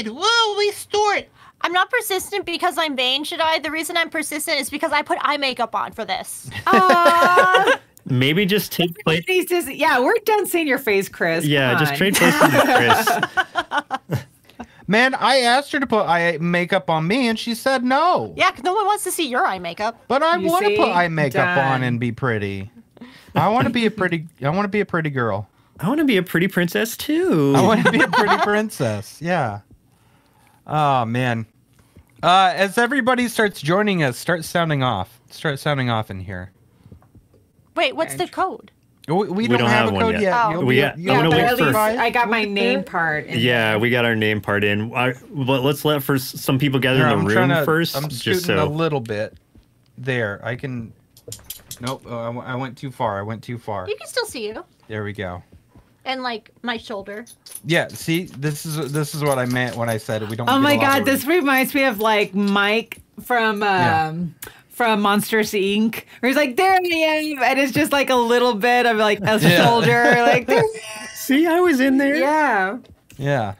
stupid. Whoa, we start. I'm not persistent because I'm vain, should I? The reason I'm persistent is because I put eye makeup on for this. Uh, Maybe just take place. yeah, we're done seeing your face, Chris. Yeah, Come just on. trade places with Chris. Man, I asked her to put eye makeup on me, and she said no. Yeah, 'cause no one wants to see your eye makeup. But I You want to put eye makeup on and be pretty. I want to be a pretty. I want to be a pretty girl. I want to be a pretty princess too. I want to be a pretty princess. Yeah. Oh man. Uh, as everybody starts joining us, start sounding off. Start sounding off in here. Wait, what's the code? We, we, don't, don't have, have a one code yet. yet. Oh. You'll We be- got- you'll I'm Yeah, wait at for- least I got my name part. in Yeah, there. we got our name part in. I, but let's let for some people gather Here, in I'm the room to. first, I'm just scooting a little bit. There, I can. Nope, oh, I w- I went too far. I went too far. You can still see you. There we go. And like my shoulder. Yeah, see, this is this is what I meant when I said we don't. Oh get my a lot god, of- this reminds me of like Mike from um Yeah. from Monsters Inc. Where he's like, there I am, and it's just like a little bit of like a shoulder, like. See, I was in there. Yeah. Yeah,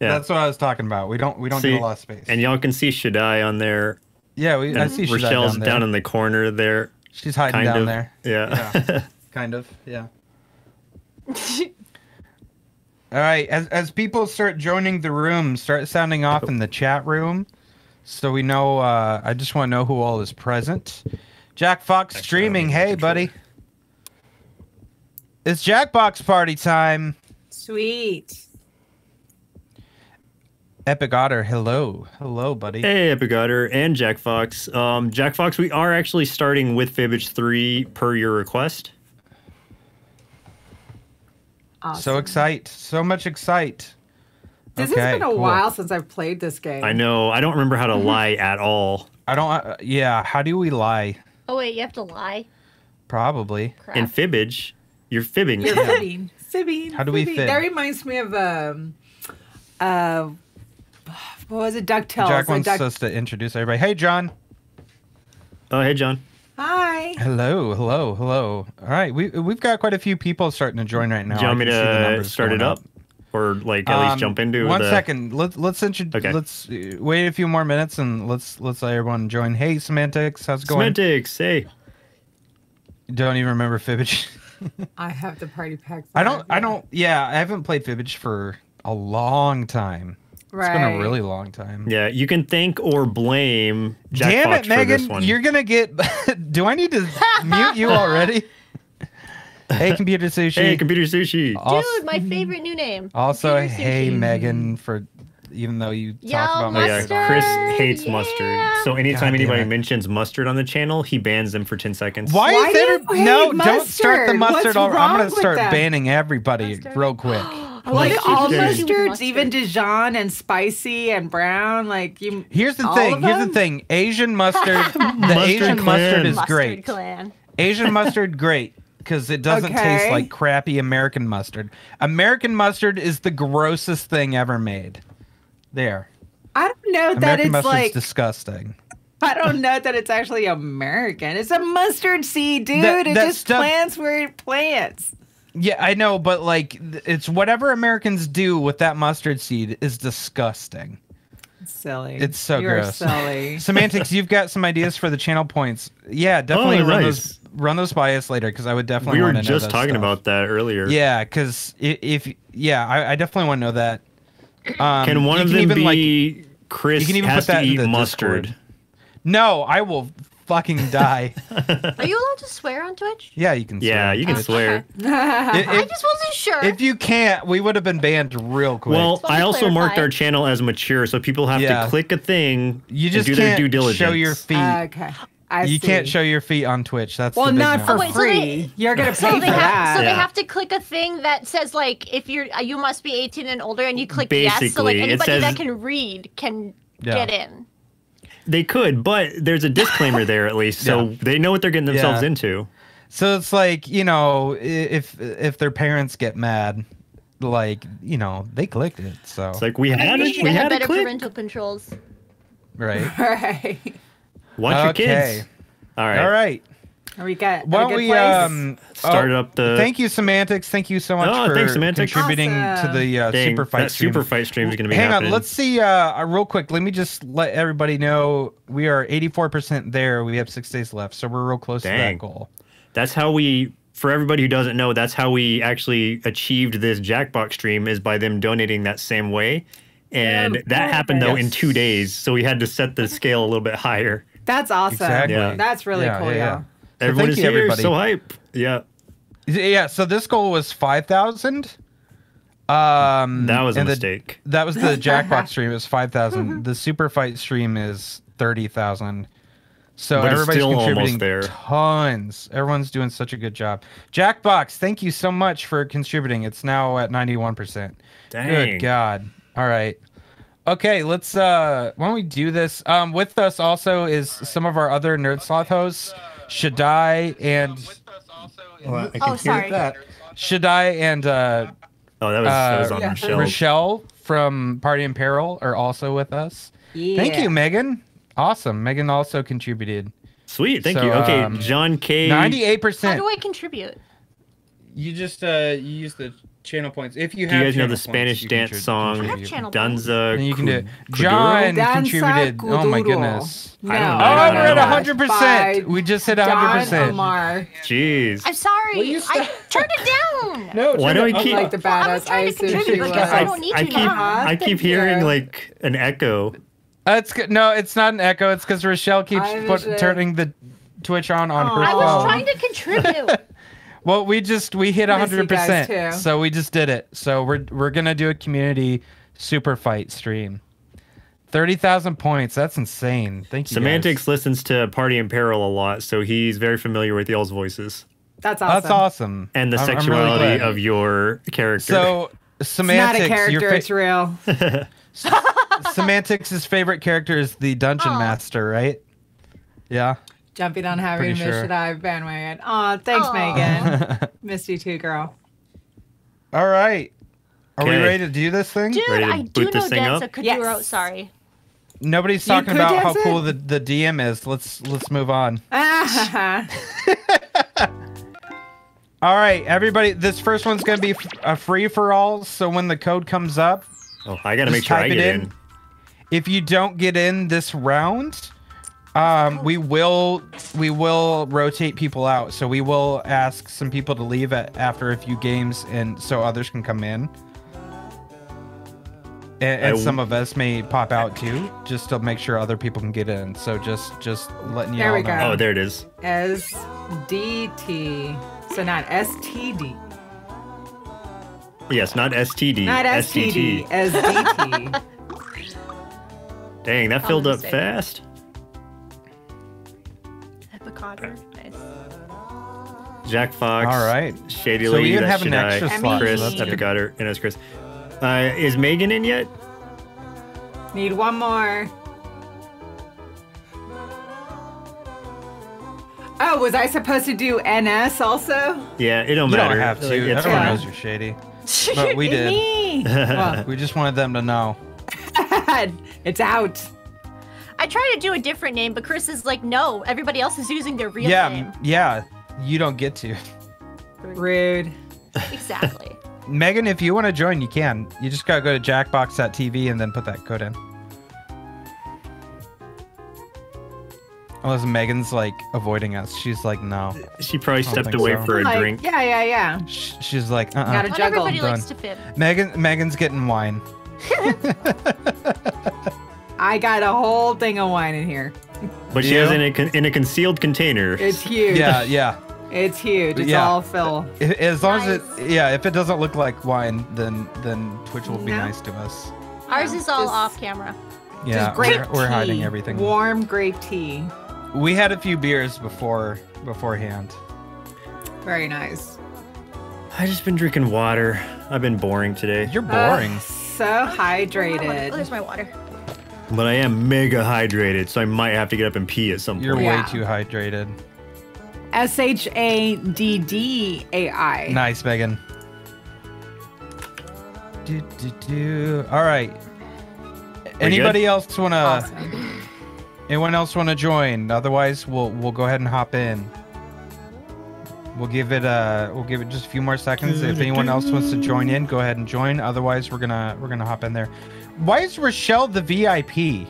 Yeah. that's what I was talking about. We don't we don't See, get a lot of space. And y'all can see Shaddai on there. yeah, we, I see Shazad Rochelle's down, down, there. in the corner there. She's hiding Kind down of. there. Yeah. Yeah. kind of. Yeah. All right, as as people start joining the room, start sounding off in the chat room, so we know. Uh, I just want to know who all is present. Jack Fox Actually, streaming. Hey, control. buddy. It's Jackbox party time. Sweet. Epic Otter, hello, hello, buddy. Hey, Epic Otter and Jack Fox. Um, Jack Fox, we are actually starting with Fibbage 3 per your request. Awesome. So excite, so much excite. This Okay, has been a cool. while since I've played this game. I know. I don't remember how to lie at all. I don't. Uh, yeah, how do we lie? Oh wait, you have to lie. Probably. Crap. In Fibbage, you're fibbing. You're fibbing. Fibbing. How do we fibbing. fib? That reminds me of um uh what was it? DuckTales. Jack like wants Duck- us to introduce everybody. Hey, John. oh, hey, John. Hi. Hello, hello, hello. All right, we we've got quite a few people starting to join right now. Do you want me can see the to numbers start it going up? Or, like, at Um, least jump into one the... second. Let, let's intro- Okay. Let's uh, wait a few more minutes and let's let's let everyone join. Hey, semantics, how's it going? Semantics, hey. Don't even remember Fibbage. I have the party pack. I don't. I don't. Yeah, I haven't played Fibbage for a long time. Right. It's been a really long time. Yeah, you can thank or blame Jack Damn Fox it, for this Megan! one. You're gonna get. Do I need to mute you already? hey, computer sushi. Hey, Computer Sushi. Also, Dude, my mm-hmm. favorite new name. also Computer hey, sushi. Megan, for even though you Yo, talk about Oh, my yeah, Chris hates mustard. So anytime anybody it. mentions mustard on the channel, he bans them for 10 seconds. Why, Why is do you every hate no? Don't start the mustard? mustard. What's over. I'm gonna start that? banning everybody Mustard? real quick. like all mustards, mustard. even Dijon and spicy and brown. Like you. Here's the All thing. of Here's the thing. Asian mustard. the Mustard Asian clan. mustard is Mustard great. Clan. Asian mustard, great. Because it doesn't taste like crappy American mustard. American mustard is the grossest thing ever made. There. I don't know that it's mustard's like. disgusting. I don't know that it's actually American. It's a mustard seed, dude. That- it that just stuff- plants where it plants. Yeah, I know, but like, it's whatever Americans do with that mustard seed is disgusting. Silly. It's so You're gross. silly. Semantics, you've got some ideas for the channel points. Yeah, definitely Oh, run nice. those run those by us later because I would definitely. we were know just talking stuff. about that earlier. Yeah, because if yeah, I, I definitely want to know that. Um, Can one of can them even, like- be Chris you can even has put that to eat mustard? Discord. no, I will fucking die. Are you allowed to swear on Twitch? yeah, you can. Swear. Yeah, swear. you can Okay. swear. I- I If, just wasn't sure. if you can't, we would have been banned real quick. Well, Just I to also marked our channel as mature, so people have Yeah. to click a thing you and just do can't their due diligence. show your feet. okay. I you see. can't show your feet on Twitch. That's Well, the big not no. for Oh, wait, so free. they- You're gonna so pay they for have that. so they have to click a thing that says like if you're uh, you must be 18 and older and you click yes so like Basically, it anybody that can read can Yeah. get in. They could, but there's a disclaimer there at least, so Yeah. they know what they're getting themselves Yeah. into. So it's like you know, if if their parents get mad, like you know, they clicked it. So It's like we had Maybe it. they We have had better click. parental controls. right. Right. Watch your kids. All right. All right. Are we good? Why don't good we place? um Start oh, up the. Thank you, Semantics. Thank you so much Oh, for thanks, Semantics. contributing Awesome. to the uh, Dang, super fight that stream. super fight stream is going to be Hang happening. on, let's see. Uh, uh, real quick, let me just let everybody know we are 84% there. We have six days left, so we're real close to that goal. That's how we. For everybody who doesn't know, that's how we actually achieved this Jackbox stream is by them donating that same way, and Yeah, that happened though in two days. So we had to set the scale a little bit higher. That's awesome. Exactly. Yeah. That's really Yeah, cool, yeah, yeah. yeah. So Everyone thank is you, here, everybody. so hype. Yeah, Yeah, so this goal was 5,000. Um, that was a and the- mistake. that was the Jackbox stream. It was 5,000. the super fight stream is 30,000. So But everybody's still contributing there. tons. Everyone's doing such a good job. Jackbox, thank you so much for contributing. It's now at 91%. Dang. Good God. All right. Okay, let's uh why don't we do this? Um with us also is some of our other Nerd Sloth hosts, Shaddai and Well, I can Oh, hear sorry. that. Shaddai and uh, Oh, that was that was Uh, on yeah. Michelle. Rochelle from Party in Peril are also with us. Yeah. Thank you, Megan. Awesome. Megan also contributed. Sweet, thank So, you. Okay, um, John K. Ninety-eight percent. How do I contribute? You just uh you use the channel points. If you Do you guys know the points, Spanish dance song I have contribute. channel points. Danza? And you can do Cu- John Danza contributed. Oh my goodness. No, I don't know. Oh, we're at hundred percent. We just hit hundred percent. Jeez. I'm sorry. Will you I turned it down. No, Why do it I keep- Like the Well, I was trying to contribute because. I don't need I to keep now. I keep hearing like an echo. Uh, it's. No, it's not an echo. It's because Rochelle keeps put, turning the Twitch on on her phone. I was trying to contribute. Well, we just we hit Miss hundred percent, so we just did it. So we're we're gonna do a community super fight stream. Thirty thousand points. That's insane. Thank you. guys. Semantics listens to Party in Peril a lot, so he's very familiar with y'all's voices That's awesome. That's awesome. and the I'm- I'm really sexuality of your character. So It's not semantics. a character, your fa- it's real. semantics' favorite character is the dungeon Aw. master, right? Yeah. Jumping on Harry Pretty Miss sure. should I bandwagon. Aw, thanks, Aw. Megan. Missed you too, girl. All right. Are we ready to do this thing? Dude, Ready to I boot do this know thing Danza up? Kuduro. Yes. Sorry. Nobody's talking about how dance cool the, the DM is. Let's let's move on. Ah, All right, everybody. This first one's gonna be a free for all. So when the code comes up, oh, I gotta make sure I get in. in. if you don't get in this round, um, we will we will rotate people out. So we will ask some people to leave at, after a few games, and so others can come in. And, and w- some of us may pop out too, just to make sure other people can get in. So just just letting you There all we know. go. Oh, there it is. SDT. So not STD. Yes, not STD. Not STD. STT. SDT. Dang, that filled up mistake. fast. Epicotter. Nice. Jack Fox. All right. Shady So Lady. we even have an should I- extra I slot. Chris, so that's mean- good. Epicotter, and it's Chris. Uh, is Megan in yet? Need one more. Oh, was I supposed to do NS also? Yeah, it don't You matter. don't have to. Like, it's Everyone fine. knows you're shady. But we did. Well, We just wanted them to know. it's out. I try to do a different name, but Chris is like, no, everybody else is using their real Yeah, name. m- yeah. You don't get to. Rude. Exactly. Megan, if you want to join, you can. You just gotta go to jackbox.tv and then put that code in. Unless Megan's like avoiding us. She's like, no. She probably stepped away so. for a Like, drink. Yeah, yeah, yeah. She's like, uh Gotta uh juggle. everybody likes to fib. Megan, Megan's getting wine. I got a whole thing of wine in here. But she Yeah. has it in a, con- in a concealed container. It's huge. Yeah, yeah. It's huge. It's Yeah. all fill. I- As long as it, yeah, if it doesn't look like wine, then then Twitch will be No. nice to us. Ours is all Just- off camera. Yeah, Just grape we're, we're hiding everything. Warm grape tea. We had a few beers before beforehand. Very nice. I just been drinking water. I've been boring today, You're boring. Ugh, so Oh, there's my water. But I am mega hydrated, so I might have to get up and pee at some point. You're Yeah. way too hydrated. S H A D D A I. Nice, Megan. Do, do, do. All right. Anybody else wanna? Awesome. Anyone else wanna join? Otherwise, we'll we'll go ahead and hop in. we'll give it uh we'll give it just a few more seconds. If anyone else wants to join in, go ahead and join. Otherwise, we're gonna we're gonna hop in there. Why is Rochelle the VIP?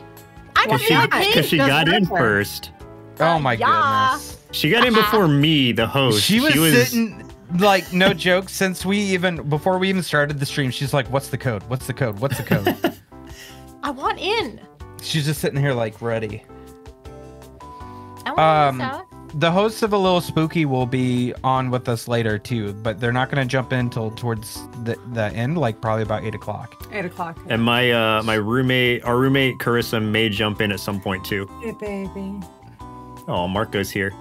I'm a Well, She, because she doesn't got in matter. first. Oh my yeah. goodness. She got in before me, the host. She was, sitting like no joke since we even before we even started the stream. She's like, "What's the code? What's the code? What's the code?" I want in. she's just sitting here like ready. I want Um, this out. The hosts of a little spooky will be on with us later too, but they're not going to jump in till towards the, the end, like probably about eight o'clock. Eight o'clock. And my uh my roommate, our roommate Carissa may jump in at some point too. Hey, baby. Oh, Marco's here.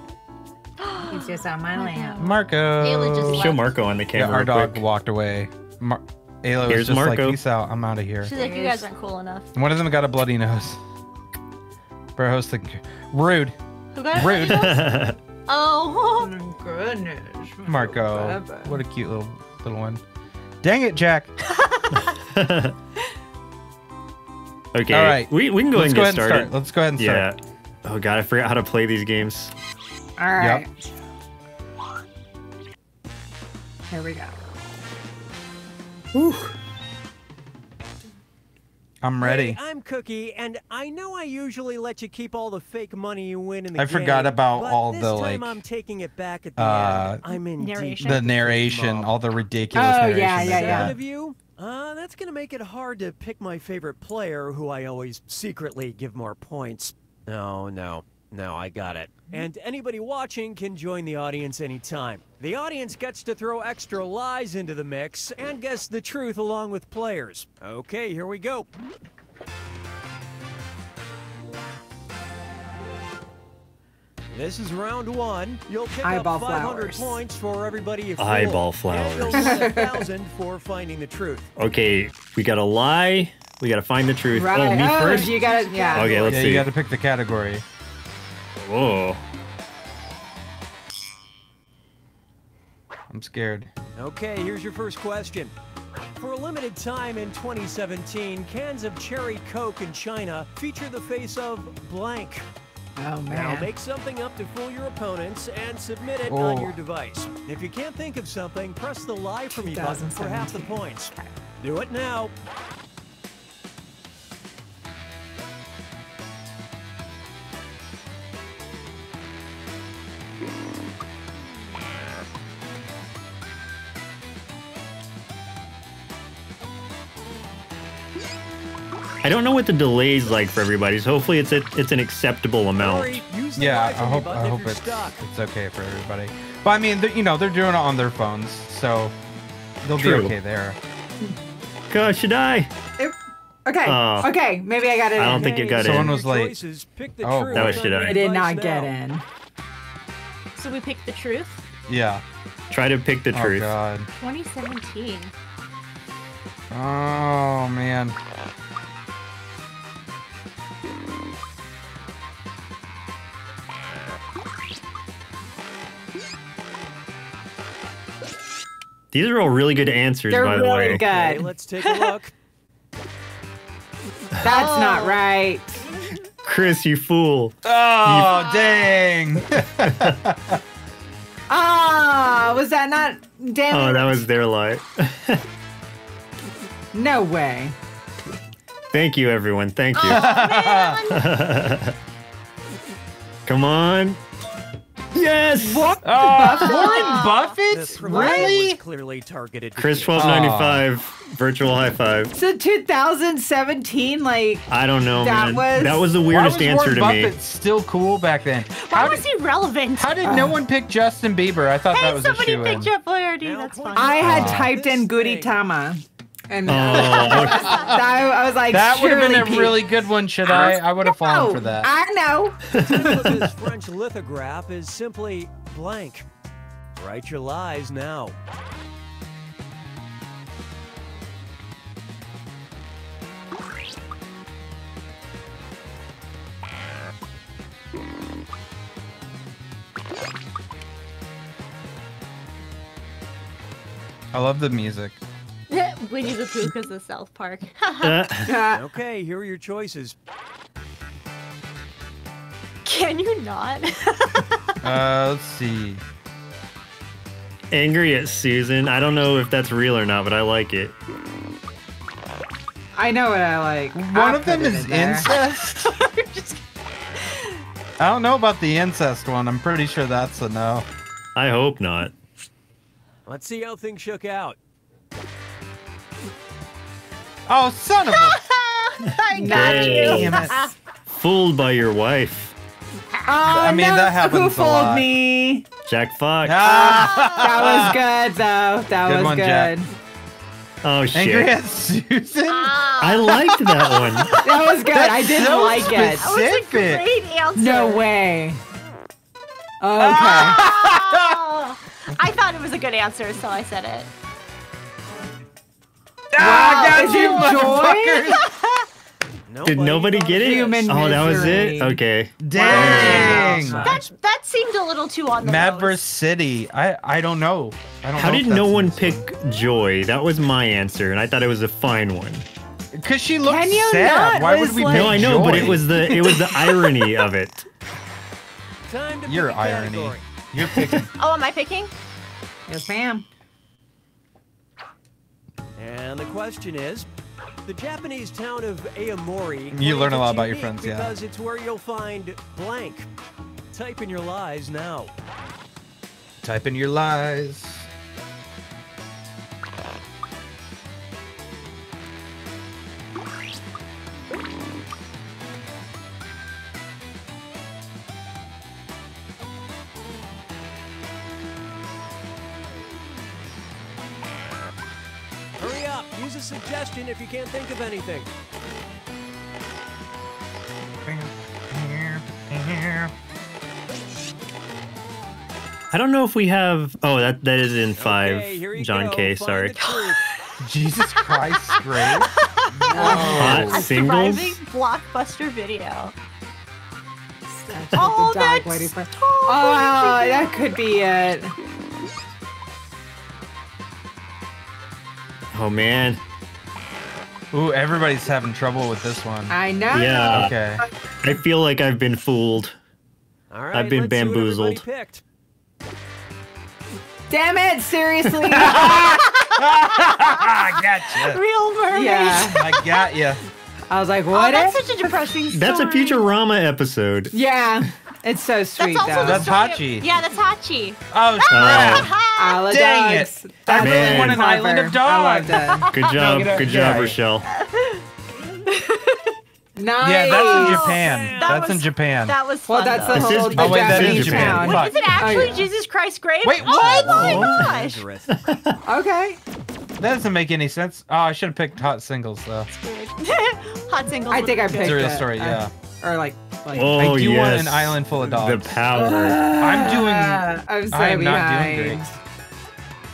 He's just on my lap. Marco. Ayla just Show left. Marco on the camera. yeah, camera. our real dog quick. walked away. Mar- Ayla was Here's just like, Marco. "Peace out, I'm out of here." She's like, you guys aren't cool enough. One of them got a bloody nose. For hosting, rude, Who got rude. Oh. Goodness. Marco, what a cute little little one. Dang it, Jack. okay. All right. We, we can go Let's ahead and go get ahead and started. start. Let's go ahead and yeah. start. Oh god, I forgot how to play these games. All right. Yep. Here we go. I'm ready. Hey, I'm Cookie, and I know I usually let you keep all the fake money you win in the I game. I forgot about but all this the, time like, I'm taking it back at the uh, end. I'm in deep narration. the narration, all the ridiculous Oh, narration. yeah, yeah, yeah. Of you? Uh, that's gonna make it hard to pick my favorite player, who I always secretly give more points. No, no, no, I got it. And anybody watching can join the audience anytime. The audience gets to throw extra lies into the mix and guess the truth along with players. Okay, here we go. This is round one. You'll pick Eyeball up 500 flowers. points for everybody you fool. Eyeball And you'll flowers. win thousand for finding the truth. Okay, we gotta lie. We gotta find the truth. Right. Oh, me first. you got it. Yeah. Okay, let's Yeah, see. you got to pick the category. Whoa. I'm scared. Okay, here's your first question. For a limited time in 2017, cans of cherry Coke in China feature the face of blank. Oh Now make something up to fool your opponents and submit it on Oh. your device. If you can't think of something, press the lie for me button for half the 2017. points. Do it now. I don't know what the delay's like for everybody, so hopefully it's a, it's an acceptable amount. Hurry, use the Yeah, I hope I hope it's stuck. it's okay for everybody. But I mean, you know, they're doing it on their phones, so they'll True. be okay there. God, should I? Okay. Oh. okay. Maybe I got it. I don't think it got Someone in. was Your late. choices. Pick the Oh, That was on shit your I- I did not get in. So we picked the truth. Yeah. Try to pick the Oh truth. god. 2017. Oh man. These are all really good answers, They're by the really way. good. Okay, let's take a look. That's not Oh. right. Chris, you fool. Oh dang. Ah, was that not? Damn Oh, that was their light. No way. Thank you, everyone. Thank you. Come on. Yes. What? Oh, Warren The Buffett? Really? was clearly targeted. Chris you. Ah. twelve ninety five. Virtual high five. So 2017, like I don't know, That man. was- that was the Why weirdest was answer Warren to Buffett still cool back then? Why How was did, he relevant? how did no one pick Justin Bieber? I thought that was a somebody shoe picked in. your player ID. That's point fine. I had Oh. typed in This Goody. Tama, and me. Oh, I, I was like, That would have been a surely really good one, should I? I would have fallen for that. I know. This French lithograph is simply blank. Write your lies now. I love the music. Winnie the Pooh because of South Park. Uh, Okay, here are your choices. Can you not? Uh, let's see. angry at Susan. I don't know if that's real or not, but I like it. I know what I like. One I'll of them is in incest. I don't know about the incest one. I'm pretty sure that's a no. I hope not. Let's see how things shook out. Oh, son of a. I got Dang. you. Damn it. Fooled by your wife, Oh, I mean, no, that happens Who a fooled lot. me? Jack Fox. Ah, That was good, though. That Good was one, good. Jack. Oh angry shit! at Susan? Ah, I liked that one. That was good. I didn't so like it. that was a specific. great answer. No way. Okay. Oh. I thought it was a good answer, so I said it. Ah, I Is got you, it joy? Did nobody get it? Human oh, that was it. Okay. Dang. That that seemed a little too on the Mad nose. vs. City. I I don't know. I don't How know did no one in this pick Joy? That was my answer, and I thought it was a fine one. Because she looks Can sad. not? Why would we like- pick No, I know, but it was the it was the irony of it. Time to Your pick irony. category. You're picking. Oh, am I picking? Yes, ma'am. And the question is, the Japanese town of Aomori. You learn a lot about your friends, yeah. Because it's where you'll find blank. Type in your lies now. Type in your lies. A suggestion if you can't think of anything. I don't know if we have. Oh, that that is in five. Okay, here you John go. K. Find Sorry. Jesus Christ, great. Hot A singles. surprising blockbuster video. Oh, that's waiting for. totally Oh, creepy. that could be it. Oh man. Ooh, everybody's having trouble with this one. I know. Yeah. Okay. I feel like I've been fooled. All right, I've been let's see what bamboozled. picked. Damn it! Seriously. I got gotcha. Real mermaid. yeah. I got you. I was like, Oh, what? that's such a depressing story. That's a Futurama episode. yeah. It's so sweet That's also though. the That's story of- Hachi. Yeah, that's Hachi. Oh, Oh, ah! Ha! Dang Dogs. it. I That's really really want an island of clever. I loved dogs. it. good job, good job, of Rochelle. Nice. Yeah, that's in Oh, Japan. that that's in Japan. That was Well, fun. that's the though. This is- whole oh, the wait, that's Japanese Japan. town. Fuck. Is it actually yeah. Jesus Christ grave? Wait, Oh what? my Oh, gosh. Okay. That doesn't make any sense. Oh, I should have picked hot singles though. Hot singles. I think I picked good. It's a real story, Uh, yeah. Or like, like Oh I do yes. want an island full of dogs. The power. I'm doing- I'm so I am not doing great.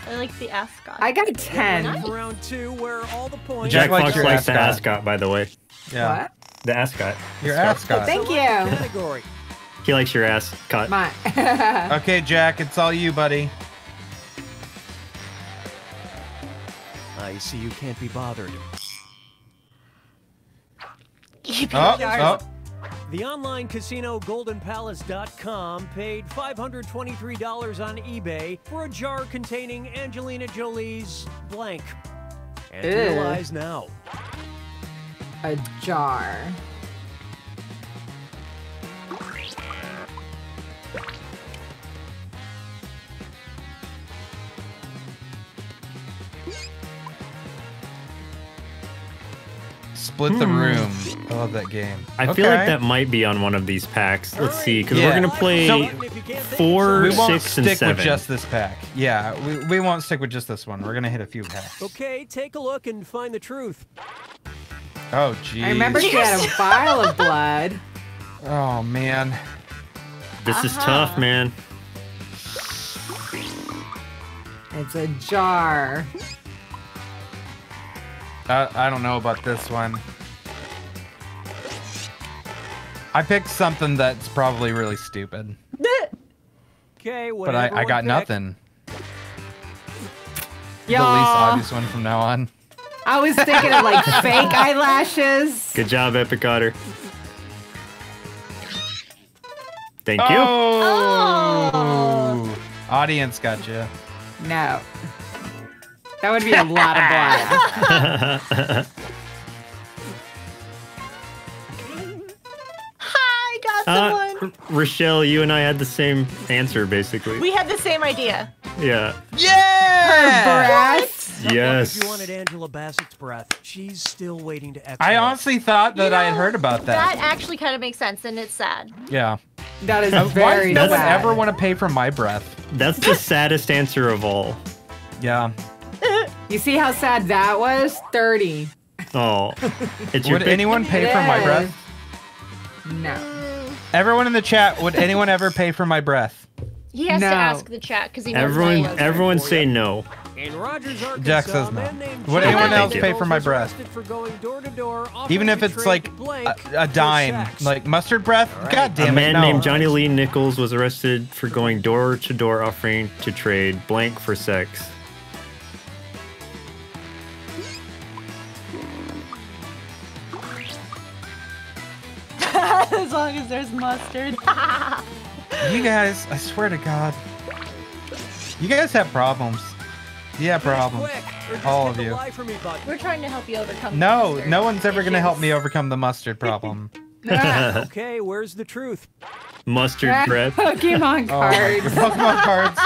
I like the ascot. I got a ten. For round two, where all the points. Jack Jack likes Fox your likes the ascot. ascot, by the way. Yeah. What? The ascot. Your Ascot. ascot. Thank you. Category. He likes your ascot. My. Okay, Jack, it's all you, buddy. I see you can't be bothered. Oh, oh. The online casino GoldenPalace.com paid $523 on eBay for a jar containing Angelina Jolie's blank. And Ew. realize now. a jar. Split the room. I love that game. I feel like that might be on one of these packs. Let's see, because Yeah. we're gonna play So- If you can't four, We won't six, and stick seven. with just this pack. Yeah, we, we won't stick with just this one. We're gonna hit a few packs. Okay, take a look and find the truth. Oh, geez. I remember she had a vial of blood. Oh man. This is Uh-huh. tough, man. It's a jar. I, I don't know about this one. I picked something that's probably really stupid, Okay, but I, I got nothing. The least obvious one from now on. I was thinking of like fake eyelashes. Good job, Epic Otter. Thank you. Oh! oh. Audience you. No. That would be a lot of blood. I got Uh, someone. Rochelle, you and I had the same answer, basically. we had the same idea. yeah. Yeah. Breath. Yes. If you wanted Angela Bassett's breath, she's still waiting to exhale. I honestly thought that You I had heard about that. That actually kind of makes sense, and it's sad. Yeah. That is Uh, Why very does no one ever want to pay for my breath? That's the saddest answer of all. Yeah. You see how sad that was? 30. Oh. It's Would anyone pay for my breath? No. Everyone in the chat, would anyone ever pay for my breath? He has No. to ask the chat because he knows Everyone, my everyone say no. In Rogers, Arkansas, Jack says no. Would anyone else pay for my breath? for going door to door, Even if it's like a, a dime, like mustard breath. right. God damn it! a it! man no. named Johnny Lee Nichols was arrested for going door to door offering to trade blank for sex. Long as there's mustard. You guys, I swear to God, you guys have problems. You have problems. Quick, All of you. me. We're trying to help you overcome. No, mustard no one's ever gonna help me overcome the mustard problem. Ah. Okay, where's the truth? Mustard ah. breath. Pokemon Oh, cards. Pokemon cards.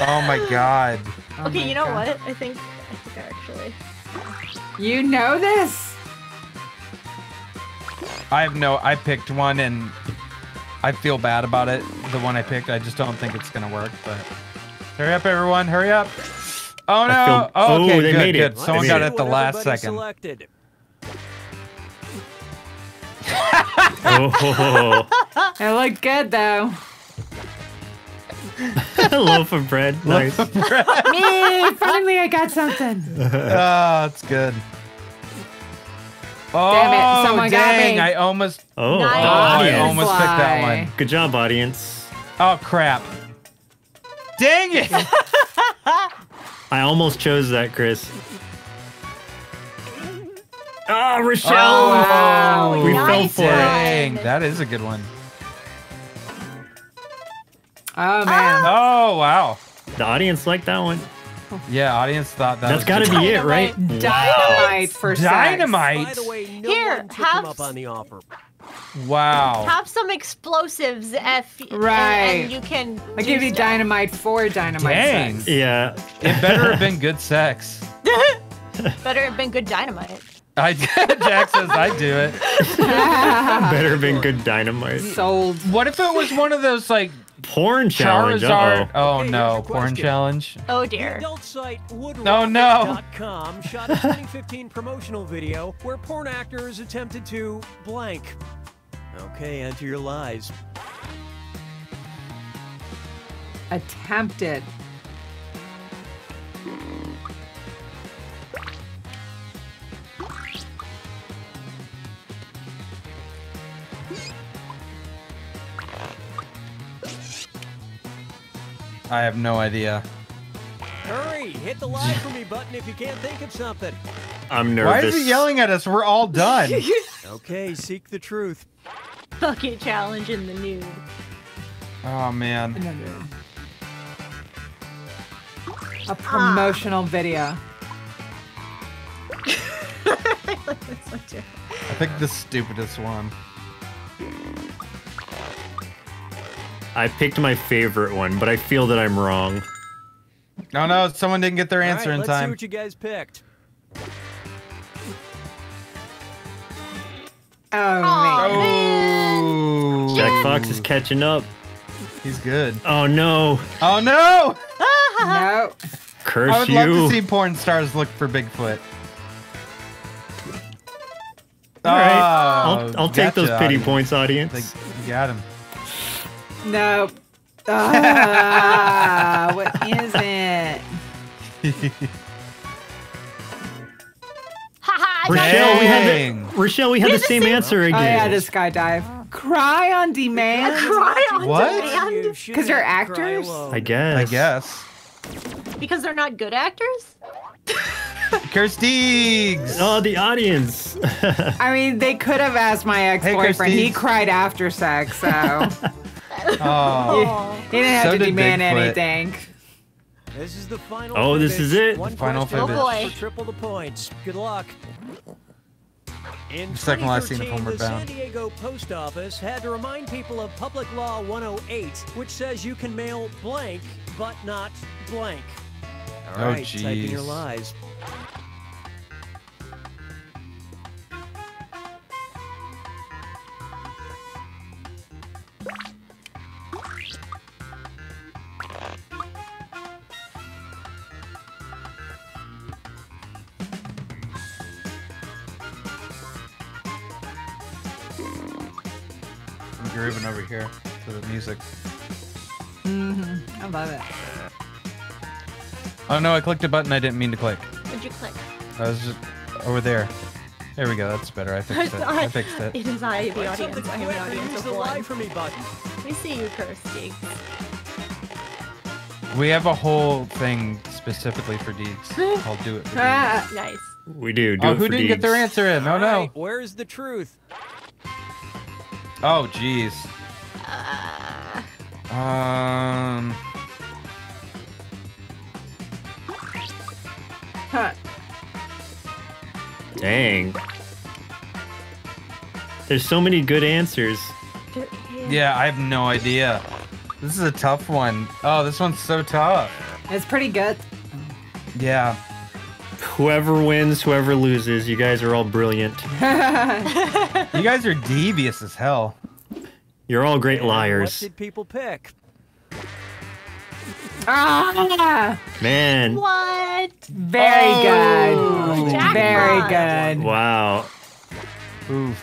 Oh my God. Oh Okay, my you know God. what? I think, I think actually. You know this? I have no. I picked one and I feel bad about it. The one I picked, I just don't think it's gonna work. But hurry up, everyone! Hurry up! Oh no! feel- oh, oh, okay, they good, made it. good. Someone They got made it it. at the last second. Selected. Oh, It looked good though. loaf of bread. Nice. Me, finally I got something. Ah, oh, it's good. Oh, Damn it, someone got dang! me. I almost. Oh, Nice. Oh, I audience. almost picked that one. Good job, audience. Oh crap! Dang it! I almost chose that, Chris. Ah, Rochelle. Oh, wow. we Nice fell for it. one. Dang, that is a good one. Oh man. Oh wow! The audience liked that one. Yeah, audience thought that. That's was got to good. be it, right? Dynamite for sex. dynamite. By the way, no Here, one took him have up on the offer. Wow. Have some explosives, if and- Right. And, you can. I give you stuff. dynamite for dynamite Dang. sex. Yeah. It better have been good sex. Better have been good dynamite. I Jack says I do it. Better have been good dynamite. Sold. What if it was one of those like Porn challenge. Charizard? Uh-oh. Oh Okay, no, here's porn question. challenge. Oh dear. The dear. adult site No, no. shot a 2015 promotional video where porn actors attempted to blank. Okay, enter your lies. Attempted. I have no idea. Hurry, hit the lie for me button if you can't think of something. I'm nervous. Why is he yelling at us? We're all done. Okay, seek the truth. Bucket challenge in the nude. oh man. Ah. A promotional video. This one. I picked the stupidest one. I picked my favorite one, but I feel that I'm wrong. No, no, someone didn't get their answer right, in let's see time. what you guys picked. Oh, Aw, man. man. Oh, Jack Fox is catching up. he's good. Oh no. Oh no! No. Curse you. I would you. love to see porn stars look for Bigfoot. All right. Oh, I'll, I'll take those pity audience. points, audience. Like, you got him. No. Ah, what is it? Haha. Rochelle, we had Dang. the, Rochelle, we had the same answer again. Oh yeah, again. the skydive. Cry on demand. Cry on What? demand You shouldn't 'Cause they're have to cry actors? I guess. I guess. because they're not good actors. Kirstiegs! Oh, the audience. I mean, they could have asked my ex-boyfriend. he cried after sex, so Oh. He didn't have So to did demand Bigfoot. anything. This is the final. Oh, this is it. One Final question Oh, boy. for triple the points. Good luck. In The second last scene of 2013, Homeward the San Bound. Diego Post Office had to remind people of Public Law 108, which says you can mail blank, but not blank. All Oh, right, type in your lies. Grooving over here to the music. Mm-hmm. I love it. Oh no, I clicked a button I didn't mean to click. What'd you click? I was just over there. There we go. That's better. I fixed it. I fixed it. It is I, the audience. I am the audience of the lie one. for me button. We see you, Kirsty. We have a whole thing specifically for Deeks called "Do It." For Deeks. Ah, Nice. We do. do Oh, it who for didn't get their answer in? Oh no. right, where's the truth? Oh jeez. Um. huh. Dang. There's so many good answers. Yeah, I have no idea. This is a tough one. Oh, this one's so tough. It's pretty good. Yeah. Whoever wins, whoever loses, you guys are all brilliant. You guys are devious as hell. You're all great And What did people pick? Ah, Man. What? very Oh. good. Jackpot. Very good. Wow. Oof.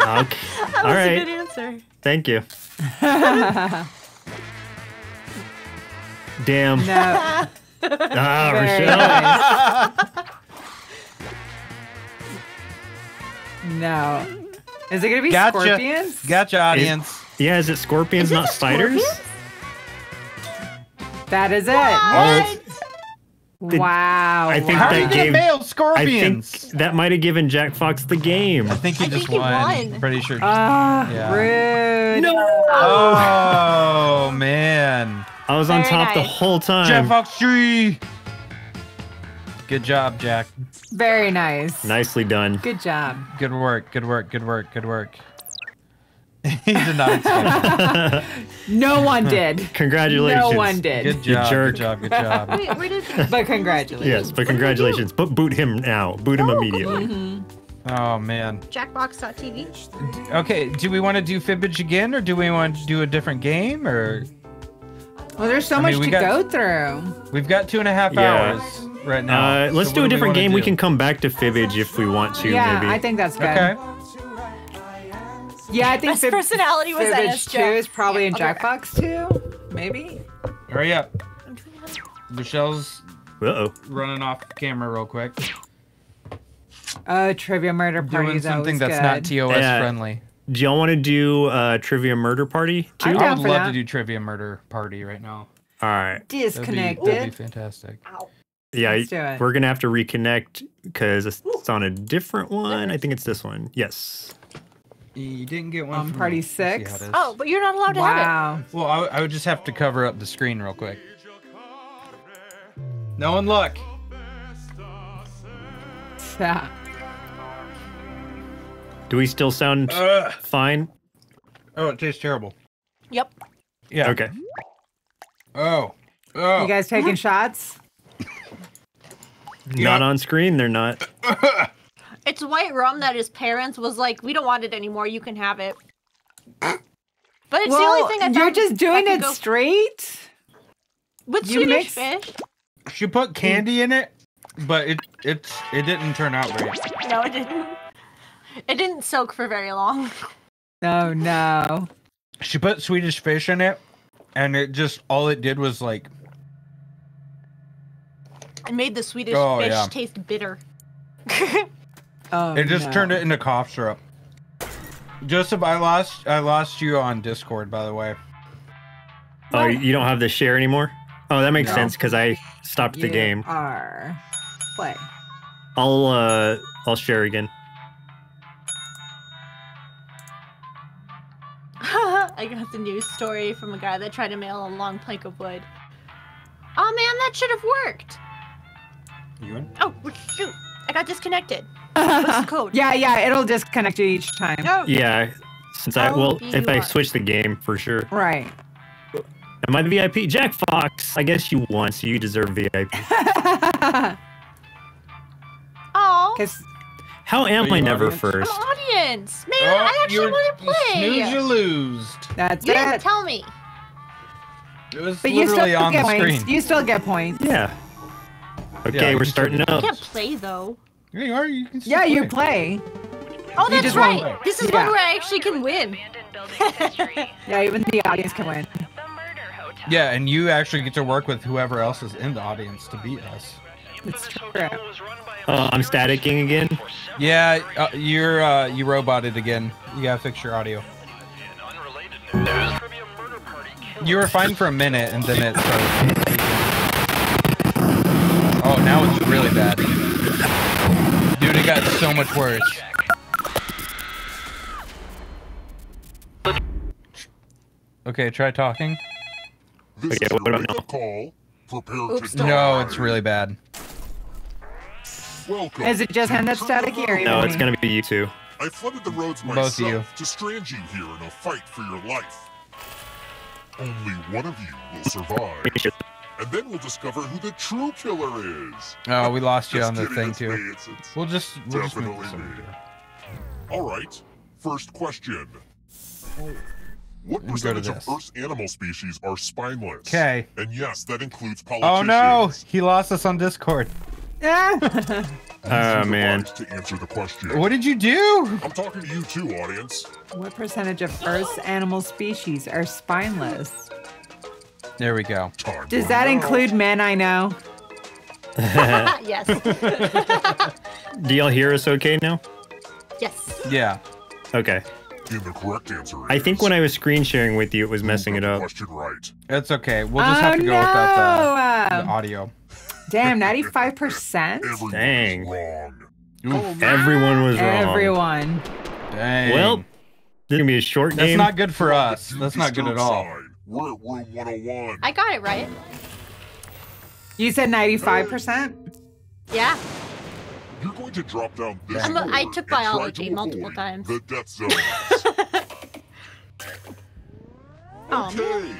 Okay. That was All a good answer. Thank you. Damn. No, Ah, very Rochelle. nice. No. Is it gonna be Gotcha. scorpions? Gotcha, audience. Yeah, is it scorpions, Is it not spiders? scorpions? That is it. Oh, it's- Wow. I think wow. How that did you get gave- male I think scorpions? that might have given Jack Fox the game. I think he I just think he won. won. Pretty sure. Ah, Yeah. rude. oh man. I was on Very top the whole time. Jeff Fox tree. Good job, Jack. Very nice. Nicely done. Good job. Good work. Good work. Good work. Good work. he did not. No one did. Congratulations. No one did. Good job. jerk. Good job. Good job. Wait, where did But congratulations. Yes, but congratulations. But boot him now. Boot him oh, immediately. Mm-hmm. Oh man. Jackbox.tv? Okay. Do we want to do Fibbage again, or do we want to do a different game, or Well, there's so I much mean, to got- go through. we've got two and a half Yeah. hours right now. Uh, let's So do a different wanna game. We can come back to Fibbage if we want to, yeah, maybe. I think that's good. Okay. Yeah, I think Best Fib- personality was Fibbage NSJ. 2 is probably in Yeah, I'll Jackbox 2. Maybe. Hurry up. Michelle's Uh-oh. running off camera real quick. Oh, Trivia Murder Party Doing something always that's not. TOS Yeah. friendly. Do y'all want to do uh, Trivia Murder Party too? I'm I down would for love that. to do trivia murder party right now. All right. That'd be, that'd be Disconnected. fantastic. Yeah, Let's do it. we're going to have to reconnect because it's on a different one. I think it's this one. Yes. You didn't get one On from party me. Let's see how six? it is. Oh, but you're not allowed to have Wow. Well, I, I would just have to cover up the screen real quick. No one look. Yeah. Do we still sound Ugh. fine? Oh, it tastes terrible. Yep. Yeah. Okay. Oh. Oh. You guys taking shots? Not on screen, they're not. It's white rum that his parents was like, we don't want it anymore. You can have it. But it's the only thing I you're just doing it go- straight? with you Swedish mix- fish. She put candy in it, but it it's it didn't turn out great. No, it didn't. It didn't soak for very long. Oh, no. She put Swedish fish in it, and it just all it did was like It made the Swedish Oh, fish yeah. taste bitter. Oh, it just no. turned it into cough syrup. Joseph, I lost I lost you on Discord, by the way. Oh, you don't have the share anymore? Oh, that makes No. sense because I stopped the You game. Are. Play. I'll uh I'll share again. I got the news story from a guy that tried to mail a long plank of wood. Oh man, that should have worked. You in? Oh shoot! I got disconnected. What's the code? Yeah, yeah, it'll disconnect you each time. No. Yeah. Since I Oh, well, if I switch the game for sure. Right. Am I the VIP? Jack Fox. I guess you won, so you deserve VIP. Oh, Because How am I never audience? I'm first? audience. Man, Oh, I actually want to you play. Snooze, you lose. that's You didn't tell me. It was But you still on get the points. screen. You still get points. Yeah. Okay, Yeah, we're starting up. You can't play though. Yeah, you are. You can still Yeah, you play. play. Oh, You that's right. won't- This is Yeah. one where I actually can win. Yeah, even the audience can win. Yeah, and you actually get to work with whoever else is in the audience to beat us. It's true. Oh, I'm staticking again. Yeah, uh, you're uh, you roboted again. You gotta fix your audio. You were fine for a minute, and then it started. Oh, now it's really bad. Dude, it got so much worse. Okay, try talking. This Okay, is what about wake-up call. Prepare Oops, to don't. No, it's really bad. Welcome. Is it just him that's static or even No, it's gonna be you two. I flooded the roads Both myself of you. to strand you here in a fight for your life. Only one of you will survive, and then we'll discover who the true killer is. Oh, we lost you on the kidding, thing too. me, it's- it's- We'll just we'll just move Definitely this over me. All right. First question. What Let me go to percentage of. Earth's animal species are spineless? Okay. And yes, that includes politicians. Oh no, he lost us on Discord. Ah. Use Oh, your man. device To answer the question. What did you do? I'm talking to you too, audience. what percentage of Earth's animal species are spineless? There we go. Time Does that know. include men I know? yes. Do y'all hear us okay now? yes. Yeah. Okay. And the correct answer is. I think when I was screen sharing with you, it was messing it up. Question right. It's okay. We'll just oh, have to go uh, no. without the, the audio. damn, 95%? Everyone Dang. is wrong. Oof, oh, Everyone was wrong. Everyone. dang. Well, this is gonna be a short that's game. not good for You're on the us. That's not good at all. We're at room 101. I got it right. You said 95%? Yeah. You're going to drop down this I'm a- I took and try biology to multiple avoid times. The death zones. Oh, okay.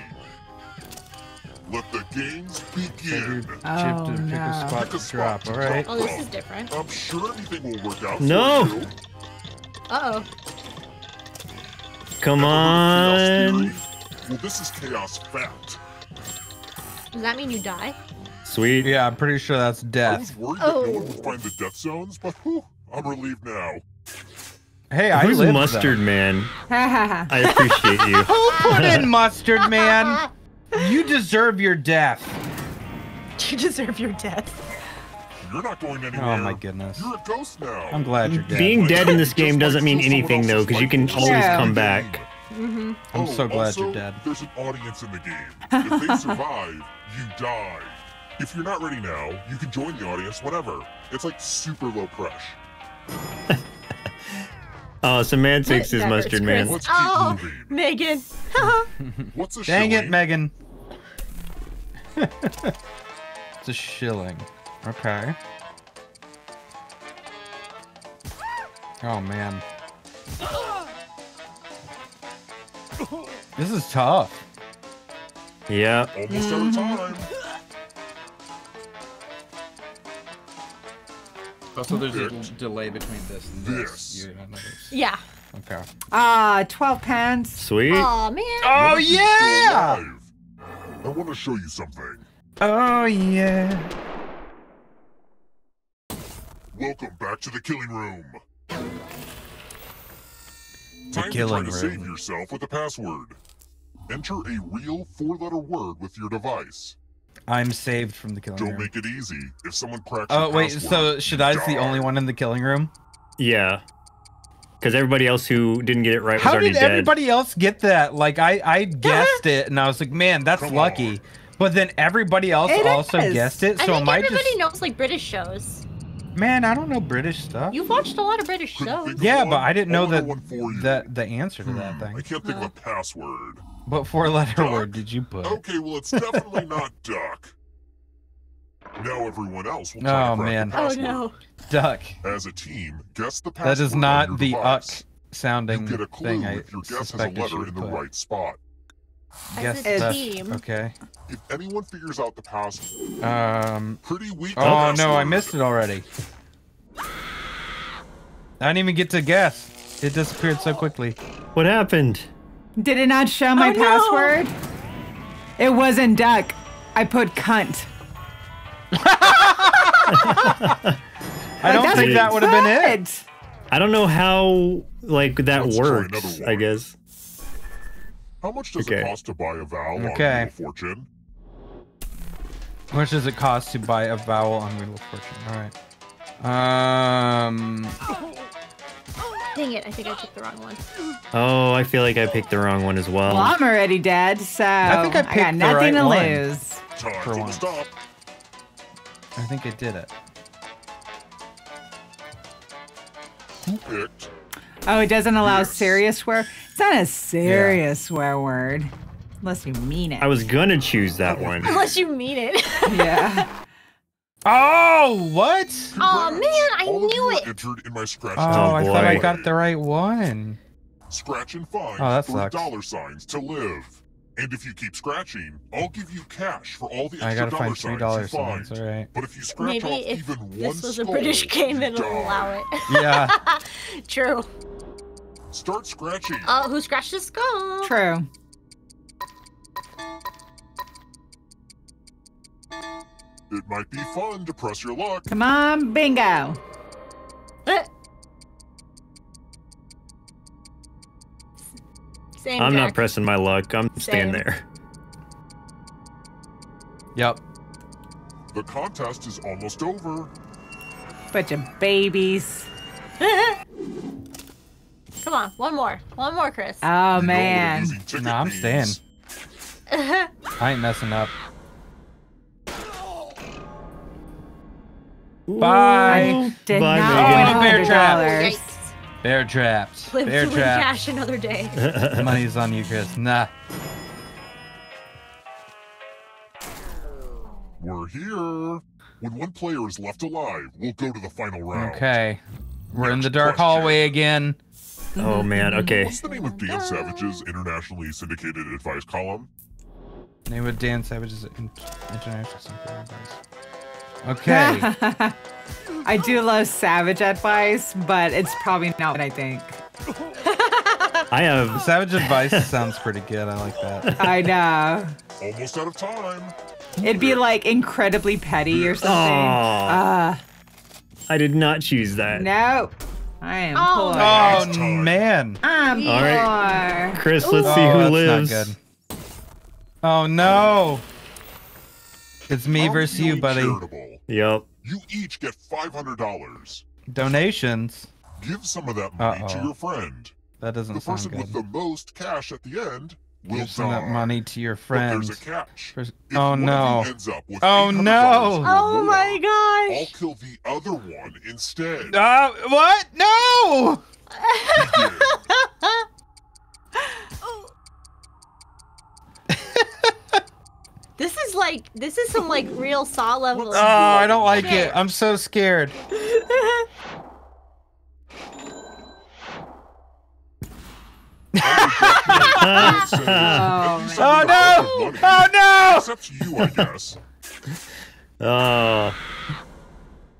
Let the games begin. Chip Oh, to pick no. a spot Pick a to spot drop. to All right. Oh, this is different. I'm sure everything will work out No. for you. Uh oh. Come Ever heard of on. Well, this is chaos fact. Does that mean you die? Sweet. Yeah, I'm pretty sure that's death. I was worried that no Oh. one would find the death zones, but whew, I'm relieved now. Hey, I Who's lived mustard them. man? Ha ha ha. I appreciate you. Who put in mustard, man? You deserve your death. You deserve your death. You're not going anywhere. Oh my goodness. You're a ghost now. I'm glad you're dead. Being dead in this game doesn't mean anything though, because you can always Yeah. come back. Mm-hmm. I'm Oh, so glad also, you're dead. There's an audience in the game. If they survive, you die. If you're not ready now, you can join the audience whenever. It's like super low pressure. Oh, semantics is That hurts, mustard man. Chris. Let's Oh. Megan. Uh-huh. What's a Dang it. Megan. it's a shilling. Okay. Oh man. This is tough. Yeah. Almost out of time. Also, there's a a delay between this and this. yeah. Okay. Ah, 12 pence. Sweet. Oh man. Oh What if you're still yeah! I want to show you something. Oh yeah! Welcome back to the killing room. Time killing to try to room. save yourself with a password. Enter a real four-letter word with your device. I'm saved from the killing Don't room. make it easy. If someone cracks Oh wait, password, so you should I the only one in the killing room? Yeah. Because everybody else who didn't get it right was already dead. How did everybody else get that? Like I, I guessed it, and I was like, man, that's Come lucky. on. But then everybody else It also is. guessed it, I so think am I everybody just? knows like British shows. Man, I don't know British stuff. You've watched a lot of British shows. Yeah, one? but I didn't know I'll that know one for you. the the answer to that Hmm, thing. I can't think of a password. What four letter Duck. word did you put? Okay, well, it's definitely not duck. Now everyone else will try Oh, to crack man. the Oh no. Duck. As a team, guess the That password is not the your uck device. sounding You get a clue thing I if your guess has a letter in the put. right spot. Guess As a that's- team. Okay. If anyone figures out the password, Um. pretty weak. Oh no, I missed it already. I didn't even get to guess. It disappeared so quickly. What happened? Did it not show my Oh, no. password? It wasn't duck. I put cunt. I don't think that would have been it. I don't know how like that Let's works. I guess. How much does Okay. it cost to buy a vowel Okay. on Wheel of Fortune? How much does it cost to buy a vowel on Wheel of Fortune? All right. Um. Dang it, I think I took the wrong one. Oh, I feel like I picked the wrong one as well. Well, I'm already dead, so I think I got picked the nothing right to one. lose. Time For for the once. stop. I think I did it. Picked? Oh, it doesn't allow Yes. serious swear. It's not a serious swear word, unless you mean it. I was gonna choose that one. Unless you mean it. yeah. Oh, what? Oh man, I All knew it. entered in my scratch. Oh, Oh, I thought I got the right one. Scratch and find Oh, that three sucks. dollar signs to live. And if you keep scratching, I'll give you cash for all the extra I gotta dollar find three signs you signs. find. All right. But if you scratch Maybe off if even one this was a British game, you it'll allow it. Yeah. True. Start scratching. Uh, who scratched the skull? True. It might be fun to press your luck. Come on, bingo. Eh. Same I'm not pressing my luck. I'm staying there. Yep. The contest is almost over. Bunch of babies. Come on, one more. One more, Chris. Oh You know what man. No, I'm staying. I ain't messing up. Bye. Did Bye, not Megan. Oh, bear hundred trap. dollars. Yikes. Bear traps. Live Bear to traps. cash another day. Money's on you, Chris. Nah. We're here. When one player is left alive, we'll go to the final round. Okay. We're in the dark question. hallway again. Oh man. Okay. What's the name of Dan Savage's internationally syndicated advice column? Name of Dan Savage's international Sympathy advice. Okay. I do love savage advice, but it's probably not what I think. I have. Savage advice sounds pretty good. I like that. I know. Almost out of time. It'd be like incredibly petty or something. Aw. Uh, I did not choose that. nope. I am Oh, poor. Oh man. I'm All right. poor. Chris, let's oh, see who that's lives. not good. Oh no. It's me I'm versus you, buddy. Charitable. Yep. You each get five hundred dollars. Donations. Give some of that money to Uh-oh. your friend. That doesn't The person good. with the most cash at the end will Give some die. that money to your But friends. there's a catch. Pers- If Oh one no. ends up with Oh, no. Oh more, my gosh. I'll kill the other one instead. Uh, what? No! this is like this is some like real saw level. Oh, I don't like shit. it. I'm so scared. Oh, Oh no! Oh no! Except you, I guess. Oh.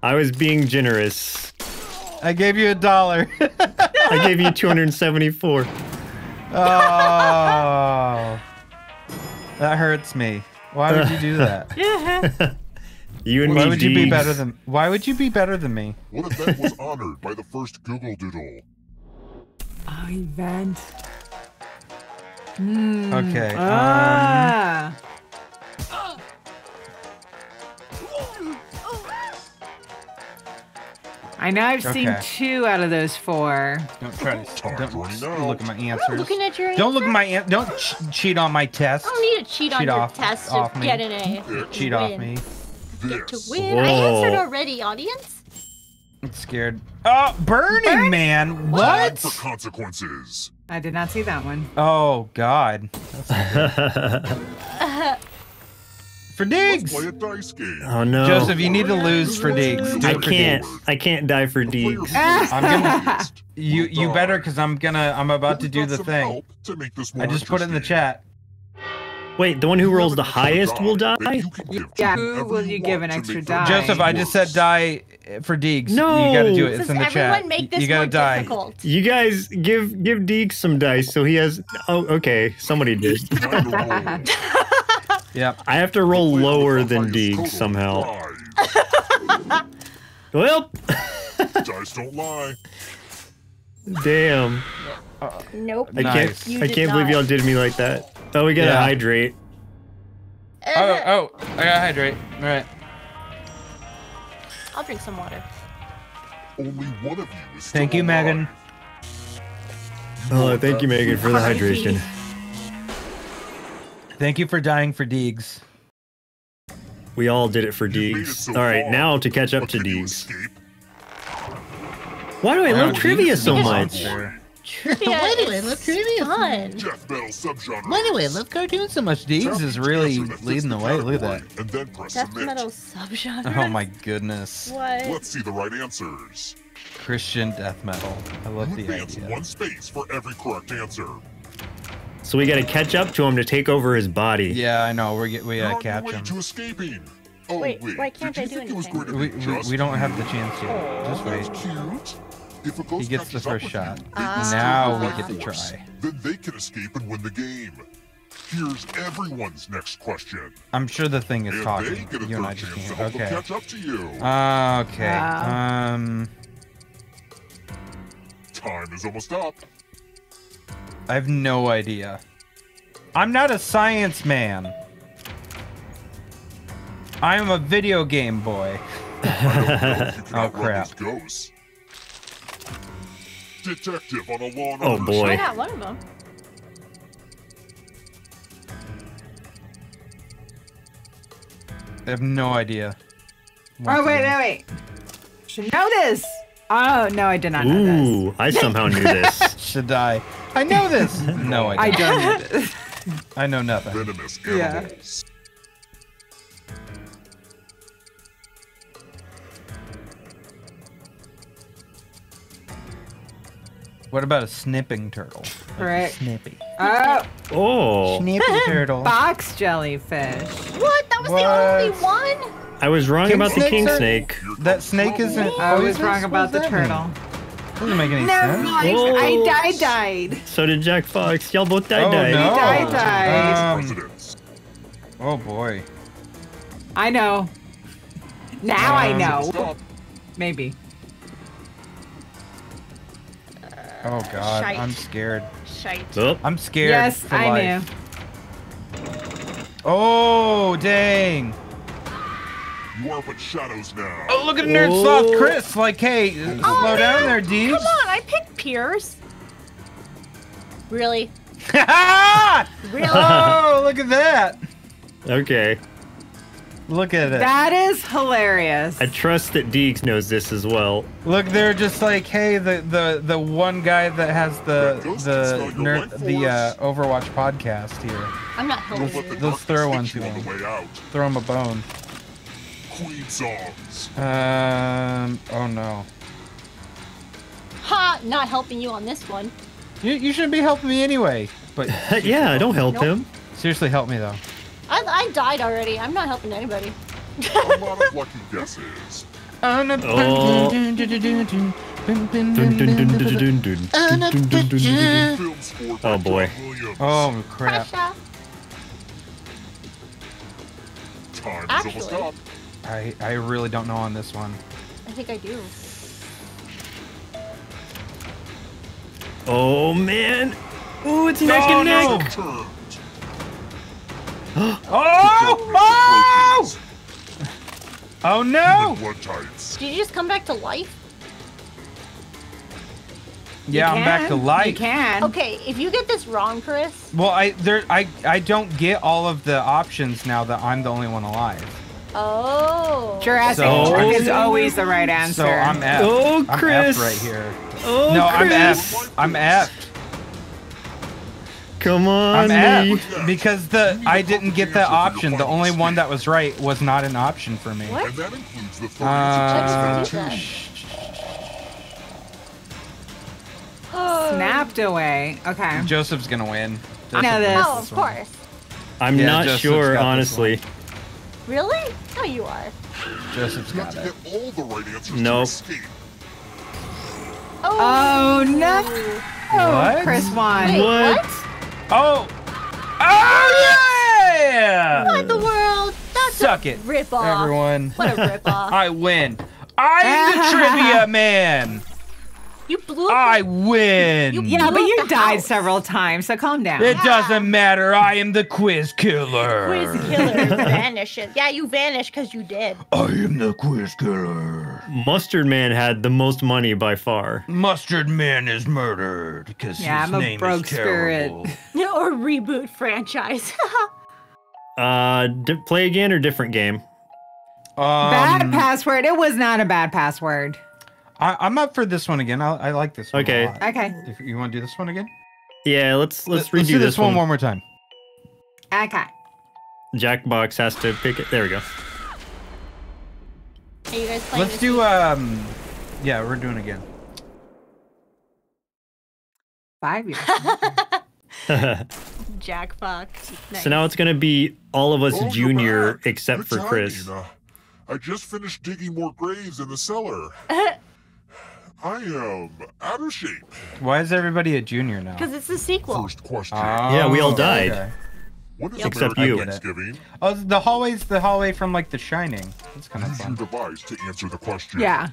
I was being generous. I gave you a dollar. I gave you 274. oh. That hurts me. Why would you do that? You and Why me, would you be better than Why would you be better than me? What event was honored by the first Google Doodle? Event. Hmm. Okay. Um, I know I've seen Okay. two out of those four. don't try to Time don't look at my I'm answers. looking at your. Don't look at my an- don't ch- cheat on my test. I don't need to cheat on Cheat your off- test to off me. get an A. Pick Cheat off win. me. Get to this. win. I answered already, audience. I'm scared. Oh, Burning Man. Time What? for consequences. I did not see that one. Oh God. That's not good. For Let's play a dice game. Oh no. Joseph, you need to lose for Diggs. Do I for can't. Diggs. I can't die for The player Deeks. I'm gonna- You you die. better because I'm gonna I'm about to do the thing. To make this I just put it in the chat. Wait, the one who rolls the an extra highest will die? you can give to Yeah, who will you give an extra die? Joseph, I just said die for Deeks. No. you gotta do it. It's in the everyone chat. make You- this you gotta more die. difficult? You guys give give Deeks some dice so he has. Oh, okay. Somebody did. Time to roll. Yep. I have to roll lower than highest Deeks total somehow. Well, Dice don't lie. damn. Nope. I Nice. can't. You I can't believe y'all did me like that. Oh, we gotta Yeah. hydrate. Eh. Oh oh, I gotta hydrate. All right. I'll drink some water. Only one of you is still Thank you, alive. Megan. Oh, thank you, Megan, for the hydration. Thank you for dying for Deeks. We all did it for You've made it Deeks. so All right, far, now to catch up but to can you Deeks. Why do I Wow, love trivia so much? monster. Trivia Why do I love trivia? Fun. Death battle subgenre. Why do I love cartoons so much? Deeks is really answer that fits leading the way. Look at that. And then press Death submit. metal subgenre. Oh my goodness. What? Let's see the right answers. Christian death metal. I love You the advance idea. one space for every correct answer. So we gotta catch up to him to take over his body. Yeah, I know. We're get, we gotta on catch him. to escaping. Oh, Wait, wait, why can't did I do think it was anything? We, we, we don't have the chance yet. Just wait. cute. If a ghost He gets the first shot. You, they Ah. Now we get to try. Then they can escape and win the game. Here's everyone's next question. I'm sure the thing is If talking. get a You and I just can't. Okay. catch up to you. Okay. Wow. Um, Time is almost up. I have no idea. I'm not a science man. I am a video game boy. I don't know if you can Oh, crap. Detective on a law and Oh, boy. I got one of them. I have no idea. Oh wait, again. wait, wait. Should know this. Oh no, I did not know this. Ooh, I somehow knew this. Should I? I know this. no, I I don't. don't know this. I know nothing. Venomous Yeah. What about a snipping turtle? Like Right. Snippy. Oh, Oh, Snippy turtle. box jellyfish. What? That was What? the only one? I was wrong King about the king are- snake. That snake isn't. I was poisonous? wrong about the turtle. mean? Turtle. Doesn't make any Never sense. mind. Oh. I died, died. So did Jack Fox. Y'all both died. Oh, died. no. died, died. Um, oh boy. I know. Now I Um, know. Stop. Maybe. Oh god. Shite. I'm scared. Shite. Oh, I'm scared. Yes, for I life. knew. Oh dang. You are but shadows now. Oh look at Nerd Oh. Sloth Chris. Like hey, Oh, slow down there, D. Come on, I picked Piers. Really? Really? oh look at that. okay. Look at it. That is hilarious. I trust that Deeks knows this as well. Look, they're just like, hey, the the the one guy that has the That the can nerd, the uh. Overwatch podcast here. I'm not helping let the you. Those throw one to him. Throw him a bone. Queen songs. Um. Oh no. Ha! Not helping you on this one. You you shouldn't be helping me anyway. But yeah, I don't help Nope. him. seriously, help me though. I, I died already. I'm not helping anybody. A lot of lucky guesses. Oh. Film sport by Oh, boy. Oh crap! Pressure. Actually- almost up. I I really don't know on this one. I think I do. Oh man. Ooh, it's neck Oh, and no. neck. Turned. Oh! Oh! Oh no! Did you just come back to life? Yeah, I'm back to life. You can. Okay, if you get this wrong, Chris. Well, I there I I don't get all of the options now that I'm the only one alive. Oh. Jurassic So- Park is always the right answer. So I'm F. Oh, I'm Chris. F right here. Oh, no, I'm Chris. F. I'm F. Come on, I'm me. F because the I didn't get that option. The only one that was right was not an option for me. What? And that includes the 30 Uh, Check Snapped away. Okay. Joseph's gonna win. I know this. wins Oh, of course. I'm Yeah, not Joseph's sure, got this honestly. Really? No, you are. Joseph's You got have to it. get all the right answers Nope. to escape. Oh, oh no! Oh, what? Chris won. Wait, What? what? Oh! Oh yeah! What in the world? That's Suck a it, rip off. everyone. What a rip off. I win. I'm the trivia man. You blew I win. You- Yeah, but you died house. several times, so calm down. It doesn't matter. I am the quiz killer. quiz killer vanishes. Yeah, you vanished because you did. I am the quiz killer. Mustard Man had the most money by far. Mustard Man is murdered because Yeah, his I'm a name broke is spirit. terrible. or reboot franchise. Uh, di- play again or different game? Bad Um, password. It was not a bad password. I, I'm up for this one again. I, I like this one. Okay. A lot. Okay. If you want to do this one again, Yeah, let's let's redo let's do this, this one one more time. Okay. Jackbox has to pick it. There we go. Are you guys playing Let's this do week? um. Yeah, we're doing it again. Five years. Jack Fox. Nice. So now it's gonna be all of us Oh, junior back. except Good for. Chris. Uh, I just finished digging more graves in the cellar. I am out of shape. Why is everybody a junior now? Because it's the sequel. First question. Oh, yeah, we all Oh, died. okay. when is Except you. I get it. Thanksgiving? Oh, the hallway's the hallway from like The Shining. That's kind of Use your fun. device to answer the question. yeah.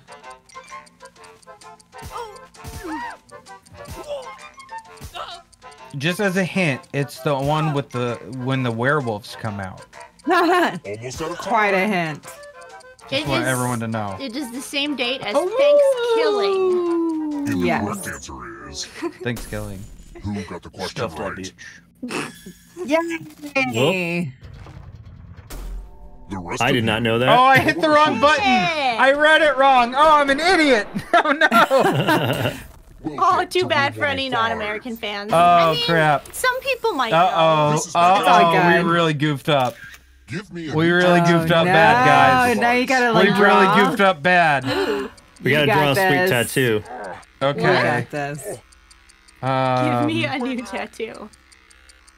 Just as a hint, it's the one with the when the werewolves come out. Almost out of. Quite a hint. It want is- everyone to know. It is the same date as Oh. Thanksgiving. And the Yes. correct answer is Thanksgiving. who got the question right? Yay! The rest I did not know that. Oh, I hit the wrong button. I read it wrong. Oh, I'm an idiot. Oh no. Oh, too bad for any non-American fans. Oh, I mean, crap. Some people might Uh oh. This Uh my- It's all oh. We really goofed up. Give me a We really tattoo. goofed up no, bad, guys. Now you gotta We like really goofed up bad. we gotta You draw a sweet tattoo. You Okay. got this. Um, Give me a new tattoo.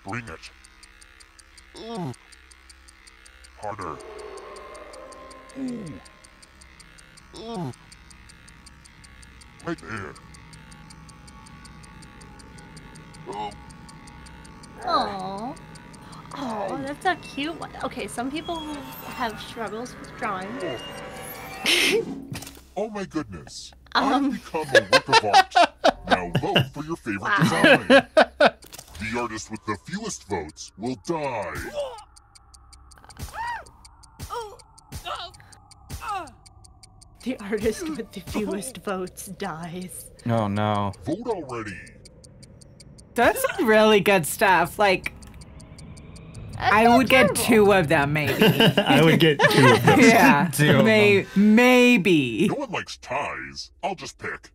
Bring it. Ooh. Harder. Ooh. Ooh. Right there. Oh, Oh. Oh, that's a cute one. Okay, some people have struggles with drawing. oh my goodness. Um. I've become a work of art. Now vote for your favorite Wow. design. The artist with the fewest votes will die. The artist with the fewest votes dies. Oh no. Vote already. That's some really good stuff. Like That's I not would get two of them, maybe. I would get two of them. yeah, Two of May- maybe. No one likes ties. I'll just pick.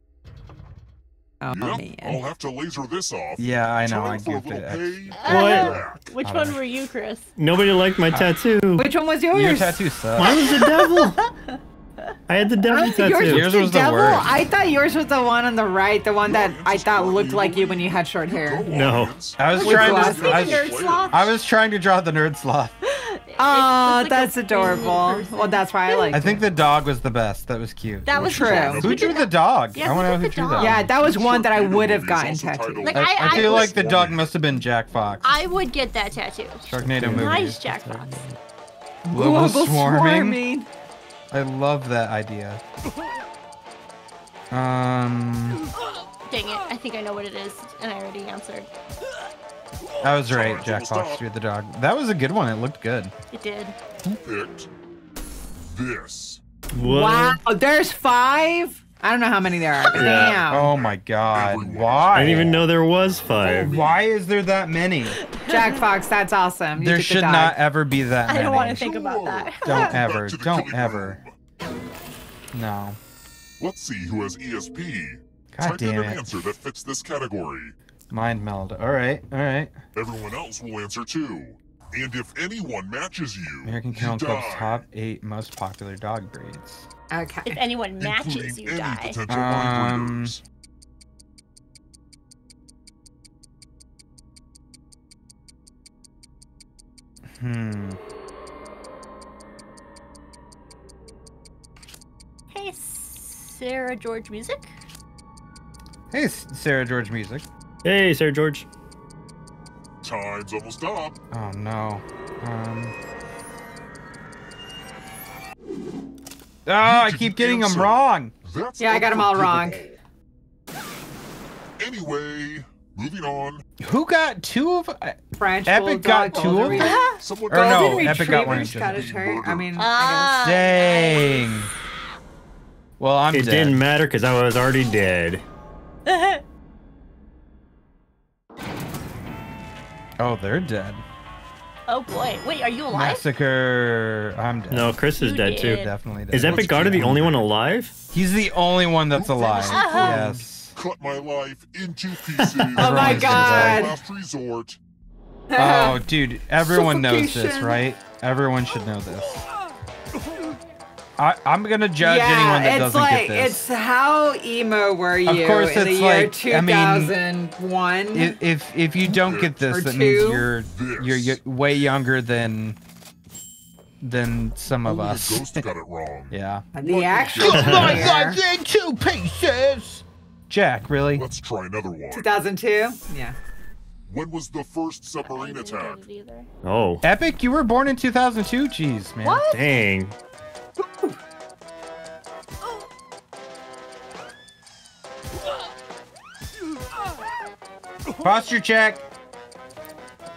Oh Yep, I'll have to laser this off. Yeah, I know. I Time for a little it. pay What? Which Alright. one were you, Chris? Nobody liked my uh, tattoo. Which one was yours? Your tattoo sucks. Mine was the devil. I had the devil yours tattoo. was Yours the was the devil. worst. I thought yours was the one on the right, the one that I thought looked like you when you had short hair. No. I was With trying glasses. to. I Maybe was, nerd sloth. I was trying to draw the nerd sloth. Oh, like that's adorable. Well, that's why I like. I think the dog was the best. That was cute. That was True. the. Who Who drew the dog? Yeah, I want to know who did the drew dog? that. Yeah, that was one that I would have gotten tattooed. Like, I, I- I feel I like the dog must have been Jack Fox. I would get that tattoo. Sharknado movie. Nice, Jack Fox. Global swarming. I love that idea. Um, Dang it, I think I know what it is, and I already answered. I was right. Jack Fox drew the dog. That was a good one. It looked good. It did. Who picked this? What? Wow, there's five. I don't know how many there are. But Yeah. damn. Oh my God! Why? I didn't even know there was five. Why is there that many? Jack Fox, that's awesome. You There took the should not ever be that I many. I don't want to think about that. Don't ever. Don't killing ever. Room. No. Let's see who has ESP. God Type in damn an it. answer that fits this category. Mind meld. All right, all right. Everyone else will answer too. And if anyone matches you, American you Kennel Club's die, top eight most popular dog breeds. Okay. If anyone matches, including you any die. potential Um. Hmm. Sarah George Music. Hey, Sarah George Music. Hey, Sarah George. Time's almost up. Oh no. Um. Oh, I keep getting them wrong. That's Yeah, I got them all wrong. Anyway, moving on. Who got two of? uh, French Epic got two of Golden them? Someone Or got no, Epic got one Retriever, each. Scottish I mean, I Ah, Dang. Well, I'm it dead. didn't matter because I was already dead. Oh, they're dead. oh boy, wait, are you alive? Massacre. I'm dead. No, Chris is You dead too. definitely dead. Is Epic Otter the only one alive? He's the only one that's alive. Uh-huh. Yes. cut my life into pieces. Oh my God. Last resort. Oh, dude, everyone knows this, right? Everyone should know this. I, I'm gonna judge yeah, anyone that doesn't like get this. it's how emo were you of course in the it's year like- I mean, 2001? If, if if you don't get this, that two. means you're This. you're, way younger than than some of Only us. the ghost got it wrong. yeah. the actual my year, in two pieces. Jack, really? Let's try another one. 2002. Yeah. When was the first submarine attack? get it either. Oh, Epic, you were born in 2002. Jeez, man. What? dang. Posture check.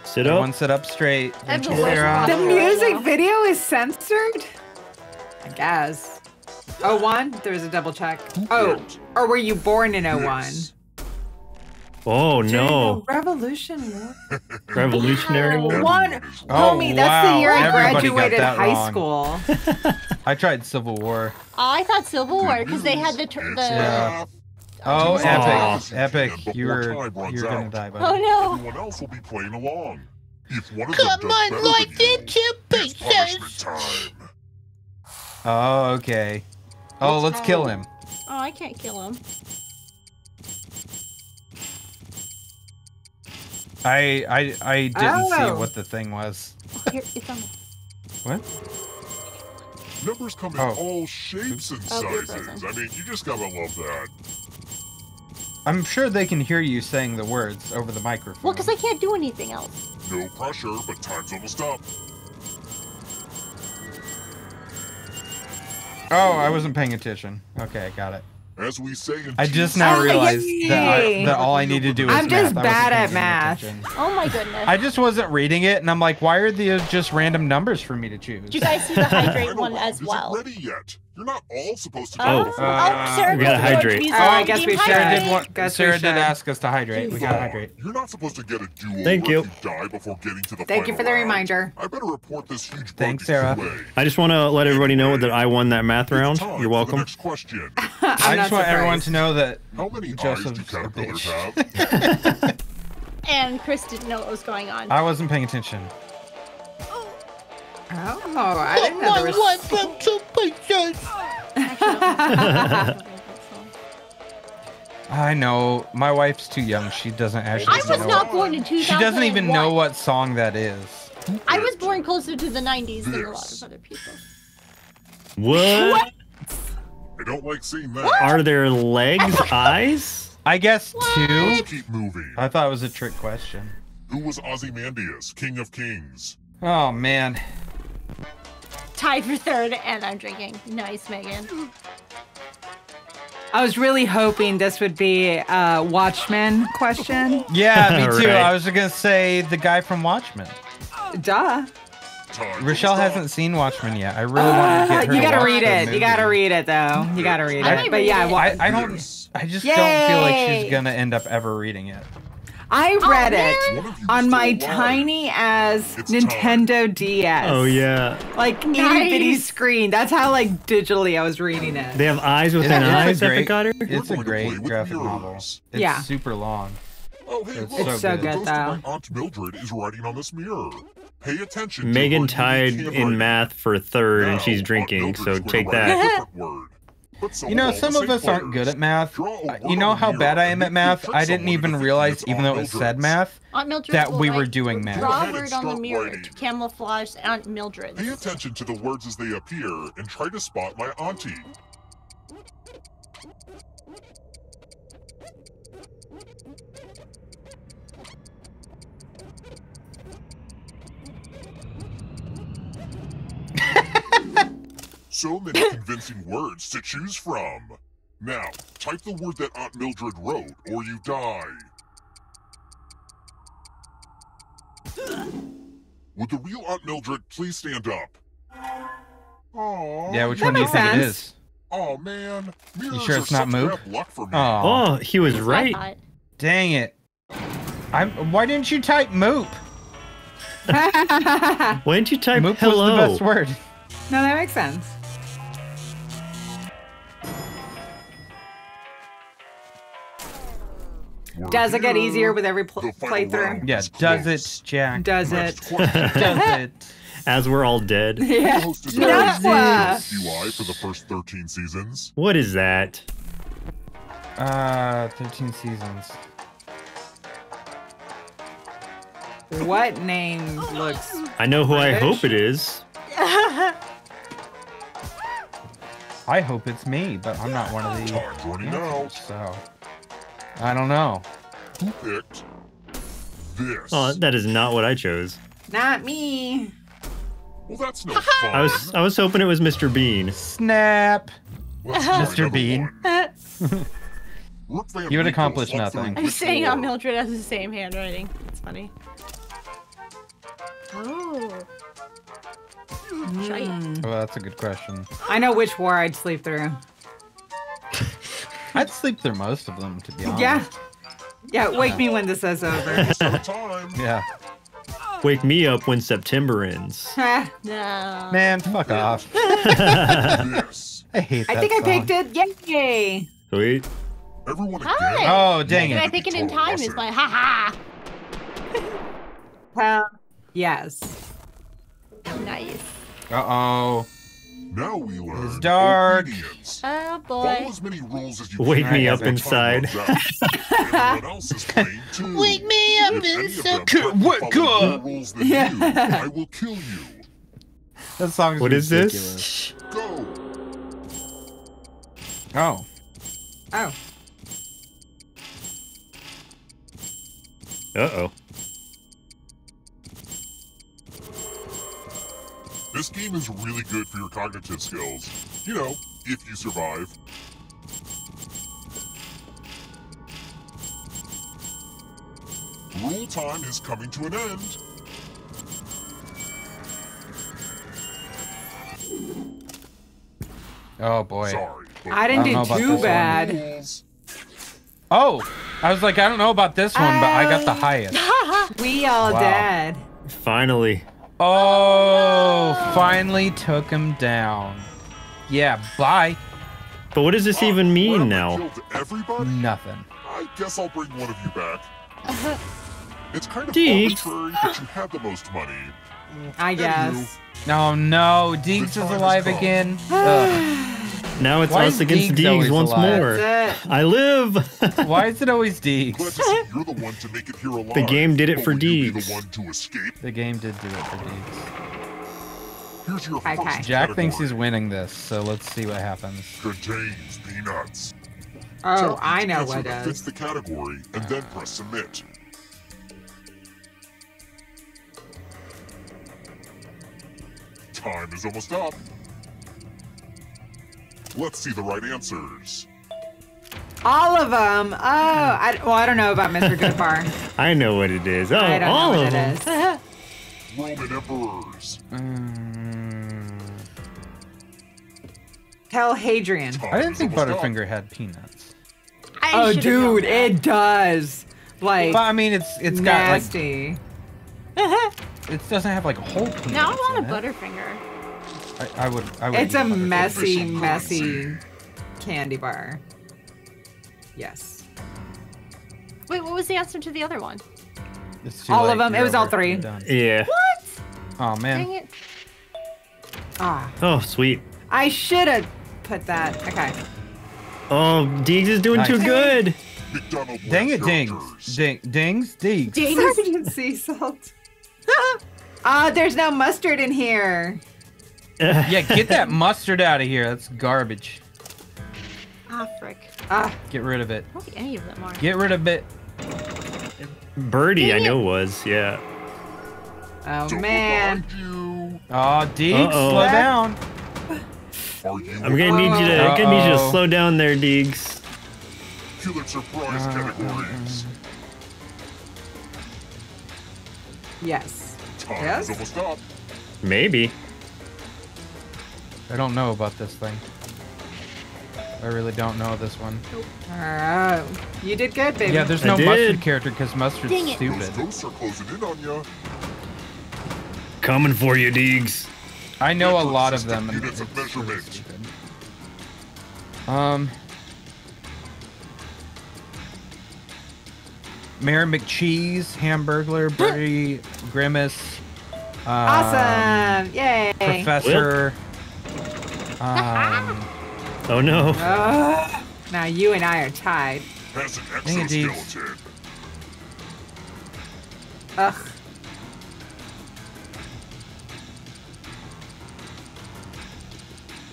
Sit Everyone up. sit up straight. I've Get been your waiting hair for out. The music video is censored? I guess. 01? There was a double check. Oh, or were you born in 01? Yes. Oh no. Revolution War. Revolutionary War. One, Oh, homie, that's the wow, year I everybody got graduated that high wrong. school. I tried Civil War. Oh, I thought Civil War because they had the tr- the. Yeah. half. Oh, oh epic, epic! Before you were you're gonna out. die, Oh no! Everyone else will be playing along. If one of them does better than you, it's punishment time. Oh, okay. Oh, let's kill oh. him. Oh, I can't kill him. I I I didn't see Oh. what the thing was. Here, it's on. What? Numbers come in Oh. all shapes and Oh, sizes. I mean, you just gotta love that. I'm sure they can hear you saying the words over the microphone. Well, because I can't do anything else. No pressure, but time's almost up. Oh, I wasn't paying attention. Okay, I got it. As we say in I just now Oh, realized that, I, that all I need to do is I'm just math. Bad at math. attention. Oh my goodness. I just wasn't reading it, and I'm like, why are these just random numbers for me to choose? Did you guys see the hydrate Final one round as isn't well? ready yet. You're not all supposed to Oh, go Oh. before Uh, oh, Sarah we gotta goes to hydrate. George Oh, I guess we Team should. Sarah did want, Guess Sarah did should. ask us to hydrate. We gotta hydrate. You're not supposed to get a duel Thank you. you die before getting to the Thank you final for the round. reminder. I better report this huge bug Thanks, Sarah. QA. I just want to let everybody know that I won that math round. You're welcome. next question. I not just want everyone to know that How many eyes do a caterpillars have? And Chris didn't know what was going on. I wasn't paying attention. Oh, I didn't know there was. I know my wife's too young. She doesn't actually. I was know not what- born in 2001. She doesn't even know what song that is. I was born closer to the 90s than a lot of other people. What? I don't like seeing that. What? Are there legs, eyes? I guess two. Let's keep moving. I thought it was a trick question. Who was Ozymandias, King of Kings? Oh man. Tied for third, and I'm drinking. Nice, Megan. I was really hoping this would be a Watchmen question. Yeah, me too. Right. I was gonna say the guy from Watchmen. Duh. Time Rochelle hasn't seen Watchmen yet. I really want to get her. Uh, you gotta watch read it. You gotta read it though. You gotta read I it. But yeah, I, I don't. I just don't feel like she's gonna end up ever reading it. I oh, read man. it One of you on my alive. tiny as It's Nintendo DS. Oh yeah. Like itty bitty screen. That's how like digitally I was reading it. They have eyes within It's a eyes. great- Epic Otter. It's a going to play great graphic novel. It's Yeah. super long. Oh, hey, It's look. so It's so the good, ghost though. my Aunt Mildred is writing on this mirror. Pay attention. Megan tied in handwriting. math for third, and she's drinking. So take that. Different word. But some You know, some of us aren't good at math. Draw a Uh, word You know how bad I am at math? I didn't even realize, even though it said math, that we were doing math. Go Draw ahead a and word on the mirror writing. to camouflage Aunt Mildred. Pay attention to the words as they appear and try to spot my auntie. So many convincing words to choose from. Now, type the word that Aunt Mildred wrote, or you die. Would the real Aunt Mildred please stand up? Aww. Yeah, which That one do you makes think it sense. Oh man, mirrors sure it's not such Mook? luck for me. Oh, he was right. what I thought. dang it. I'm. Why didn't you type moop? Why didn't you type moop hello? was the best word. No, that makes sense. Does it get easier with every pl- playthrough? round Yeah, does close. it, Jack? Does it? Does it? As we're all dead. Yeah. Who hosted Does it? QI for the first 13 seasons? What is that? Uh, 13 seasons. What name looks? I know who I hope it is. I hope it's me, but I'm not one of these. Time's running out. so I don't know. Who picked this? Oh, that is not what I chose. Not me. well, that's no fun. I was I was hoping it was Mr. Bean. Snap. Let's Mr. Bean. one. You would accomplish nothing. I'm which saying war? Aunt Mildred has the same handwriting. It's funny. Oh. Hmm. Shite. Oh, that's a good question. I know which war I'd sleep through. I'd sleep through most of them, to be honest. Yeah. Yeah, wake me when this is over. Almost out of time. Yeah. Wake me up when September ends. No. Man, fuck off. This. I hate that I think I picked it. Yay! Sweet. Everyone again. Hi. Oh, dang Did I think it in time is my haha. Well, yes. Nice. Uh-oh. Now we learn It's dark. obedience. Oh Follow boy. as many rules as you Wake can me up inside. runs else is playing too. Wake me up If any of inside. them try to Wake follow more up. rules than you, I will kill you. That song's What is ridiculous. this? Go. Oh. Oh. Uh oh. This game is really good for your cognitive skills. You know, if you survive. Rule time is coming to an end. Oh, boy. Sorry. I didn't I don't know do about too this one. bad. Oh. I was like, I don't know about this one, but I got the highest. We all Wow. dead. Finally. Oh, finally took him down. Yeah, bye. But what does this Ah, even mean have now? everybody? Nothing. I guess I'll bring one of you back. It's kind of Deeks. arbitrary that you had the most money. I guess. No, no. Deeks is alive again. Ugh. Now it's Why us against Deegs always Deegs once alive? more. I live. Why is it always Glad Deeks? you're the one to make it here alive. The game did it for will you be Deeks. the one to escape? The game did do it for Deeks. Here's your Okay. first Jack thinks he's winning this, so let's see what happens. Contains peanuts. Oh, Tell I know answer what that fits the category and then press submit. Time is almost up. Let's see the right answers. All of them. Oh, I, well, I don't know about Mr. Goodbar. I know what it is. Oh, I don't all know of what them. it is. Roman emperors. Mm, Tell Hadrian. I didn't think almost up. Butterfinger had peanuts. I Oh, dude, it does. Like, But I mean, it's it's got like nasty. it doesn't have like a whole peanut. Now I want a in it. Butterfinger. I, I would. I would. It's a messy, messy candy bar. Yes. Wait, what was the answer to the other one? It's too All late. of them. It You're was all three. Yeah. What? Oh man. Dang it. Ah, Oh, sweet. I should have put that. Okay. Oh, Deegs is doing too good. McDonald Dang it, dings. characters. Ding, dings, dings. Sergeant sea salt. Ah, there's no mustard in here. Yeah, get that mustard out of here. That's garbage. Ah, frick. Ah, Get rid of it. I don't think any of them are. Get rid of it. Birdie, I Dang it. know was. Yeah. oh Don't man. Oh, Deeks, Uh-oh. slow down. I'm gonna need you to. I'm gonna need you to slow down there, Deegs. Killer surprise Uh, categories. Yes. Time Yes? almost up. Maybe. I don't know about this thing. I really don't know this one. Oh, you did good, baby. Yeah, there's no mustard character because mustard's Dang it. Those stupid. ghosts are closing in on you. Coming for you, Deegs. I know a lot of them. And units of it's really stupid. Um, Mayor McCheese, Hamburglar, Birdie, Grimace, um, awesome. Yay. Professor. Um, Oh no. Ah, now you and I are tied. Has an Dang it, Deegs. Ugh.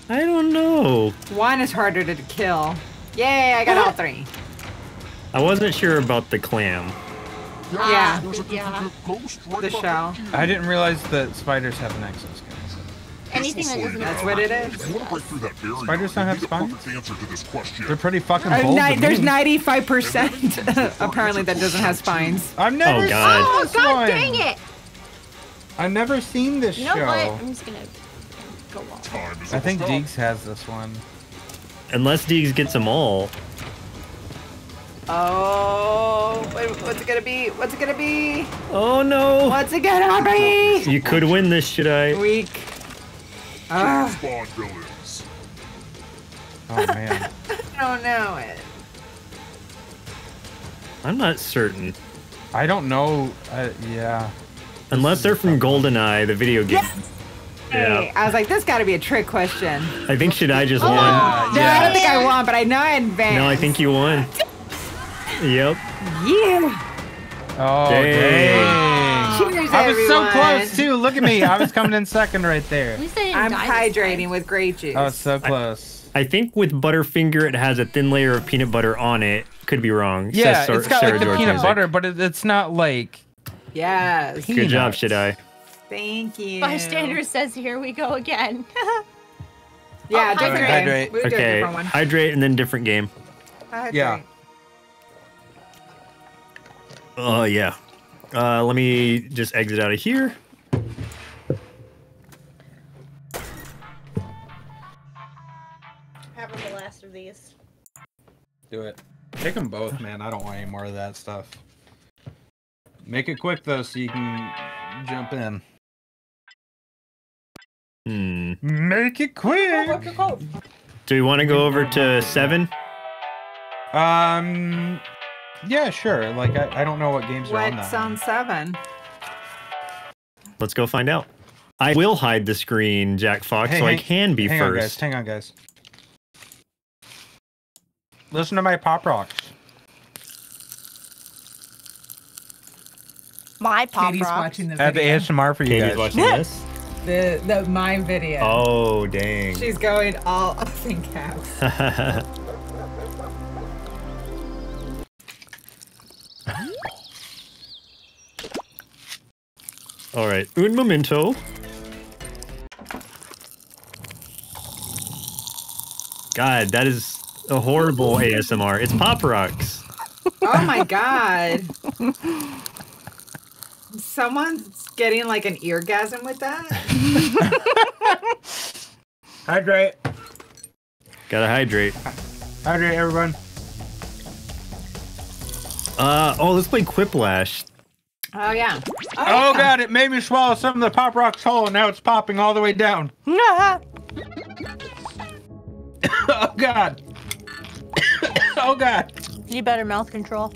I don't know. One is harder to kill. Yay, I got all three. I wasn't sure about the clam. Yeah. There's a Yeah. The shell. I didn't realize that spiders have an exoskeleton. Anything that doesn't That's what it is. spines. is. You want to break through that barrier? Spiders don't have need a spines? answer to this question. They're pretty fucking Uh, bold. ni- to there's 95% apparently that doesn't have spines. I've never Oh, God. seen Oh, this god one. dang it! I've never seen this You know show. what? I'm just gonna go on. Time I think almost Deeks has this one. Unless Deegs gets them all. Oh, wait, what's it gonna be? What's it gonna be? Oh no. What's it gonna be? You could win this, should I? Weak. Up. Ah, Spawn villains. Oh man. I don't know it. I'm not certain. I don't know. Uh, yeah. Unless they're from GoldenEye, the video game. Hey, Yeah. I was like, this gotta be a trick question. I think should I just won. No, I don't think I won, but I know I advanced. No, I think you won. Yep. Yeah. Oh Dang. dang. Cheers, I was so close too. Look at me. I was coming in second right there. I didn't I'm hydrating with grape juice. I was so close. I think with Butterfinger, it has a thin layer of peanut butter on it. Could be wrong. Yeah, Sar- it's got Sarah like the George peanut Music. butter, but it, it's not like. yes. Good job, peanuts. should I? Thank you. Bystander says, "Here we go again." Yeah, Oh, different hydrate. We'll do a Okay. one. Hydrate and then different game. Hydrate. Yeah. Oh yeah. Uh, let me just exit out of here. Having the last of these. Do it. Take them both, man. I don't want any more of that stuff. Make it quick though, so you can jump in. Hmm. Make it quick. Do we want to go over to seven? Um. Yeah, sure. Like I, I don't know what games are on What's that. on seven? Let's go find out. I will hide the screen, Jackbox, Hey, so I can be hang on, guys. first. Hang on, guys. Listen to my pop rocks. My pop Katie's rocks. watching the I have video. ASMR for you Katie's guys. watching this. The, the my video. Oh dang. She's going all up in caps. All right, un momento. God, that is a horrible ASMR. It's Pop Rocks. Oh my god. Someone's getting like an eargasm with that. Hydrate. Gotta hydrate. Hydrate, everyone. Uh oh, let's play Quiplash. Oh yeah. Oh god, it made me swallow some of the pop rocks whole, and now it's popping all the way down. oh god. oh god. You better mouth control.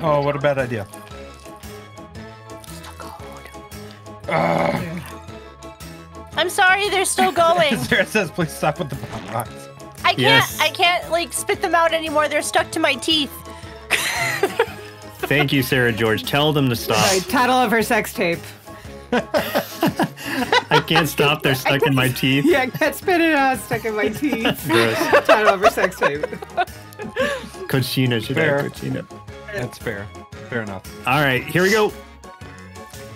Oh, what a bad idea. I'm sorry, they're still going. Sarah says, please stop with the bomb rocks. I can't. Yes. I can't like spit them out anymore. They're stuck to my teeth. Thank you, Sarah George. Tell them to stop. Sorry, title of her sex tape. I can't stop. They're stuck in my teeth. Yeah, I can't spit it out. Stuck in my teeth. Gross. title of her sex tape. Cochina should Fair. have cochina. That's fair. Fair enough. All right, here we go.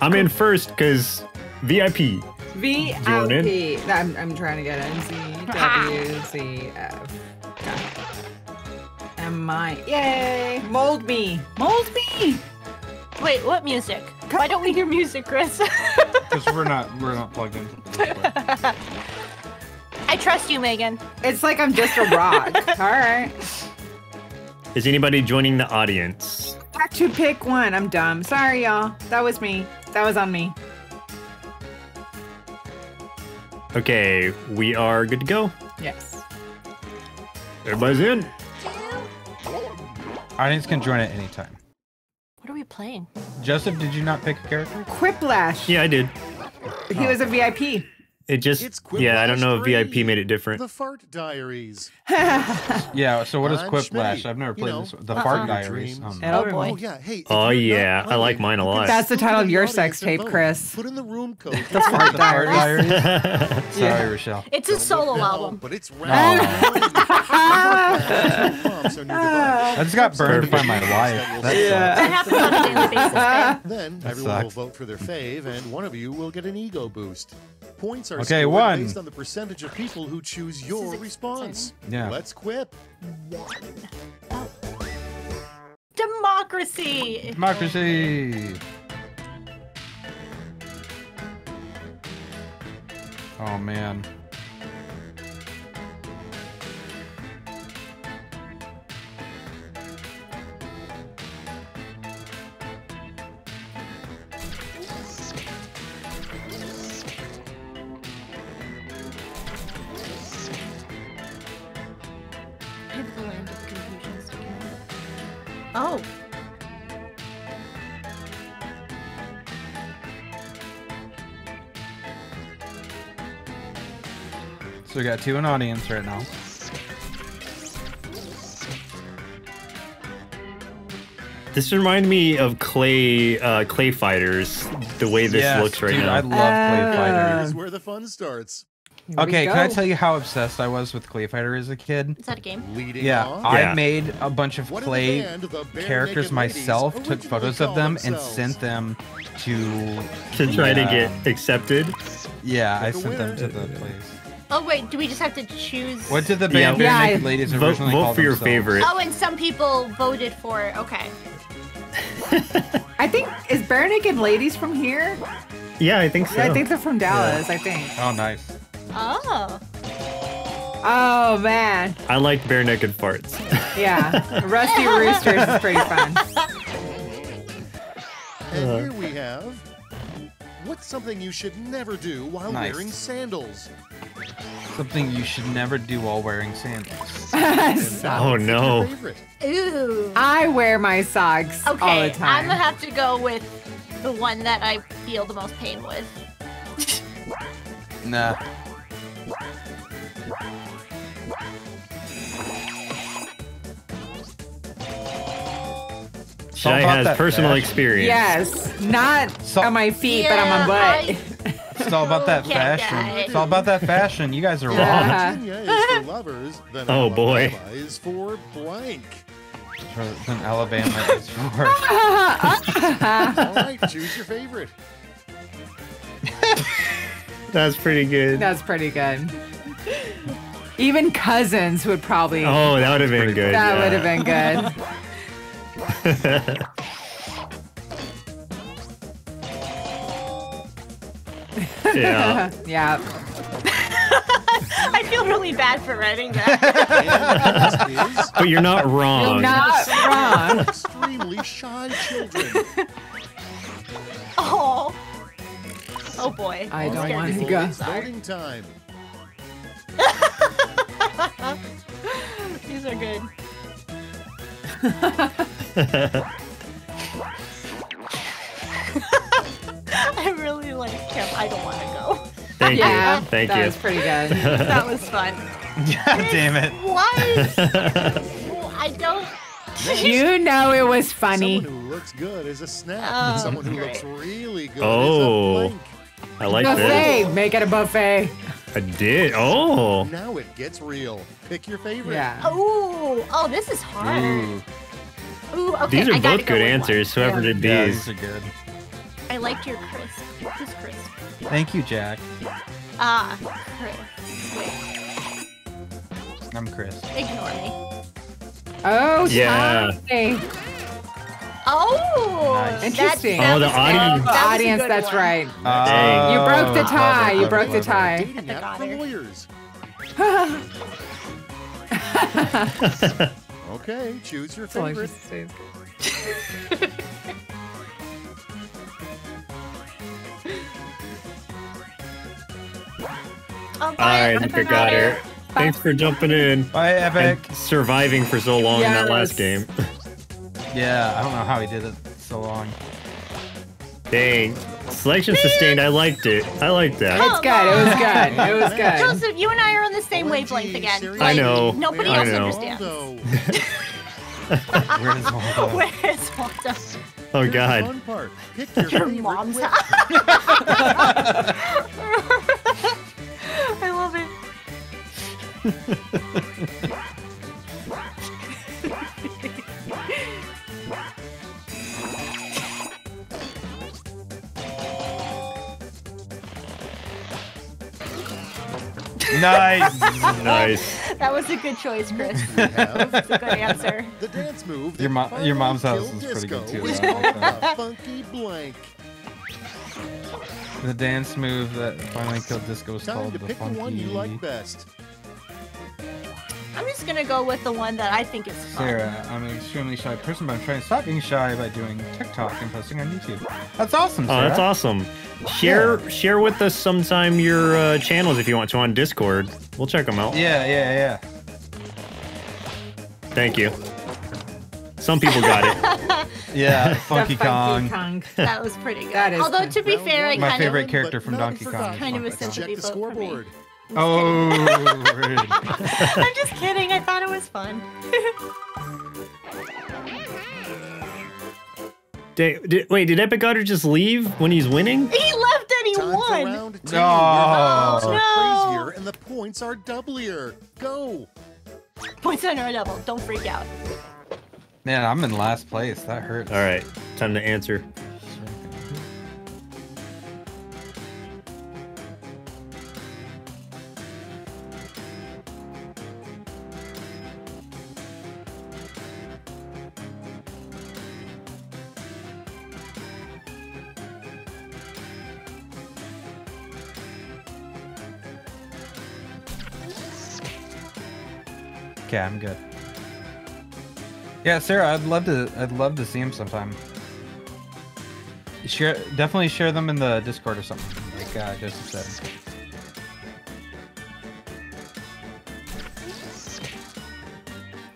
I'm in first because VIP. VIP. I'm, I'm trying to get in. Z W Z F. M I. Yay! Mold me. Mold me. Wait, what music? Why don't we hear music, Chris? Because we're not we're not plugged in. I trust you, Megan. It's like I'm just a rock. All right. Is anybody joining the audience? Have to pick one. I'm dumb. Sorry, y'all. That was me. That was on me. Okay, we are good to go. Yes. Everybody's in. Audience can join at any time. What are we playing? Joseph, did you not pick a character? Quiplash. Yeah, I did. He oh. was a VIP. It just It's yeah, I don't know if VIP made it different. The Fart Diaries. Yeah. So what is I'm Quiplash? I've never You played know, this. The uh, Fart Diaries. Oh, no. Oh, Oh, boy. Oh yeah, hey. Oh, you're not yeah, I like mine a lot. That's the title of your sex tape, vote. Chris. Put in the room code. The Fart Diaries. Diaries. Sorry, Rochelle. It's a solo No, album. but it's round. Prompts on your device. I just got burned by my wife. That Yeah. That happens on a daily basis. Then everyone will vote for their fave, and one of you will get an ego boost. Points are Okay, scored one. based on the percentage of people who choose your is response. Yeah. Let's quip. Democracy. Democracy. Oh man. We got two in audience right now. This reminded me of clay uh, clay fighters. The way this Yes, looks right dude, now. I love Clay Uh, Fighter. Here's where the fun starts. Here Okay, can I tell you how obsessed I was with Clay Fighter as a kid? Is that a game? Leading Yeah, off, I Yeah. made a bunch of One the clay band, the characters myself, took photos of called them, and sent them to. to try to get accepted. Yeah, I Pick a sent them to the place. Oh wait, do we just have to choose? What did the band Bare yeah, Naked I- Ladies Vote, originally vote call for your themselves? favorite. Oh, and some people voted for it. Okay. I think is Barenaked Ladies from here? Yeah, I think so. I think they're from Dallas. I think. Oh, nice. Oh. Oh man, I like bare naked farts. yeah. Rusty Roosters is pretty fun. And here we have. What's something you should never do while Nice. wearing sandals? Something you should never do while wearing sandals. oh no. Ooh. I wear my socks all Okay, the I'm gonna have to go with the one that I feel the most pain with. Nah. Shai all about has that personal fashion. experience. yes, not So- on my feet, but on my Yeah, butt. It's all about that fashion. die. It's all about that fashion. You guys are uh-huh. wrong. Yeah. Virginia is oh, for lovers. Then Oh, boy. Alabama is for blank. Then Alabama is for. All right, choose your favorite. That's pretty good. That's pretty good. Even cousins would probably. oh, that would have been pretty good. that yeah. would have been good. yeah. yeah. I feel really bad for writing that. And this is But you're not wrong. You're not wrong. extremely shy children. oh. Oh boy. I don't want to to see go. these. Voting time. These are good. I really like him. I don't want to go. Thank yeah, you. Thank that you. was pretty good. That was fun. God damn it. What? I don't. you know it was funny. Someone who looks good is a snap. Oh, Someone who great. looks really good Oh. is a oh, blank. I like this. Buffet. Make it a buffet. I did. Oh. Now it gets real. Pick your favorite. Yeah. Ooh. Oh, this is hard. Ooh. Ooh. Okay. These are I gotta both go good with one. answers. Whoever Yeah. did Yeah, these. these are good. I liked your crisp. Who's crisp? Thank you, Jack. Ah, Chris. I'm Chris. ignore me. Oh, Yeah. Ty. Oh, Nice. that- Interesting. that Oh, the audience. The that audience, that's one. right. Oh, You broke the tie. You broke the tie. Dating I app got lawyers. Okay, choose your So I favorite. just say- Oh, All right, Epic got her. Thanks for jumping in Bye, Epic. and surviving for so long in that last game. Yeah, I don't know how he did it so long. Dang. Selection sustained. I liked it. I liked that. It's good. It was good. It was good. Joseph, you and I are on the same wavelength again. serious? I know. Nobody I else know. understands. Where's Waldo? Where is Waldo? Oh God. fun part. Pick your Your mom's house. I love it. Nice. Nice. That was a good choice, Chris. We have That's a good answer. the dance move. Your that mo- your mom's house killed is pretty good, too, though. I like called a funky blank. The dance move that finally killed Disco was Time called to the pick the one you like best. I'm just gonna go with the one that I think is fun. Sarah, I'm an extremely shy person, but I'm trying to stop being shy by doing TikTok and posting on YouTube. That's awesome, Oh, Sarah. that's awesome. Share share with us sometime your uh, channels if you want to on Discord. We'll check them out. Yeah, yeah, yeah. Thank you. Some people got it. Yeah, The Funky Kong. Kong. That was pretty good. That is Although fun. to be fair, I. My kind favorite of character from Donkey forgotten. Kong. kind of a Let's sympathy vote for me. Scoreboard. Oh. I'm just kidding. I thought it was fun. Did, did, wait, did Epic Otter just leave when he's winning? he left and he Time for won. round two. No. Where the Oh, no. crazier and the points are doublier. Go. Points on our double. Don't freak out. Man, I'm in last place. That hurts. All right, time to answer. Okay, I'm good. Yeah, Sarah, I'd love to. I'd love to see him sometime. Share, definitely share them in the Discord or something, like uh, Joseph said.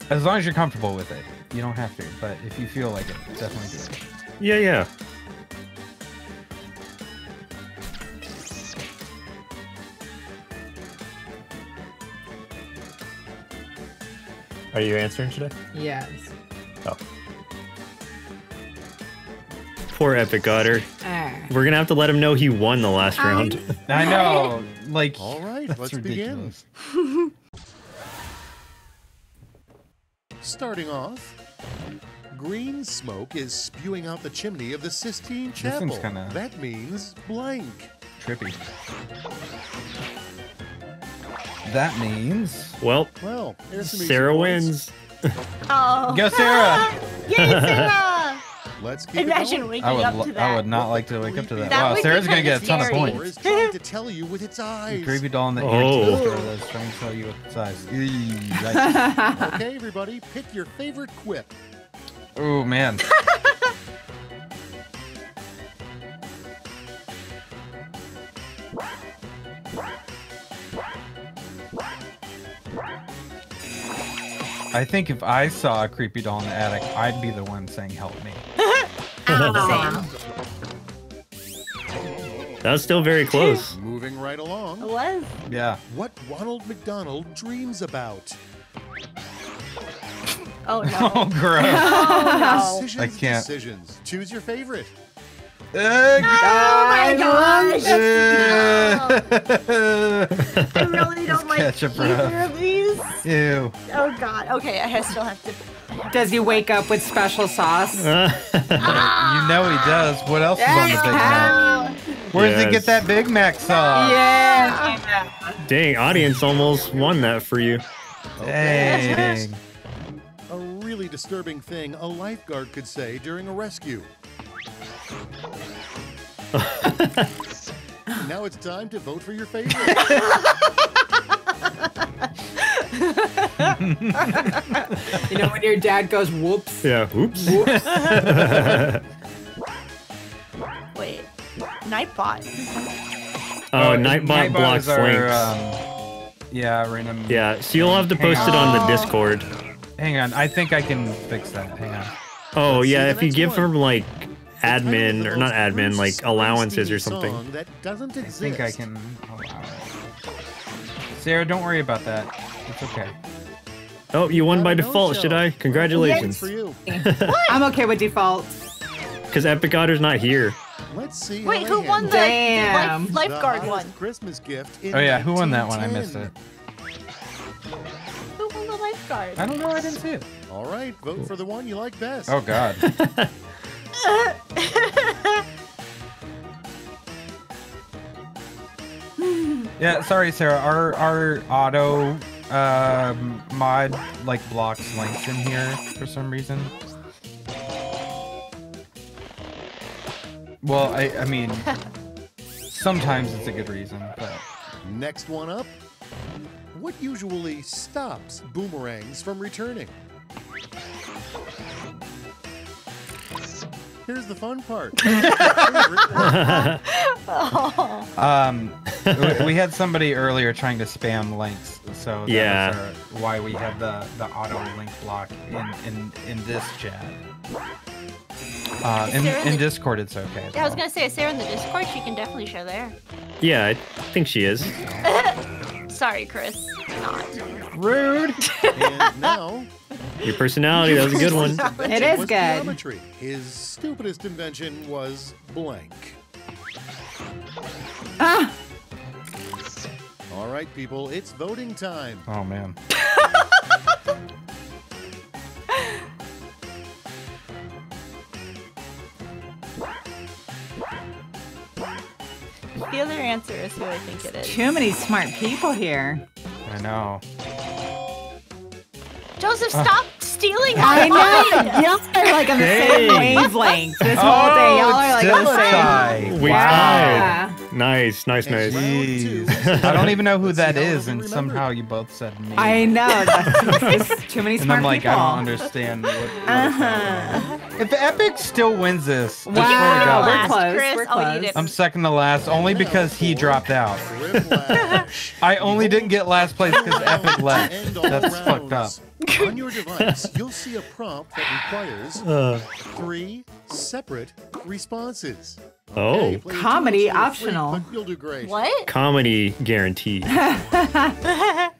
As long as you're comfortable with it, you don't have to. But if you feel like it, definitely do it. Yeah, yeah. Are you answering today? Yes. Oh. Poor Epic Otter. Ah. We're gonna have to let him know he won the last round. I know, like. All right, let's ridiculous. begin. Starting off, green smoke is spewing out the chimney of the Sistine This Chapel. kinda- That means blank. Trippy. That means. Well, Well, there's some easy Sarah wins. Oh. Go, Sarah! Yay, Sarah! Let's keep Imagine going. waking I would. up to that. I would not like to wake up to that. That wow, Sarah's gonna get a ton of scary. Or points. is trying to tell you with its eyes. Gravy doll in the Oh. ear that's trying to tell you what size. Eee, yikes. Okay, everybody, pick your favorite quip. oh man. I think if I saw a creepy doll in the attic, I'd be the one saying "Help me." Oh, that was still very close. Moving right along. It was. Yeah. What Ronald McDonald dreams about. Oh no. Oh, gross. Oh no. Decisions, I can't. decisions. Choose your favorite. Uh, Oh my gosh. uh, I really don't like ketchup, bro. either of these. Ew. Oh god. Okay, I still have to. Does he wake up with special sauce? You know he does. What else is on the Big Mac? Where does he get that Big Mac sauce? Yeah. Dang, audience almost won that for you. Dang. A really disturbing thing a lifeguard could say during a rescue. Now it's time to vote for your favorite. You know when your dad goes whoops. Yeah, whoops. Wait. Nightbot. Oh, Nightbot Nightbot blocks our, links. um, yeah, random. yeah, so you'll have to post it on the Oh. Discord. Hang on. I think I can fix that. Hang on. Oh, Let's yeah, if you give one. them like Title of admin, or not admin, like allowances or something. That doesn't I think I can allow it. Sarah, don't worry about that. It's okay. Oh, you won by default, should I? Congratulations. for you. I'm okay with default. Because Epic Otter's not here. Let's see. Wait, who won the Damn. life, the lifeguard hottest one? Christmas gift. In Oh yeah, who won that one? I missed it. Who won the lifeguard? I don't know. I didn't see it. All right, vote for the one you like best. Oh God. yeah, sorry, Sarah. Our our auto um, mod like blocks links in here for some reason. Well, I I mean, sometimes it's a good reason, but Next one up. What usually stops boomerangs from returning? Here's the fun part. um, we- we had somebody earlier trying to spam links, so that Yeah. our, why we had the the auto link block in in in this chat. Uh, in, Sarah, in Discord, it's okay. as Yeah, I was gonna say, if Sarah in the Discord, she can definitely share there. Yeah, I think she is. Sorry, Chris. Not. Rude. and now, Your personality, that was a good one. It is good. Geometry. His stupidest invention was blank. Ah, All right, people, it's voting time. Oh man. The other answer is who I think it is. too many smart people here. I know. Joseph, stop stealing I know. mind! Y'all are like on the same wavelength this whole day. Y'all are like on the same. We Yeah. tied. Nice, nice, nice. Jeez. I don't even know who Let's see that how is, well and they somehow you both said me. I know. That's just too many smart and I'm like, people. I don't understand what. what Uh-huh. If Epic still wins this, I Wow. swear to We're close, Chris. we're Oh, close. did. I'm second to last, only because he dropped out. I only didn't get last place because Epic left. That's fucked up. Rounds. On your device, you'll see a prompt that requires Uh, three separate responses. oh, Okay, play Comedy much, you're a freak, optional. but you'll do great. What? comedy guaranteed.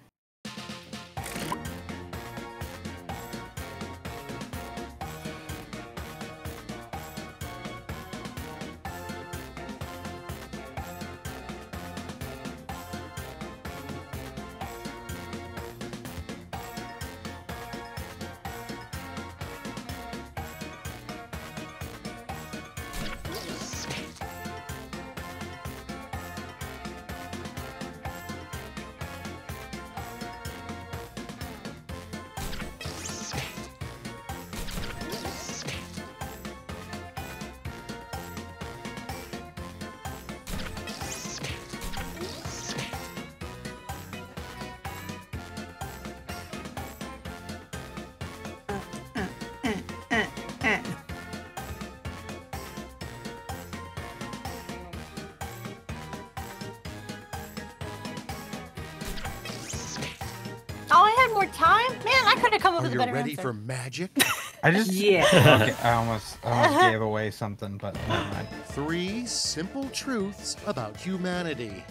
Are a you better ready answer. for magic? I just Yeah. Okay, I almost I almost gave away something, but never mind. Three simple truths about humanity.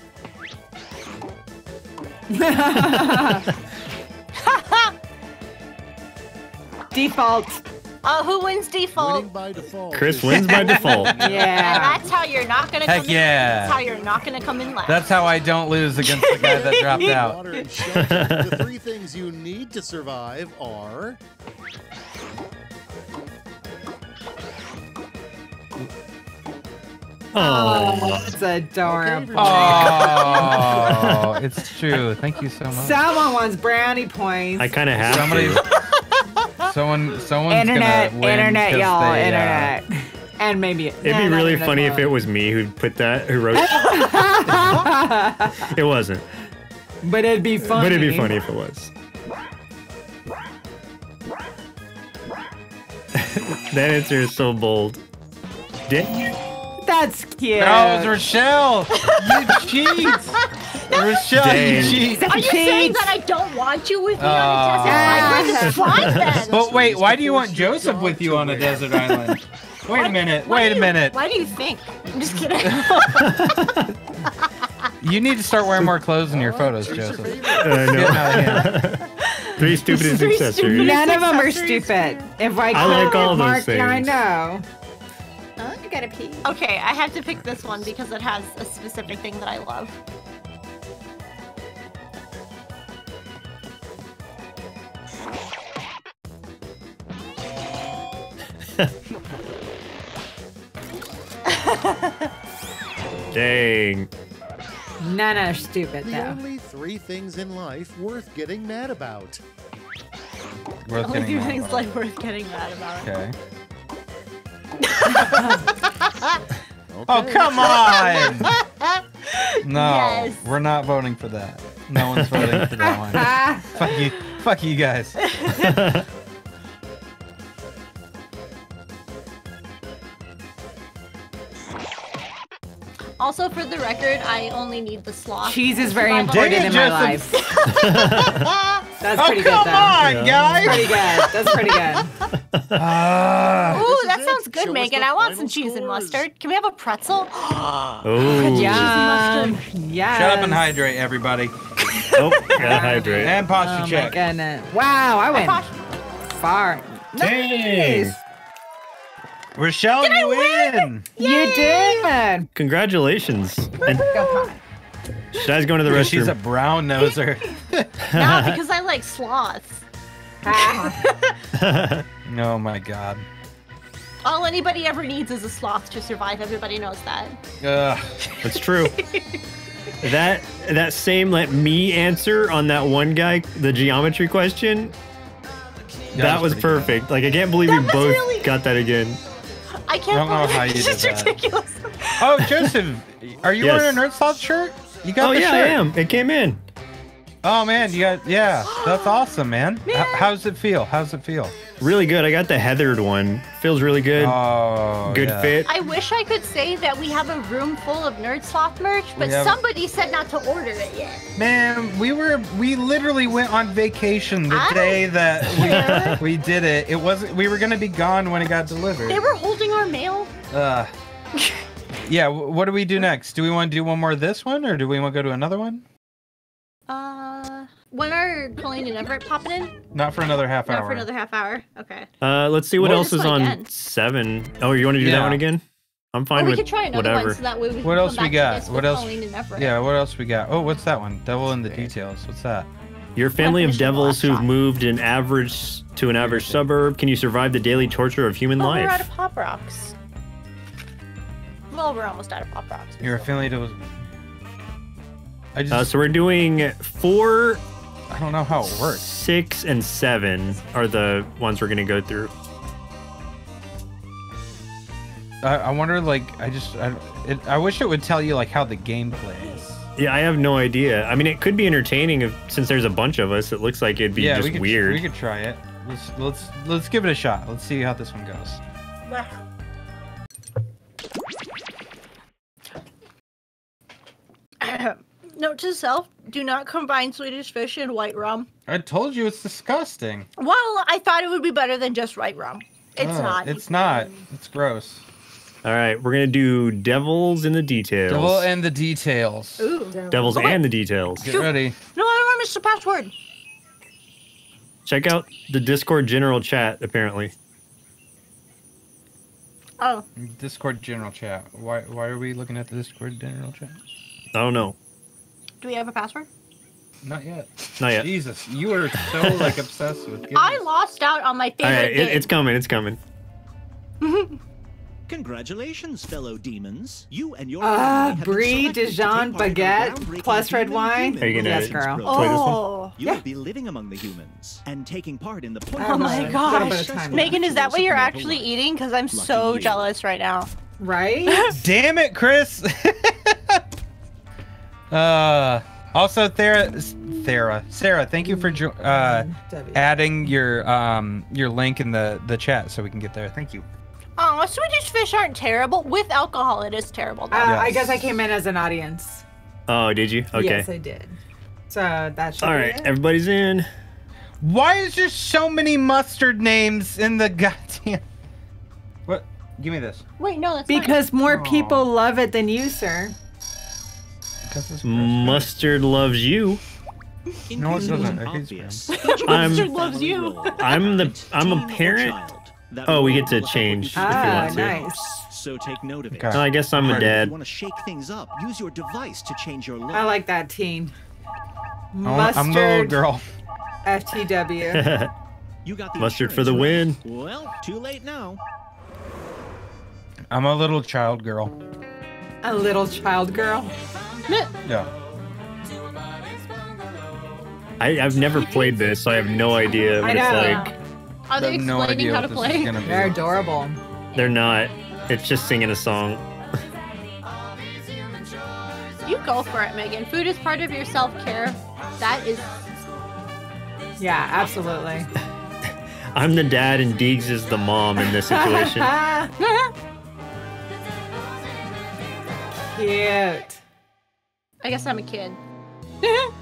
Default. Oh, who wins default? Winning by default. Chris wins by default. And Yeah. that's how you're not gonna Heck come in. yeah. That's how you're not gonna come in last. That's how I don't lose against the guy that dropped out. Water and shelter. the three things you need to survive are Oh, It's adorable. Oh, it's true. Thank you so much. Someone wants brownie points. I kind of have Somebody, to. someone, someone's internet, gonna win internet, 'cause y'all, they, uh, internet. And maybe It'd be really funny if it was me who put that, who wrote. it wasn't, But it'd be funny. but it'd be funny if it was. That answer is so bold. Dick. That's cute. No, it was Rochelle. You cheat. Rochelle, Dang. you cheat. Are you saying that I don't want you with me Oh. on a desert island? It's fine then. But wait, why do you want Joseph with you on a desert island? Wait a minute. Wait do a you- minute. Why do you think? I'm just kidding. You need to start wearing more clothes in your photos, Joseph. favorite. Uh, Getting no. Out of hand. Three stupidest Three accessories. None of them are stupid. If I, I like could, all those Mark, I know. Oh, you gotta pee. okay, I have to pick this one because it has a specific thing that I love. Dang. None are stupid The though. only three things in life worth getting mad about. Worth Only getting few things about. like worth getting mad about. Okay. Oh, okay. Oh, come on! No, Yes. we're not voting for that. No one's voting for that one. Fuck you. Fuck you guys. Also, for the record, I only need the sloth. cheese is very important in my life. That's Oh, pretty good come though. on, guys! That's Pretty good. That's pretty good. Ah. Ooh, This that is sounds good, Show Megan. I want some cheese and mustard. Can we have a pretzel? Oh. Yum. Yes. Shut up and hydrate, everybody. Oh, gotta hydrate. And posture Oh my check. goodness. Wow, I went far. Dang. Nice. Rochelle, you win. You did. Congratulations. And Go. Shai's going to the restroom. She's a brown noser. Not because I like sloths. oh my god. All anybody ever needs is a sloth to survive. Everybody knows that. Ugh. That's true. that that same let me answer on that one guy, the geometry question. Yeah, that was pretty good. perfect. Like I can't believe we That was both really- got that again. I can't don't know believe how you it's did just that. ridiculous. Oh, Joseph, are you Yes. wearing a Nerd Sloth shirt? You got Oh the yeah, shirt. I am. It came in. Oh man, you got yeah. That's awesome, man. H- how's it feel? How's it feel? Really good. I got the heathered one. Feels really good. Oh, good yeah. fit. I wish I could say that we have a room full of Nerd Sloth merch, but have- somebody said not to order it yet. Man, we were we literally went on vacation the I day that we, we did it. It wasn't we were gonna be gone when it got delivered. They were holding our mail. Uh, yeah. What do we do next? Do we want to do one more of this one, or do we want to go to another one? Uh, when are Colleen and Everett popping in? Not for another half Not hour. Not for another half hour. Okay. Uh, let's see what Well, else is on again. seven. Oh, you want to do that one again? I'm fine Or fine we with could try another whatever. one so that way we can What come else we back got? What else? Colleen and Everett. Yeah. What else we got? Oh, what's that one? Devil in the details. What's that? Your family of devils who've shot. moved an average to an average suburb. Can you survive the daily torture of human Oh, we're out life? of pop rocks. Well, we're almost out of pop rocks. You're affiliated with. I just Uh, so we're doing four, I don't know how it works. six, and seven are the ones we're gonna go through. I, I wonder, like, I just, I, it, I wish it would tell you like how the game plays. Yeah, I have no idea. I mean, it could be entertaining if, since there's a bunch of us. It looks like it'd be yeah, just we could, weird. We could try it. Let's let's let's give it a shot. Let's see how this one goes. Note to self: do not combine Swedish fish and white rum. I told you it's disgusting. Well, I thought it would be better than just white rum. It's Oh, not. It's not. It's gross. All right, we're gonna do devils in the details. Devil and the details. Ooh. devils and the details. Get ready. No, I don't remember the password. Check out the Discord general chat. Apparently, Oh, Discord general chat. Why why are we looking at the Discord general chat? I don't know. Do we have a password? Not yet. Not yet. Jesus, you are so like obsessed with. I lost out on my favorite right, it, game. it's coming. It's coming. Congratulations, fellow demons. You and your Ah, family have been Brie Dijon take part in the baguette plus red wine? Human Are you gonna- Yes, Relations girl. program. Play this one? oh. You Yeah. will be living among the humans and taking part in the Oh my gosh. bit of time Megan, is that what you're actually eating? Because I'm Lucky so you. jealous right now. Right? Damn it, Chris. Uh. Also, Thera, Thera, Sarah, thank you for jo- uh, adding your um your link in the the chat so we can get there. Thank you. Oh, Swedish fish aren't terrible. With alcohol, it is terrible. Though. Uh, I guess I came in as an audience. Oh, did you? Okay. Yes, I did. So that should All be right, it. everybody's in. Why is there so many mustard names in the goddamn? What? Give me this. Wait, no, that's fine. Because more Aw. people love it than you, sir. Because it's Mustard loves you. No, it doesn't. I hate obvious. I'm- Mustard loves you. I'm the I'm a parent. Oh, we get to change you if you Ah, want to. nice. So take note of it. Okay. I guess I'm a dad. want to shake things up, use your device to change your look. I like that teen. I want- I'm the little girl. FTW. You got the Mustard for the win. Well, too late now. I'm a little child girl. A little child girl. Yeah. I, I've never played this, so I have no idea what I it's know. like. Are they I have no explaining idea how to play? They're adorable. They're not. It's just singing a song. You go for it, Megan. Food is part of your self care. That is. Yeah, absolutely. I'm the dad and Deegs is the mom in this situation. Cute. I guess I'm a kid.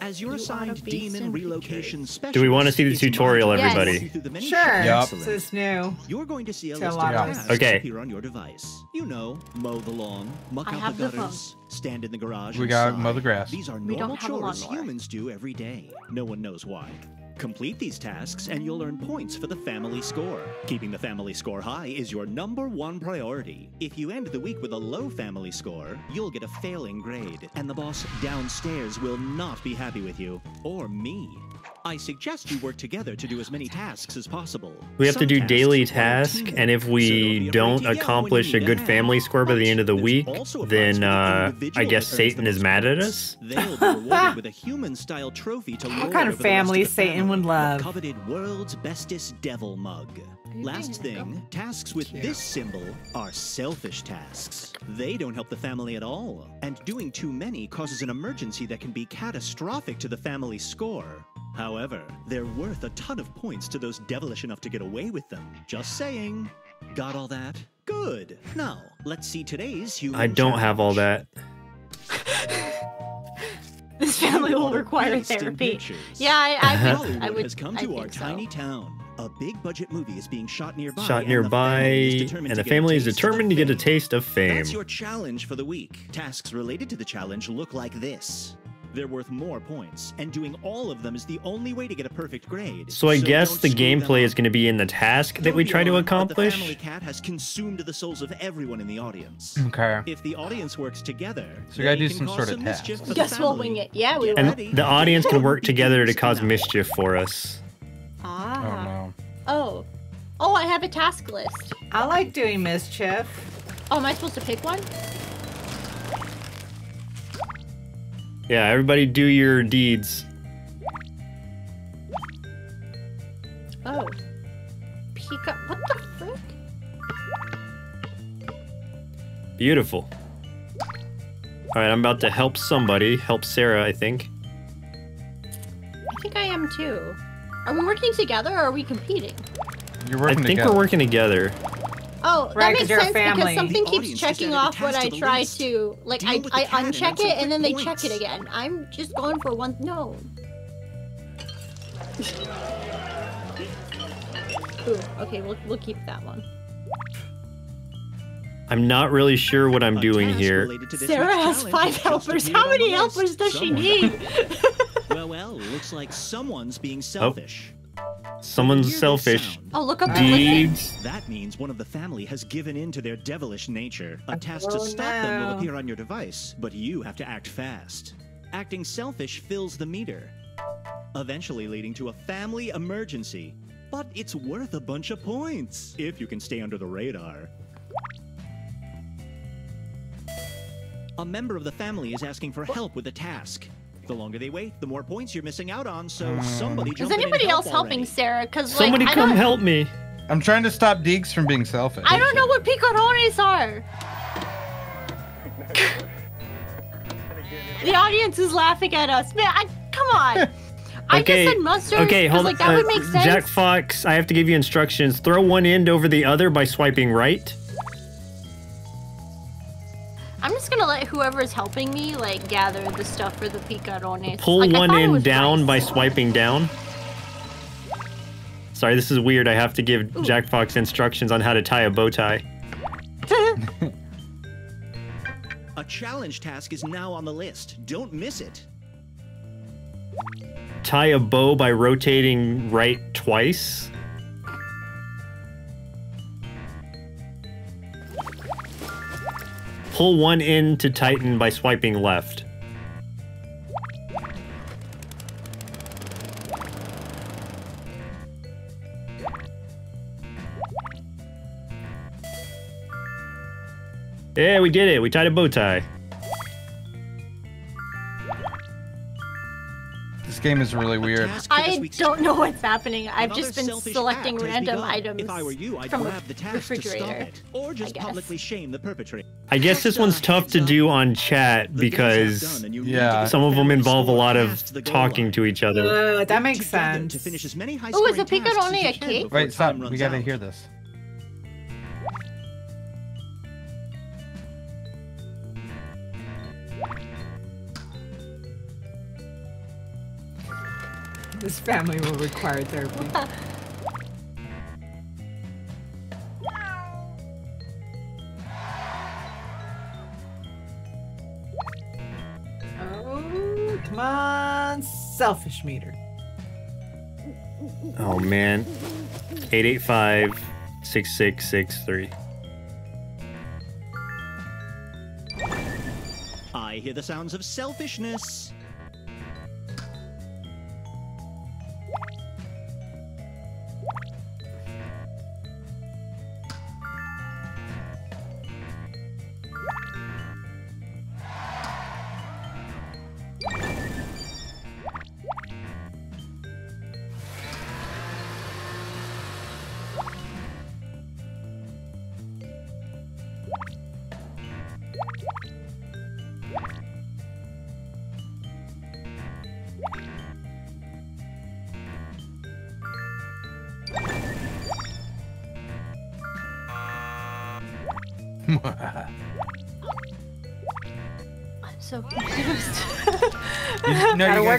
As your You oughta assigned be demon relocation specialist, Do we wanna see the tutorial, job Yes. everybody? walk you through the many Sure. steps. Yup. This is new. You're going to see a To a list lot of of tasks. Okay. appear on your device. You know, mow the lawn, muck I out have the the gutters, stand in the garage. We got sigh. mow the grass. These are We don't normal have a chores lawnmower. humans do every day. No one knows why. Complete these tasks and you'll earn points for the family score. Keeping the family score high is your number one priority. If you end the week with a low family score, you'll get a failing grade, and the boss downstairs will not be happy with you or me. I suggest you work together to do as many tasks as possible. We have to do tasks daily require tasks, teamwork, and if we be afraid don't to yell when you accomplish a good family score by the end of the week, also a prize then uh, I guess Satan is mad at us. They'll be rewarded with a human-style trophy to lord kind of over the rest family the Satan family. would love? Coveted world's bestest devil mug. Last thing, tasks with this symbol are selfish tasks. They don't help the family at all, and doing too many causes an emergency that can be catastrophic to the family score. However, they're worth a ton of points to those devilish enough to get away with them. Just saying. Got all that? Good. Now, let's see today's human I don't have all that. This family will require therapy. Yeah, I, I would. I would. has come I to think our so. tiny town. A big budget movie is being shot nearby. Shot and the nearby, family is determined and to the get a family is taste determined to get a taste of fame. That's your challenge for the week. Tasks related to the challenge look like this. They're worth more points, and doing all of them is the only way to get a perfect grade. So I guess the gameplay is going to be in the task that Don't we try to alarmed, but The family accomplish. cat has consumed the souls of everyone in the audience. Okay. If the audience works together, So we gotta do some sort of some mischief task. for Guess we'll wing it. Yeah, we Get will. ready. And the audience can work together to cause mischief for us. Oh Ah. no. Oh. Oh, I have a task list. I like doing mischief. Oh, am I supposed to pick one? Yeah, everybody do your deeds. Oh. Peek up. What the frick? Beautiful. All right, I'm about to help somebody. Help Sarah, I think. I think I am too. Are we working together or are we competing? You're working I think together. we're working together. Oh, that Right, 'cause makes sense because something The keeps checking off when task I try list. to like Deal I, I cat and uncheck it and then they some check it again. I'm just going for one. No. Ooh, okay, we'll we'll keep that one. I'm not really sure what I'm doing here. related to this Sarah has five helpers. How many helpers list. does she need? Well, well, looks like someone's being Oh. Selfish. Someone's selfish. oh, look up the. Deeds. That means one of the family has given in to their devilish nature. A task to Oh, stop them will appear on your device, but you have to act fast. Acting selfish fills the meter, eventually leading to a family emergency. But it's worth a bunch of points if you can stay under the radar. A member of the family is asking for help with a task. The longer they wait, the more points you're missing out on, so somebody Is jump in and anybody help else helping already. Sarah? Because like Somebody I come don't, help me. I'm trying to stop Deeks from being selfish. I don't know what picarones are. the audience is laughing at us. Man, I, come on. I just Okay, said mustard. Okay, hold like on. that Uh, would make sense. Jack Fox, I have to give you instructions. Throw one end over the other by swiping right. I'm just gonna let whoever's helping me like gather the stuff for the picarones. Pull Like, one in it end was down by swiping down. Sorry, this is weird. I have to give Jack Fox instructions on how to tie a bow tie. A challenge task is now on the list. Don't miss it. Tie a bow by rotating right twice. Pull one in to tighten by swiping left. Yeah, we did it. We tied a bow tie. Game is really weird. task for this I don't know what's happening. I've Another just been selecting random items If I were you, I'd from grab the the task to stop refrigerator. it, or just guess. publicly shame the perpetrator. I guess this one's tough to do on chat The day's not because done and you need yeah, some of them involve a lot of past the goal talking to each other. Uh, that makes sense. To finish as many high Oh, is scoring a picarone tasks as a cake? Wait, stop. We gotta out. hear this. This family will require therapy. oh, come on, selfish meter. Oh man. 885 6663. I hear the sounds of selfishness.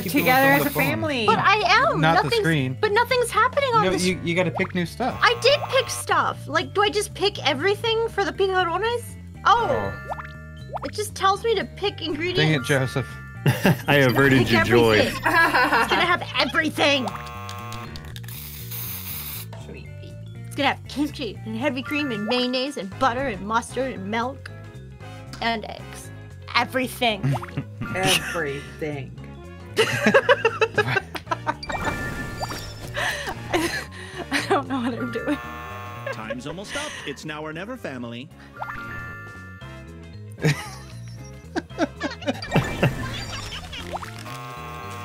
Keep doing together as a phone. family. but I am. Not the screen. But nothing's happening on No, this. you, you gotta pick new stuff. I did pick stuff. Like, do I just pick everything for the picarones? Oh, Oh, it just tells me to pick ingredients. dang it, Joseph. I averted your joy. everything. It's gonna have everything. It's gonna have kimchi and heavy cream and mayonnaise and butter and mustard and milk and eggs. Everything. Everything. I don't know what I'm doing. Time's almost up. It's now or never, family.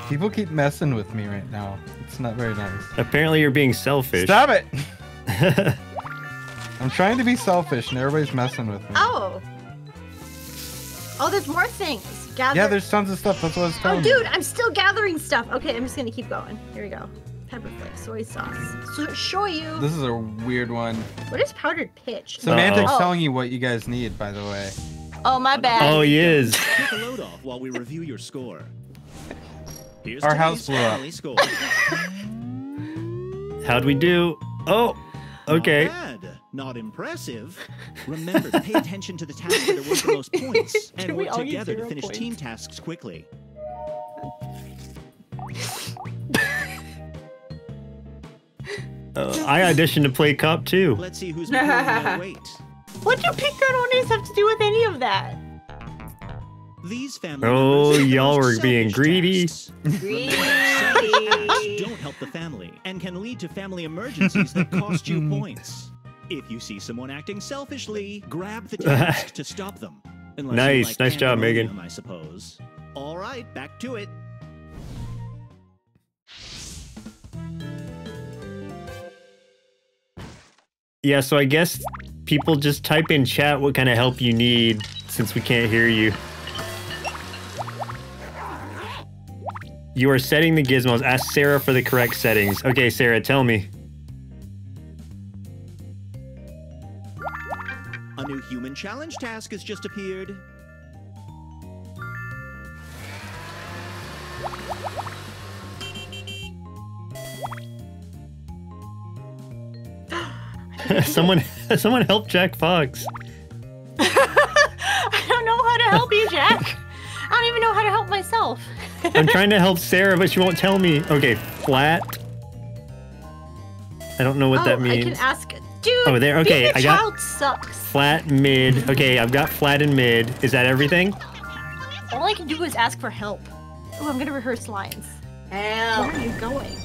People keep messing with me right now. It's not very nice. Apparently you're being selfish. Stop it! I'm trying to be selfish and everybody's messing with me. Oh. Oh, there's more things. Gather. Yeah, there's tons of stuff. That's what I was Oh, telling you. dude, I'm still gathering stuff. Okay, I'm just gonna keep going. Here we go. Pepper flakes, soy sauce. So, shoyu. This is a weird one. What is powdered pitch? Semantic's Oh. telling you what you guys need, by the way. Oh, my oh, bad. Oh, he is. Take a load off while we review your score. Here's Our house blew up. How'd we do? Oh, okay. Not impressive. Remember to pay attention to the tasks that are worth the most points and work together to finish points? team tasks quickly. Uh, I auditioned to play cop too. Let's see who's pulling their weight. What do picarones have to do with any of that? These family Oh, members are the y'all most were being selfish greedy. tasks. Selfish don't help the family and can lead to family emergencies that cost you points. If you see someone acting selfishly, grab the task to stop them. Unless Nice. like Nice job, Megan. I suppose. All right, back to it. Yeah, so I guess people just type in chat what kind of help you need since we can't hear you. You are setting the gizmos. Ask Sarah for the correct settings. Okay, Sarah, tell me. Challenge task has just appeared. someone someone help Jack Fox. I don't know how to help you, Jack. I don't even know how to help myself. I'm trying to help Sarah, but she won't tell me. Okay, flat. I don't know what oh, that I means. can ask. Dude, Oh, there- okay, being a I got- child sucks. Flat, mid. Okay, I've got flat and mid. Is that everything? All I can do is ask for help. Oh, I'm gonna rehearse lines. Help. Where are you going?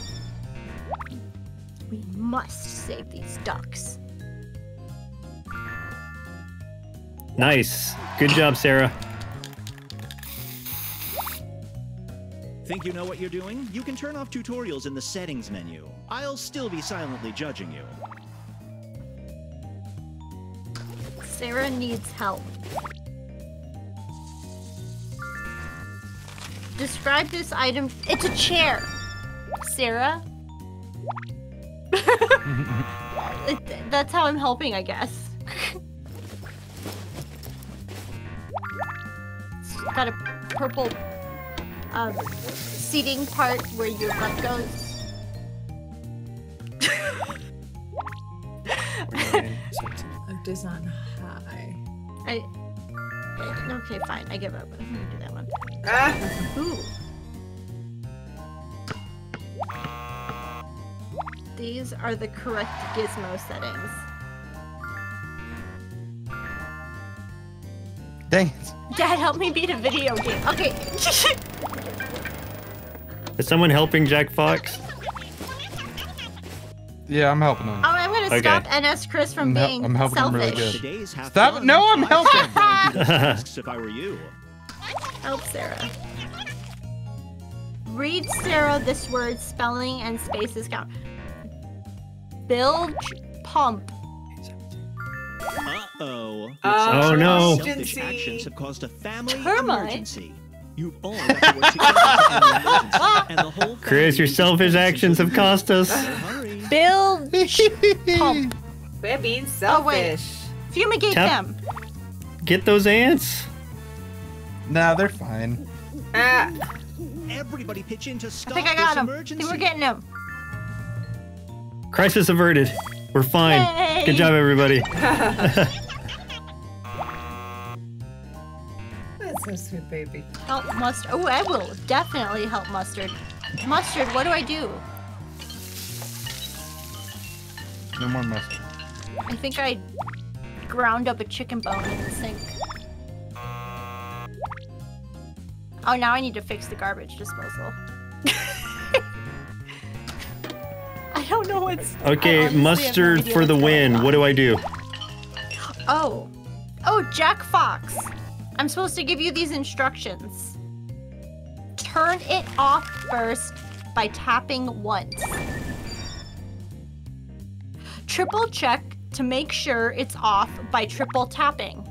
We must save these ducks. Nice. Good job, Sarah. Think you know what you're doing? You can turn off tutorials in the settings menu. I'll still be silently judging you. Sarah needs help. Describe this item. It's a chair. Sarah? It- That's how I'm helping, I guess. It's got a purple um, seating part where your butt goes. Does on high. I. Okay, fine. I give up. I'm gonna do that one. Ah, Ooh. These are the correct gizmo settings. Dang it. Dad, help me beat a video game. Okay. Is someone helping Jack Fox? Yeah, I'm helping him. Oh, I'm gonna Okay. stop NS Chris from I'm hel- being I'm helping him selfish. really good. Stop- done. no, I'm helping. still probably do the tasks if I were you. Help Sarah. Read Sarah this word spelling and spaces count. Bilge pump. Uh-oh. Oh, no. Selfish Emergency. actions have caused a family Termite? emergency. You all have to work together to end the emergency, and the whole Chris, your selfish actions have cost us. Hurry. Bilge pump. we're being Oh, selfish. Fumigate Tap- them. Get those ants. Nah, they're fine. Ah, Everybody pitch in to I stop think I this got him. I emergency. think we're getting them. Crisis averted. We're fine. Yay. Good job, everybody. so sweet, baby. Help mustard. Oh, I will definitely help mustard. Mustard, what do I do? No more mustard. I think I ground up a chicken bone in the sink. Oh, now I need to fix the garbage disposal. I don't know what's. Okay, honestly have no mustard for the win. What do I do? Oh. Oh, Jack Fox. I'm supposed to give you these instructions. Turn it off first by tapping once. Triple check to make sure it's off by triple tapping.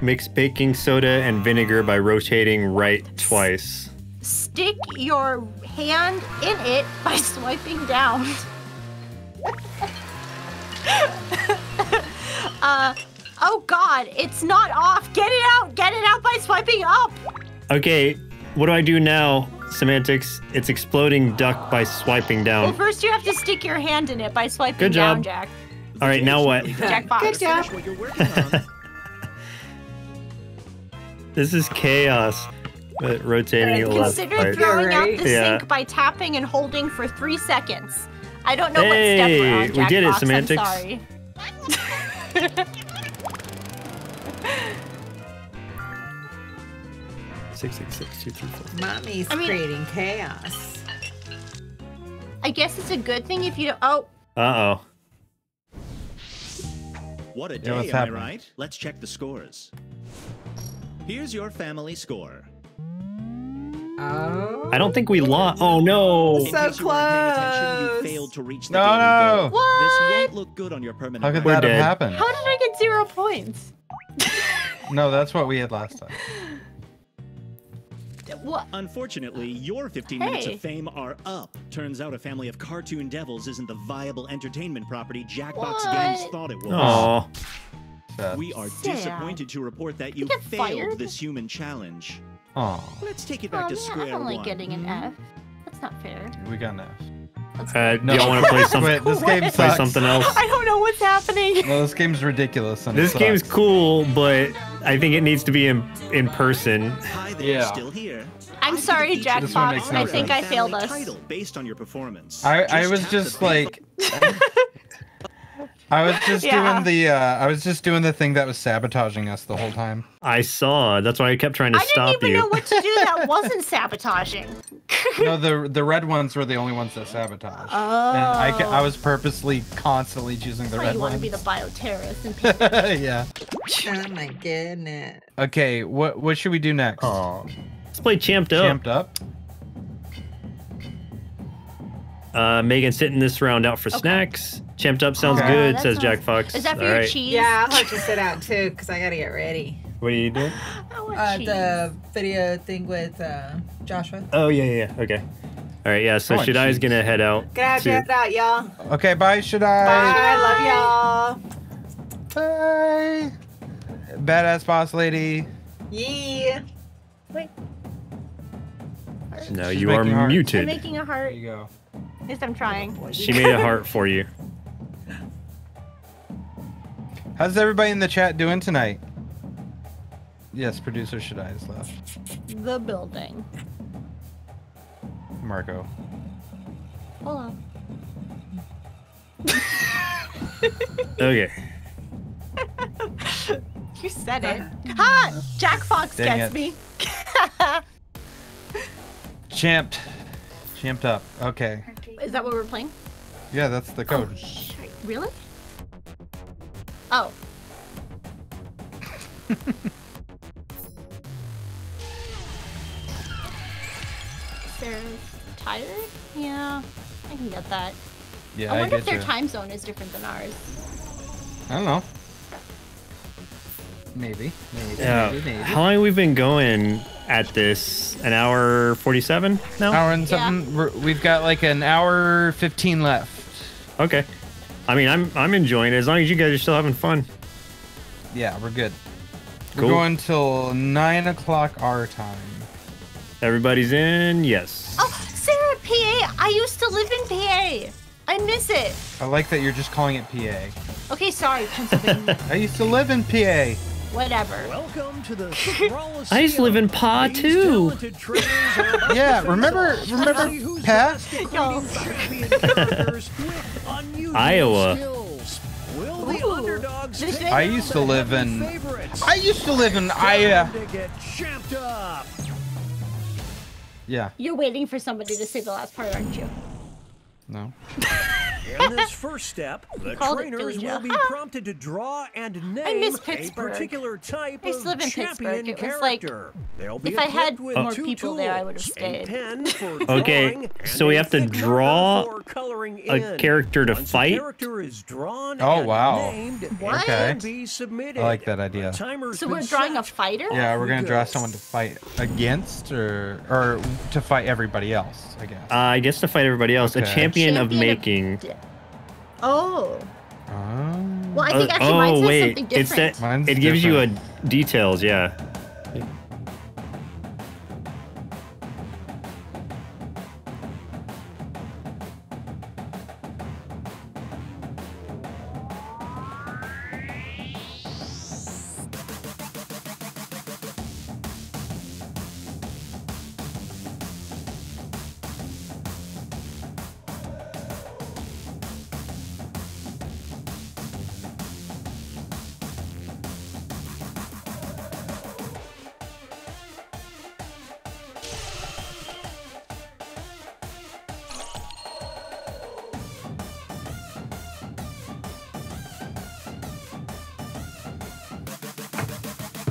Mix baking soda and vinegar by rotating right twice. Stick your hand in it by swiping down. uh, oh god, it's not off. Get it out. Get it out by swiping up. Okay, what do I do now? Semantics. It's exploding duck by swiping down. Well, first you have to stick your hand in it by swiping Good down, job. Jack. All right, now what? Jackbox. Good job. You're working on. This is chaos. But rotating the left Consider part. throwing right? out the Yeah. sink by tapping and holding for three seconds. I don't know Hey, what step we're on, we did it, semantics. I'm sorry. Six, six, six, two, three, four. Mommy's I mean- creating chaos. I guess it's a good thing if you don't. Oh, Uh oh. What a Yeah, day, am I happening? right? Let's check the scores. Here's your family score. Oh. I don't think we lost. Oh no. In So case you weren't paying attention, close. you failed to reach the No, daily no. goal. This won't look good on your permanent How could that have happened? how did I get zero points? No, that's what we had last time. What? Unfortunately, your 15 minutes of fame are up. Turns out a family of cartoon devils isn't the viable entertainment property Jackbox What? Games thought it was. Oh. Sad. We are Sad. disappointed to report that you failed fired? this human challenge. Aw, Let's take it Oh back man, to square I don't like one. getting an? F. That's not fair. we got an F. That's Uh, do No. y'all want to play something? Wait, this game play sucks. something else. I don't know what's happening. No, this game's ridiculous. And This game's cool, but I think it needs to be in in person. Hi there, Yeah. still here. I'm sorry, it features This one Jackbox. makes an no I think sense. I failed us. Title based on your performance. I, I was just like, I was just Yeah. doing the, uh, I was just doing the thing that was sabotaging us the whole time. I saw. That's why I kept trying to I stop you. I didn't even you. know what to do that wasn't sabotaging. No, the the red ones were the only ones that sabotaged. Oh. And I, I was purposely constantly choosing the Why red you want to ones. be the bioterrorist and people yeah. Oh my goodness. Okay, what what should we do next? Oh. Let's play Champ'd Up. Champ'd up. Uh, Megan's sitting this round out for snacks. Champ'd Up sounds Okay. good, that says sounds- Jack Fox. Is that for All your right. cheese? Yeah, I'll have to sit out too because I gotta get ready. What are you doing? I want Uh, the video thing with uh, Joshua. Oh yeah, yeah, yeah. Okay. All right, yeah. So I want Shadai's gonna head out. Get out, to- get out, y'all. Okay, bye, should I? Bye. Love y'all. Bye. Badass boss lady. y'all. No, She's you are making heart. I'm muted. making a heart. There heart. you go. At least I'm trying. She made a heart for you. How's everybody in the chat doing tonight? Yes, producer should I is left. The building. Marco. Hello. Okay. You said it. Ha! Jack Fox Dang gets it. me. Champed. Champ'd up. Okay. Is that what we're playing? Yeah, that's the code. Oh, really? Oh. Sarah's tired? Yeah, I can get that. yeah, I I, wonder if their you. time zone is different than ours. I don't know. Maybe. Maybe. Yeah. Maybe. Maybe. How long have we been going at this? An hour forty-seven now. Hour and Yeah. something. We're, we've got like an hour fifteen left. Okay. I mean, I'm I'm enjoying it as long as you guys are still having fun. Yeah, we're good. Cool. We're going till nine o'clock our time. Everybody's in. Yes. Oh, Sarah, PA! I used to live in PA! I miss it! I like that you're just calling it PA. Okay, sorry, Pennsylvania. I used to live in PA. Whatever. Welcome to the I used to live in Pa, too. talented trainers are about Yeah, remember- remember off. Pat? the best at Y'all. creating champion characters with unusual Iowa. skills. Will the Ooh. underdogs This take is- I used to live in- I used to live in I. Time Uh, to get champed up. yeah. You're waiting for somebody to say the last part, aren't you? No. In this first step, the Called trainers will be prompted to draw and name a particular type of to live in champion Pittsburgh. It was like- character. If I had with more two people there, I would have stayed. Okay, so we have to draw a character to fight? character is drawn Oh, wow. named, What? can be submitted. I like that idea. So we're drawing a fighter? Yeah, we're gonna draw someone to fight against, or or to fight everybody else. I guess. Uh, I guess to fight everybody else, a champion, of Champion of making. d- Oh. Oh. Well, I think oh, actually oh mine says wait, something it's different. that Mine's it gives you a details. Yeah.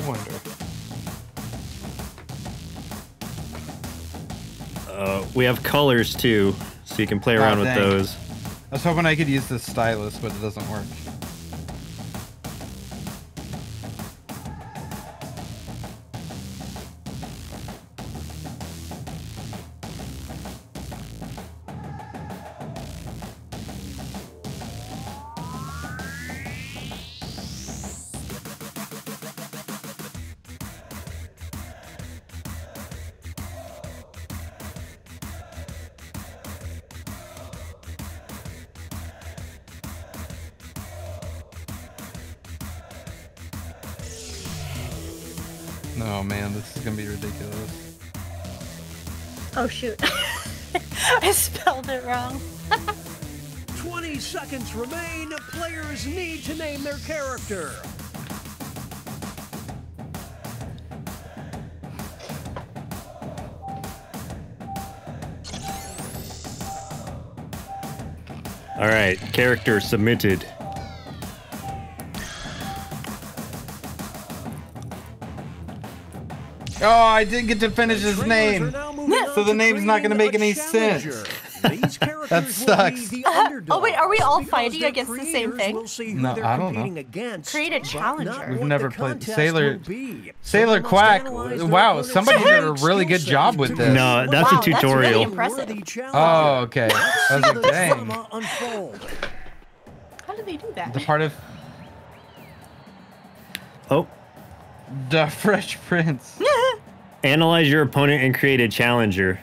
Wonder. Uh, we have colors too, so you can play Oh, around with those. I was hoping I could use the stylus, but it doesn't work. Character. All right, character submitted. Oh, I didn't get to finish his name. now moving on So the name's not gonna make any a challenger. sense. These characters That sucks. the uh, Oh, wait, are we all fighting against the same creators thing? will see who No, they're I don't know. competing against, Create a challenger. We've never played contest Sailor- Sailor Quack. Wow, somebody did a really good job with this. No, determine that's a Wow, that's really tutorial. impressive. Oh, okay. I was like, dang. How did they do that? The part of Oh, the Fresh Prince. analyze your opponent and create a challenger.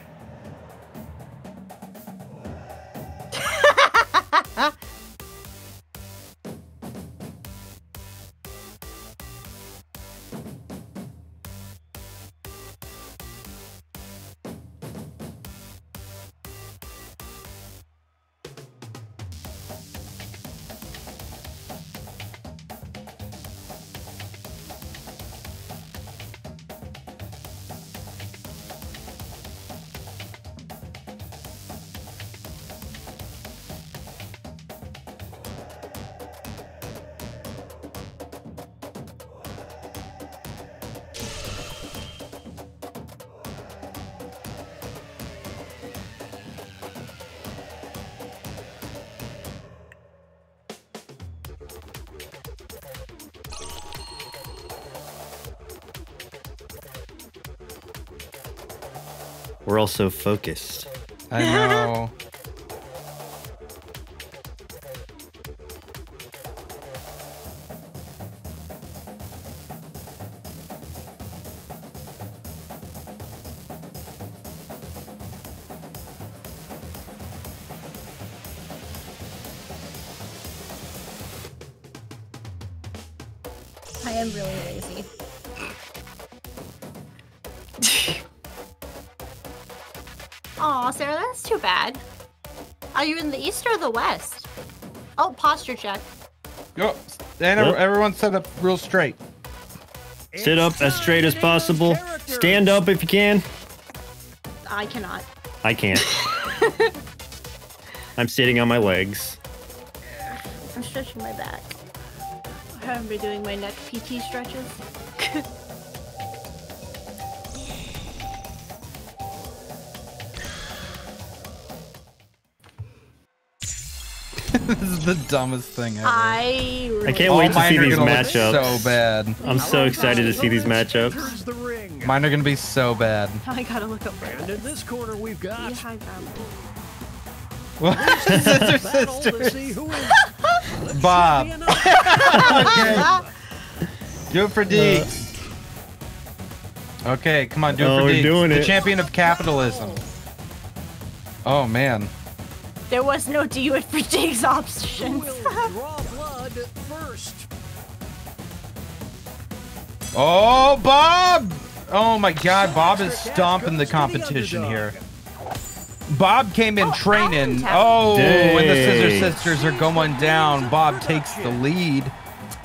So focused. I know. the east or the west? Oh, posture check. Go. And Well- everyone set up real straight. Sit up as straight as possible. Stand up if you can. I cannot. I can't. I'm sitting on my legs. I'm stretching my back. I haven't been doing my neck PT stretches. this is the dumbest thing ever. I. Really I can't wait to see these matchups. So bad. I'm so excited to see these matchups. Enters the ring. Mine are gonna be so bad. I gotta look up. And in this corner, we've got What? Sister, battle to sisters. see who is the Bob. champion of- Do it for uh, Deeks. Okay, come on, do it Oh, for we're Deeks. doing the it. champion of capitalism. Oh man. There was no do it for Diggs Who options. will draw blood first? Oh, Bob! Oh my God, Bob is stomping the competition here. Bob came in Oh, training. Alan's Oh, when the Scissor Sisters are going down, Bob takes the lead.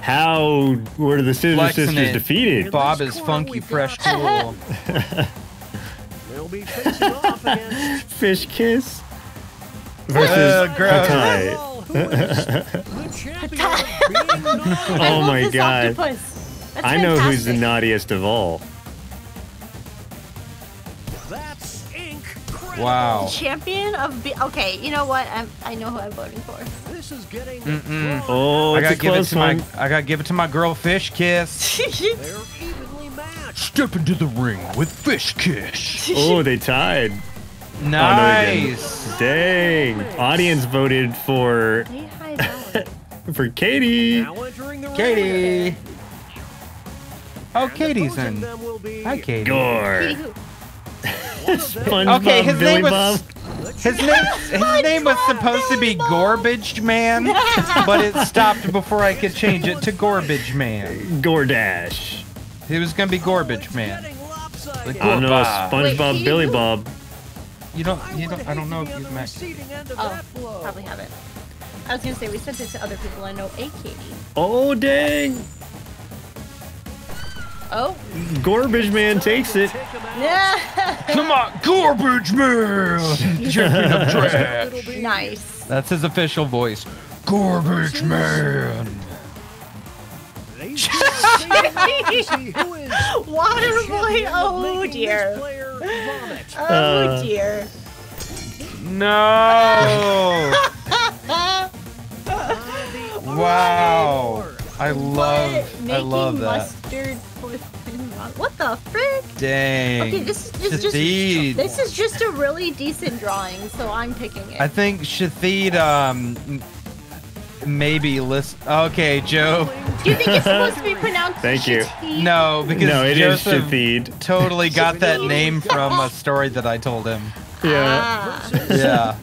How were the Scissor Flexing Sisters it. defeated? Bob is funky fresh cool. They'll be facing off against Fish kiss versus Uh, gross. Hatai. Well, who is the champion of being naughty? I Oh my God. I know who's the naughtiest of all. That's incredible. Wow. Champion of be- okay, you know what? I'm I know who I'm voting for. This is getting Mm-mm. drawn. Oh, I gotta a give it close to my. I gotta give it to my girl Fish Kiss. They're evenly matched. Step into the ring with Fish Kiss. Oh, they tied. Oh, Nice. Dang. Audience voted for for Katie. Now entering the ring. Katie. Oh, And Katie's opposing in. them will be Hi, Katie. Gore. Katie who? one of them, SpongeBob, Okay, his Billy name was- Bob. His name, his name was supposed to be Garbage Man, but it stopped before I could change it to Garbage Man. Gordash. It was gonna be Garbage Man. getting lopsided. Like, I don't know. Bob. Wait, SpongeBob, Billy? Bob. You don't, I you don't, I don't know if you've the met. receiving end of Oh, probably haven't. I was gonna say we sent it to other people I know. A Katie. Oh, dang. Oh. Garbage Man takes it. Take 'em out. Yeah. Come on, Garbage Man! Champion of trash. Nice. That's his official voice. Garbage Man. Champion of Oh dear. Oh Uh. dear. No! Wow. I love, What? I love that. what the frick? Dang. Okay, this is just, just this is just a really decent drawing, so I'm picking it. I think Shatheed, um, m- maybe list. Okay, Joe. Do you think it's supposed to be pronounced? Thank you. Shatheed? No, because No, it is Joseph Shatheed. totally got that name from a story that I told him. Yeah. Ah. Yeah.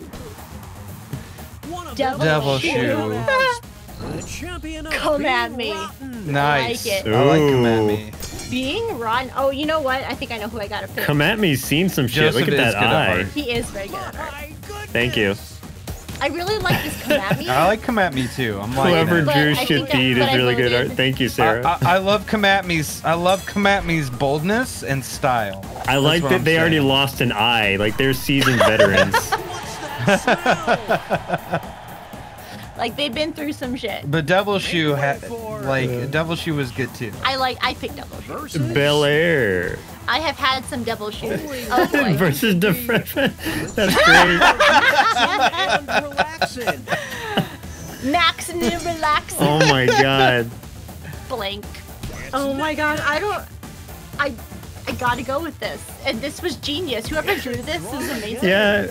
Devil Devil is shoe. The champion of Come at me. rotten. Nice. like it. I like come at Ooh. me. Being rotten. Oh, you know what? I think I know who I gotta pick. Come at me, seen some shit. Joseph Look at that good eye. He is very good at art. Thank you. I really like this come at me. I like come at me too. I'm like Whoever drew I think I- Shatheed but is really good art. Thank you, Sarah. I, I, I love come at me's. I love come at me's boldness and style. I like that I'm they already lost an eye. Like they're seasoned veterans. What's that smell? Like they've been through some shit. But Devil Shoe had for- like Devil Shoe was good too. I like. I picked Devil Shoe. Versus Bel Air I have had some Devil Shoe. Oh boy. versus the Freshmen. That's great. relaxing. Max and relax. Oh my god. Blank. Oh my god. I don't. I. I gotta go with this. And this was genius. Whoever drew this is amazing. Yeah.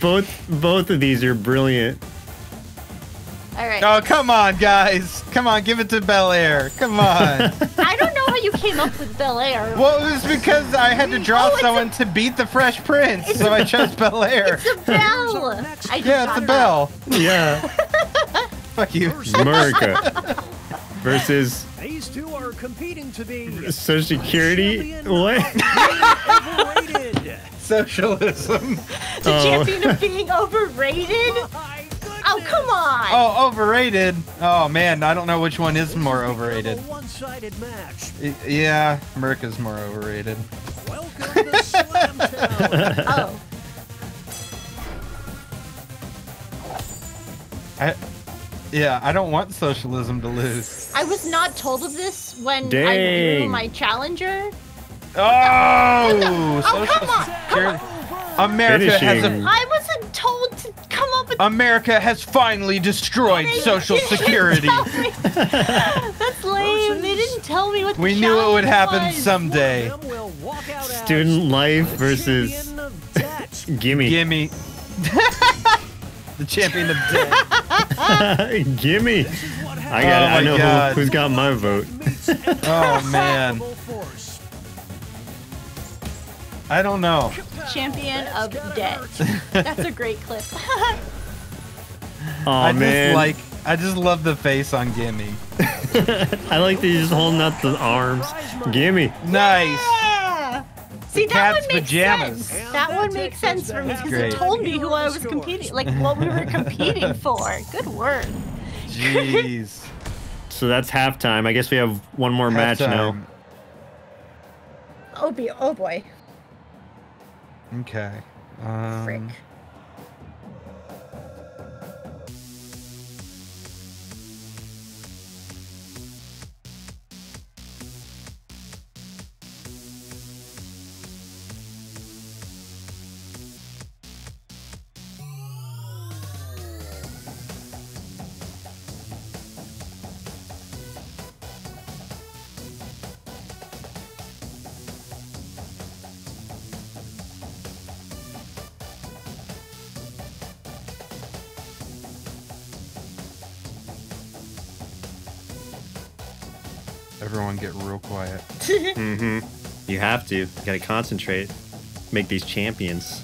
Both both of these are brilliant. All right. Oh come on, guys! Come on, give it to Bel Air. Come on. I don't know how you came up with Bel Air. well, it was because I had to draw Oh, it's a- someone to beat the Fresh Prince, so I chose Bel Air. It's a bell. I Yeah, it's a that. bell. Yeah. Fuck you. America versus These two are competing to be Social Security. champion What? of being. Socialism. The Oh. champion of being overrated? My goodness. Oh, come on. Oh, overrated. Oh man, I don't know which one is more overrated. A one-sided match. Y- Yeah, Merca's more overrated. Welcome to Slamtown. Oh. I, yeah, I don't want socialism to lose. I was not told of this when I Dang. drew my challenger. Oh, Oh, social come on. Security. America has Finishing. a I wasn't told to come up with America has finally destroyed Social Security. That's lame. They didn't tell me what the We knew it would happen was. someday. Student life versus gimme. Gimme. the champion of death. gimme. I got. Oh I know who, who's got my vote. Oh man. I don't know. Champion of debt. That's a great clip. Oh I man. just like I just love the face on Gimme. I like that he's just holding out the arms. Gimme. Nice. Yeah. See, that cat's one makes pajamas. sense. That one makes sense for me because it told me who I was competing, like what we were competing for. Good work. Jeez. So that's halftime. I guess we have one more match now. Oh, be oh boy. Okay. Um, Frick. Real quiet. Mm-hmm. You have to. You gotta concentrate. Make these champions.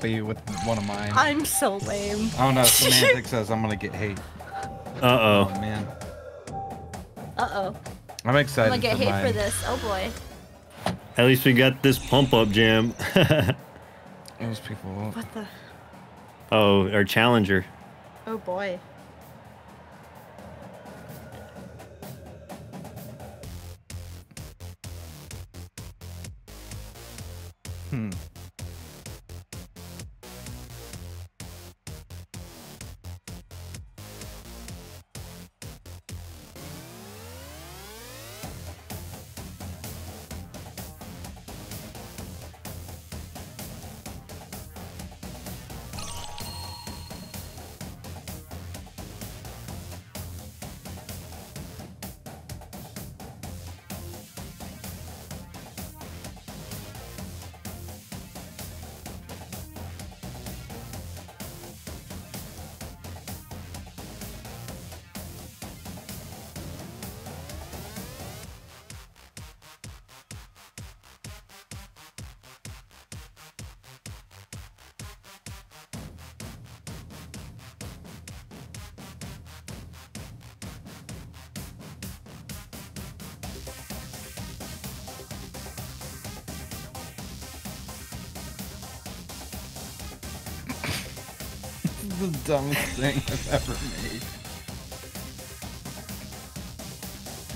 Happy with one of mine. I'm so lame. Oh no, Semantic says I'm gonna get hate. Uh Oh man. Uh oh. I'm excited. I'm excited gonna get for hate mine. for this. Oh boy. oh. At least we got this pump up jam. Those people. What the? oh, our challenger. Oh boy. Hmm. The dumbest thing I've ever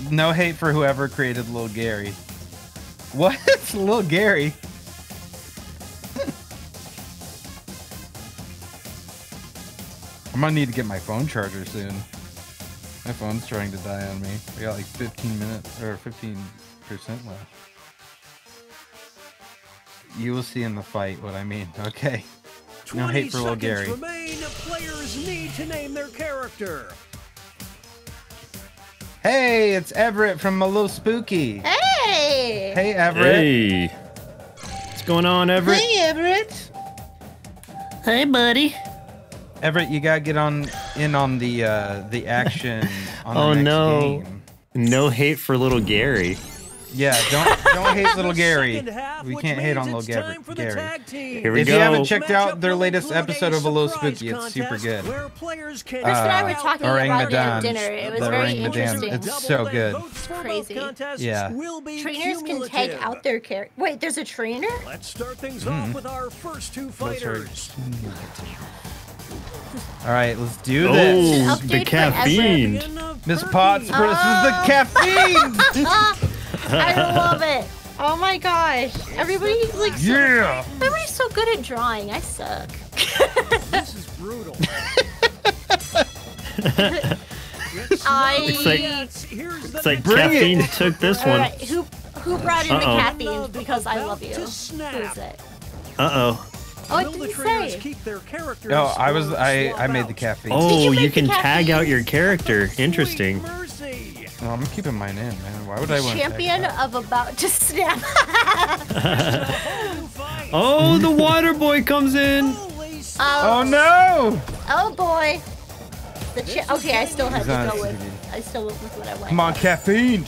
made. No hate for whoever created Lil Gary. What? Lil Gary. I'm gonna need to get my phone charger soon. My phone's trying to die on me. I got like 15 minutes or 15 percent left. You will see in the fight what I mean. Okay. No hate for Lil seconds Gary. remain. Players need to name their character. Hey, it's Everett from A Little Spooky. Hey! Hey, Everett. Hey. What's going on, Everett? Hey, Everett. Hey, buddy. Everett, you gotta get on in on the uh, the action. On Oh the next no. game. No hate for little Gary. Yeah, don't don't hate little Gary. half, We can't hate on little Gary. time for the Gary. Here we If go. you haven't checked out their latest episode of A Little surprise Spooky, it's super contest good. where players can Chris and I Uh, were talking about it Medan. at dinner. It was The very Orang Medan. interesting. It's so good. Votes for both Crazy. contests Yeah. will be Trainers can take out their character. Wait, there's a trainer? Let's start things Mm-hmm. off with our first two Those fighters. All right, let's do this. Oh, Update the caffeine. Miss Turkey. Potts versus the caffeine. I love it. Oh my gosh. Everybody's like so, Yeah. Everybody's so good at drawing. I suck. This is brutal. I It's like- Yes, here's the It's like Bring it. caffeine took this All one. right, who who brought in the Uh-oh. caffeine because I love you? To Who is it? Uh oh. Oh, it didn't say. keep their characters No, I was I I made the caffeine. Oh, you you, make the can tag out your character. Interesting. Sweet mercy. Well, I'm keeping mine in, man. Why would I want Champion of about to snap. Oh, the water boy comes in. Holy Oh oh, no! oh boy. The cha- okay, I still have to go with. I still went with what I want. Come on, caffeine.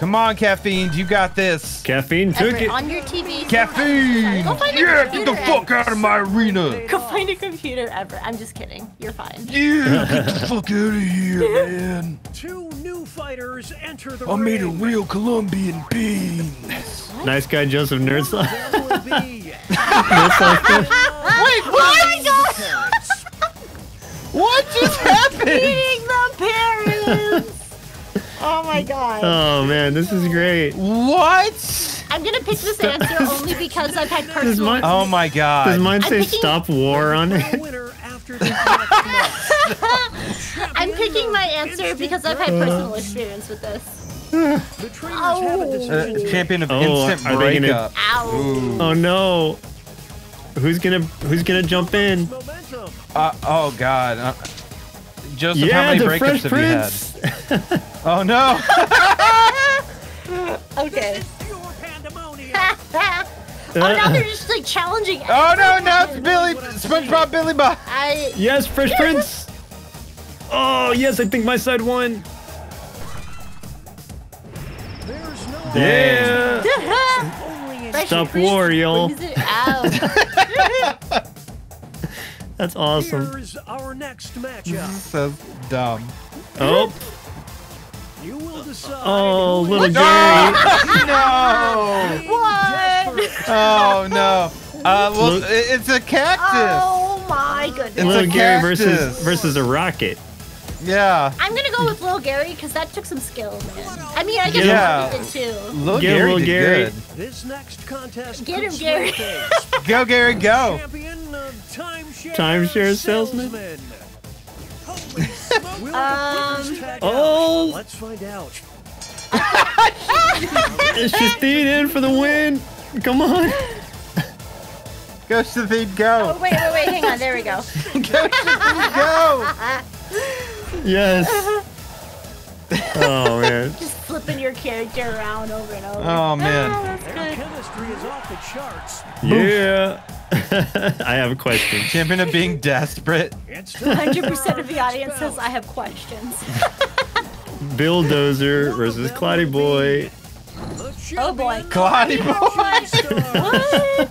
Come on, caffeine. You got this. Caffeine took Everett, it. on your TV. Caffeine. Go find a Yeah, get the fuck out of my arena. Go find a computer, Everett. I'm just kidding. You're fine. Yeah, get the fuck out of here, man. Two new fighters enter the I made a real Colombian bean. Nice guy, Joseph NerdSloth. That would be Wait, Oh my god! What just happened? Beating the parents! Oh my god. Oh man, this is great. What? I'm gonna pick this answer only because I've had personal. mine- Oh my god. Does god. mine I'm say picking- stop war on the it? winner after this. I'm picking my answer because I've had personal experience with this. The trainers Oh. decision. Uh, champion of Oh, instant are they gonna- breakup. Oh no. Who's gonna Who's gonna jump in? Momentum. Uh, oh god. Uh, Joseph, how many breakups Fresh have you had? Prince. Oh no. Okay. Pure pandemonium. oh, now they're just like challenging. Oh no, now it's Billy SpongeBob Billy Bob. I. Yes, Fresh Prince. Oh yes, I think my side won. There's no Yeah. only in Fresh Stop war, y'all. brings it out. That's awesome. Here's our next matchup. So dumb. Oh, You will decide. oh, little is Gary. No. what? Oh no. Uh, well, Look- it's a cactus. Oh my goodness. It's Little a Gary versus versus a rocket. Yeah. I'm gonna go with Lil Gary because that took some skill, man. I mean, I guess Yeah. yeah. did too. Little Get Gary little did Gary. good. This next contest Get him, Gary. Go Gary, go. Champion of timeshare, Timeshare salesman? Holy smoke. Will the Um, Oh. out? Let's find out. It's Justine in for the win. Come on. Go Savine, Oh go. wait, wait, wait. Hang on. There we go. Go Savine, go. Yes. Oh man. Just flipping your character around over and over. Oh, man. Ah, that's Their good. chemistry is off the charts. Yeah. I have a question. Champion of being desperate. 100% of the audience says I have questions. Bulldozer versus Cloudy Boy. Oh boy. Cloudy boy. What?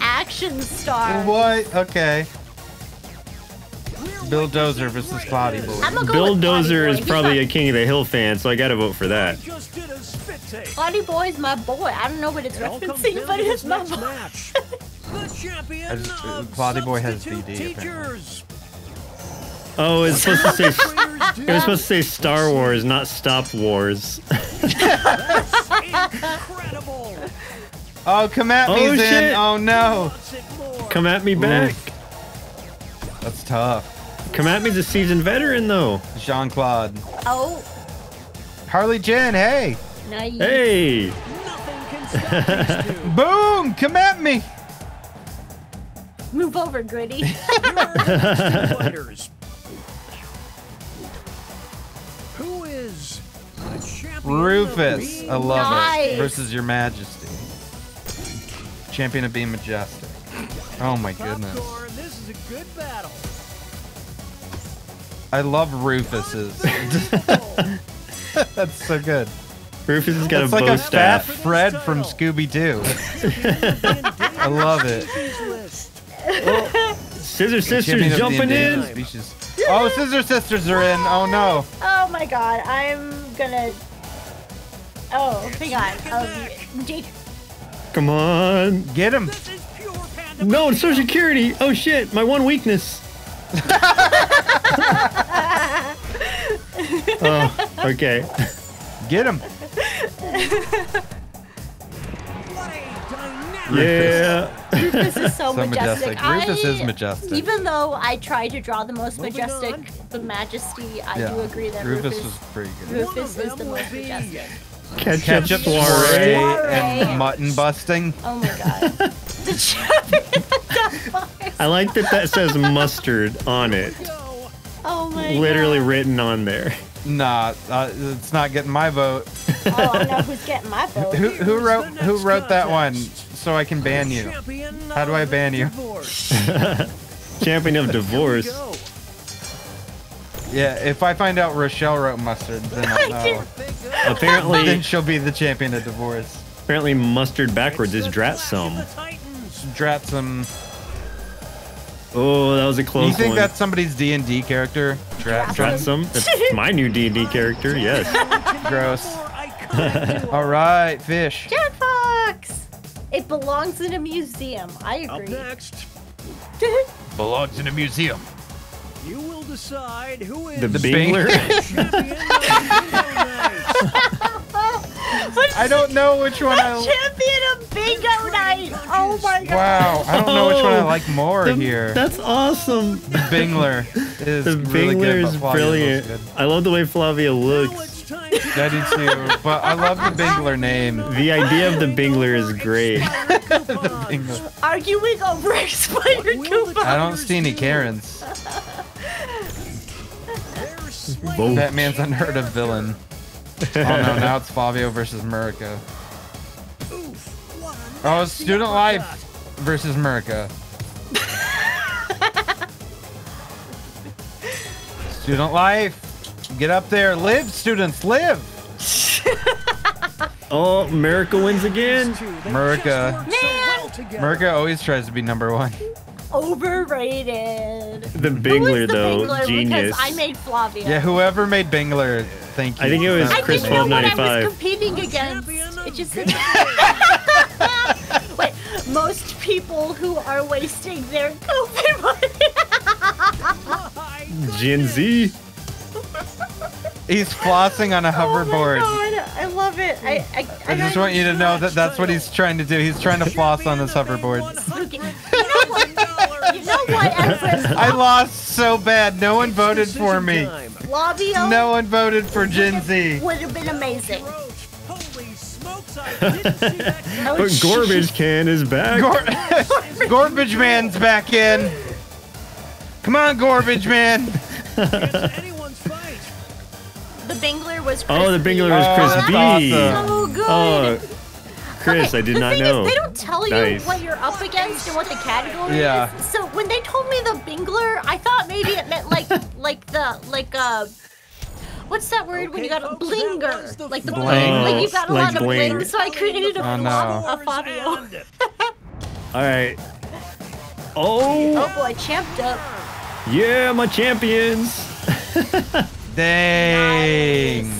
Action star. What? Okay. Bill Dozer versus Cloudy Boy. I'm go Bill Dozer is probably my- a King of the Hill fan, so I gotta vote for that. Just did a spit take. Cloudy Boy's my boy. I don't know what it's It referencing, but it's this my boy. match. The champion I just- uh, Cloudy Boy has substitute DD apparently. teachers. Oh, it's supposed to say it was supposed to say Star Wars, not Stop Wars. incredible. Oh, come at me, Oh, Zen. shit. Oh no. Wants it more. Come at me back. That's tough. Come at me, the seasoned veteran though. Jean Claude. Oh, Harley Jen, hey. nice. Hey. Nothing can stop. Boom! Come at me. Move over, Gritty. Here are the two fighters. Who is Rufus, I love Nice. it. Versus Your Majesty. Champion of being majestic. Oh my goodness. This is a good battle. I love Rufus's. That's so good. Rufus has got It's a like bow a fat. Fred from Scooby Doo. I love it. Scissor Sisters Champion of the jumping in. Species. Oh, Scissor Sisters are in. Oh no. Oh my god, I'm gonna. Oh, hang on. Oh, Jake. Come on. Get him. No, it's Social Security. Oh shit, my one weakness. oh, okay. Get him. Yeah. Rufus is so, So majestic. majestic. Rufus I- is majestic. Even though I tried to draw the most majestic, the majesty, I do agree that Rufus Rufus, was pretty good. Rufus is the most majestic. Ketchup, Ketchup soiree. soiree Soiree. and mutton busting. Oh my god. the champion of Duffbox. I like that that says mustard on it. Oh my Literally god. written on there. Nah, uh, it's not getting my vote. Oh, I know who's getting my vote. Who who wrote who wrote that one so I can ban you? How do I ban you? Champion of divorce. Yeah, if I find out Rochelle wrote mustard, then I'll know. then Apparently, she'll be the champion of divorce. apparently mustard backwards is Dratsum. Dratsum. Oh, that was a close one. you think one. that's somebody's D and D character? Dratsum. Dratsum? That's my new D&D character, yes. Gross. Oh, All right, fish. Jack Fox! It belongs in a museum. I agree. Up agree. next, Belongs in a museum. you will decide who is The, The Bingler. champion of I don't know which one I. Champion of Bingo Night! Oh my god! Wow, I don't know which one I Oh, like more The- here. That's awesome. The Bingler is The really good, is but Flavia brilliant. looks I love the way Flavia looks. it's to I do too, but I love the Bingler name. The idea of the Bingler is great. Bingler. Arguing over a spider coupon. I don't see any Karens. Vote. Batman's unheard of villain. Oh no, now it's Fabio versus Murica. Oh, it's Student Life versus Murica. Student Life, get up there, live, students, live. Oh, America wins again. Murica, Man, Murica always tries to be number one. Overrated. The Who is Bingler, the though, Bingler? genius. Because I made Flavia. Yeah, whoever made Bingler, thank you. I think it was I Chris didn't know what I was 1295. competing against. It just Wait, most people who are wasting their COVID money. Gen Z. He's flossing on a hoverboard. Oh my god, I love it. I I, I just want you to know that that's what he's trying to do. He's trying to floss on this hoverboard. Spooky. You know what? You know what, Empress? I lost so bad. No one voted for me. Flavio No one voted for Gen Z. would have been amazing. Holy smokes, I didn't see that Oh, But sh- Garbage Can is back. Gor- Garbage Man's back in. Come on, Garbage Man. The Bingler was Chris Oh, the B. Bingler was Oh, Chris that's B. awesome. So good. Oh, Chris, Okay, I did the not thing know. Is, they don't tell you Nice. what you're up against and what the category Yeah. is. So when they told me the Bingler, I thought maybe it meant like like the like uh what's that word when you got a folks, that was blinger? the Like the Bling. bling. Like you got a Oh, lot like of bling. bling. So I created a, Oh, no. a Fabio. All right. Oh, Oh boy, Champ'd up. yeah, my champions. Dang.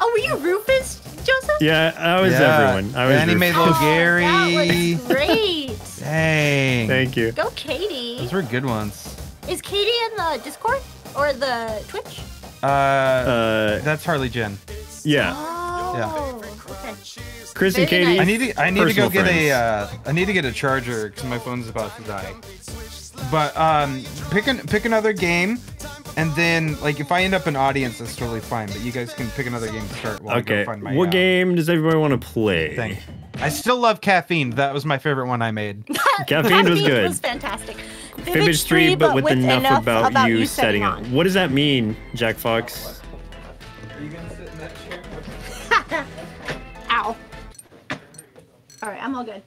Oh, were you Rufus, Joseph? Yeah, I was Yeah. everyone. I was. And he made little Oh, Gary. That was great. Dang. Thank you. Go, Katie. Those were good ones. Is Katie in the Discord or the Twitch? Uh, Uh, that's Harley Jen. yeah. Oh, okay. Chris and Katie. nice. I need to. I need to go Personal get a. friends. Uh, I need to get a charger because my phone's about to die. But um, pick an pick another game, and then, like, if I end up an audience, that's totally fine. But you guys can pick another game to start. While okay. I go find my, what uh, game does everybody want to play? Thing. I still love caffeine. That was my favorite one I made. caffeine, caffeine was good. Was fantastic. Fibbage three, but, with, with enough, enough, about, about you, you, setting up. What does that mean, Jack Fox? Are you gonna sit in that chair? Ow. All right, I'm all good.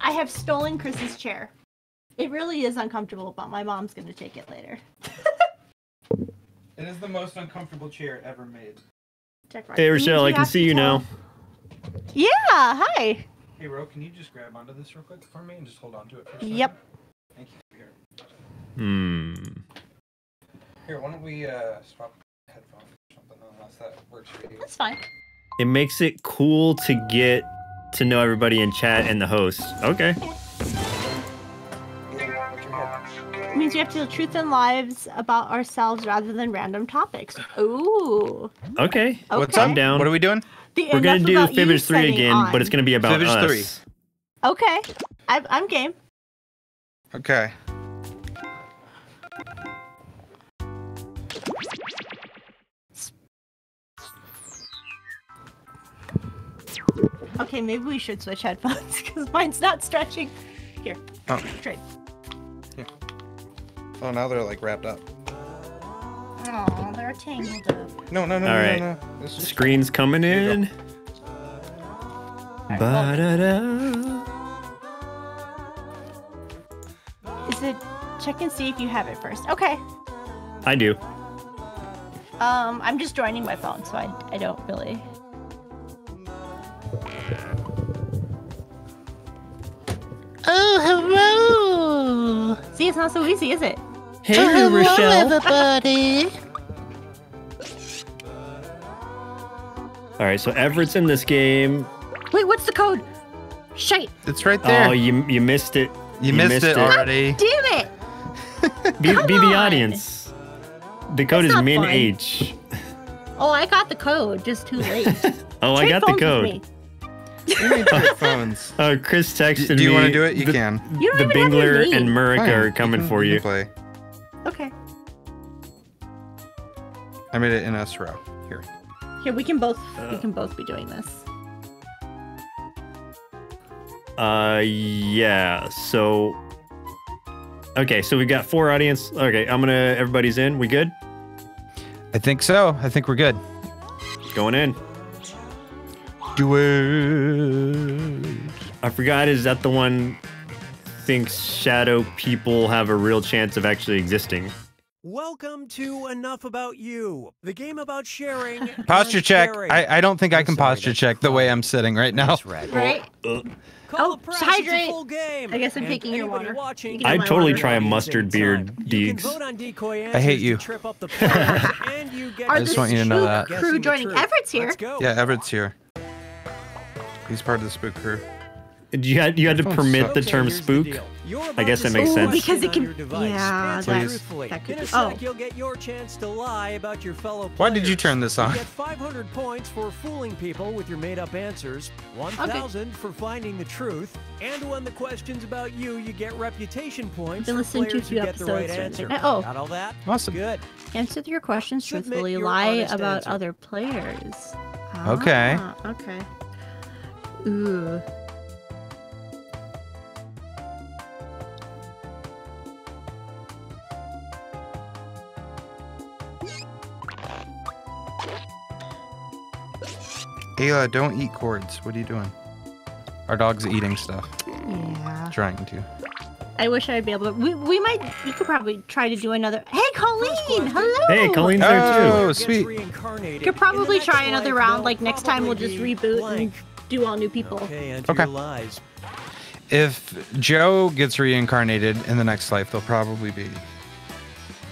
I have stolen Chris's chair. It really is uncomfortable, but my mom's gonna take it later. It is the most uncomfortable chair ever made. Check right. Hey It Rochelle, I can see you now. Yeah. Hi. Hey, Ro, can you just grab onto this real quick for me and just hold on to it for a second? Yep. Thank you. Here. Hmm. Here, why don't we uh, swap headphones or something unless that works for you? That's fine. It makes it cool to get to know everybody in chat and the host. Okay. It means we have to tell truth and lives about ourselves rather than random topics. Ooh. Okay. okay. What's I'm up? down. What are we doing? The We're gonna do about Fibbage 3 again, on. but it's gonna be about Fibbage us. 3. Okay. I, I'm game. Okay. Okay, maybe we should switch headphones because mine's not stretching. Here. Oh. Trade. Oh, now they're like wrapped up. Oh, they're tangled up. No, no, no, All no, right. no, no. This is- Screen's coming in. Ba-da-da. Is it check and see if you have it first? Okay. I do. Um, I'm just joining my phone, so I I don't really. Oh, hello. See, it's not so easy, is it? Hey, oh, hello, Rochelle. everybody. All right, so Everett's in this game. Wait, what's the code? Shite. It's right there. Oh, you you missed it. you, missed, it already. Damn it! Be, Come be the audience. The code That's is not min fun. H. Oh, I got the code, just too late. Oh, I got the code. me. Phones. Uh, Chris texted me. Do me. you want to do it? You the, can. You don't The even have your Bingler name. and Murica Fine, are coming can- for can you. Play. Okay. I made it in S row. Here. Here, we can both we Uh. can both be doing this. Uh, yeah. So. Okay, so we've got four audience. Okay, I'm gonna. Everybody's in. We good? I think so. I think we're good. Going in. Do it. I forgot. Is that the one? Thinks shadow people have a real chance of actually existing. Welcome to Enough About You, the game about sharing. Posture check. caring. I, I don't think I I'm can sorry, posture check the way I'm sitting right now. That's right. Right? Uh, oh, Call Oh, the press, hydrate. It's a full game. I guess I'm And taking your water. Watching, You I'd totally water. try a mustard beard, You can Deegs. vote on decoy I hate you. trip up the and you get Are I just want you to know that. crew joining truth. Everett's here. Yeah, Everett's here. He's part of the spook crew. You had you had to permit so- the term here's the spook. I guess to that makes see a sense. Because it can- on your device. yeah, Answer that's- truthfully. that could In a be- sec, oh. you'll get your chance to lie about your fellow Players. Why did you turn this on? You get 500 points for fooling people with your made-up answers, 1,000 for finding the truth, and when the question's about you, you get reputation points Been for listening to a players few who get the right episodes answer. Oh. Got all that? Awesome. Good. Answer your questions truthfully. your Lie about answer. other players. Okay. Ah, okay. Ooh. Ayla, don't eat cords. What are you doing? Our dog's eating stuff. Yeah. Trying to. I wish I'd be able to. We, we might. We could probably try to do another. Hey, Colleen. Hello. Hey, Colleen's there too. Oh, Gets sweet. reincarnated. Could probably In the next try another life, round. Like next time, we'll just reboot blank. and do all new people. Okay, Okay. lies. If Joe gets reincarnated in the next life, they'll probably be.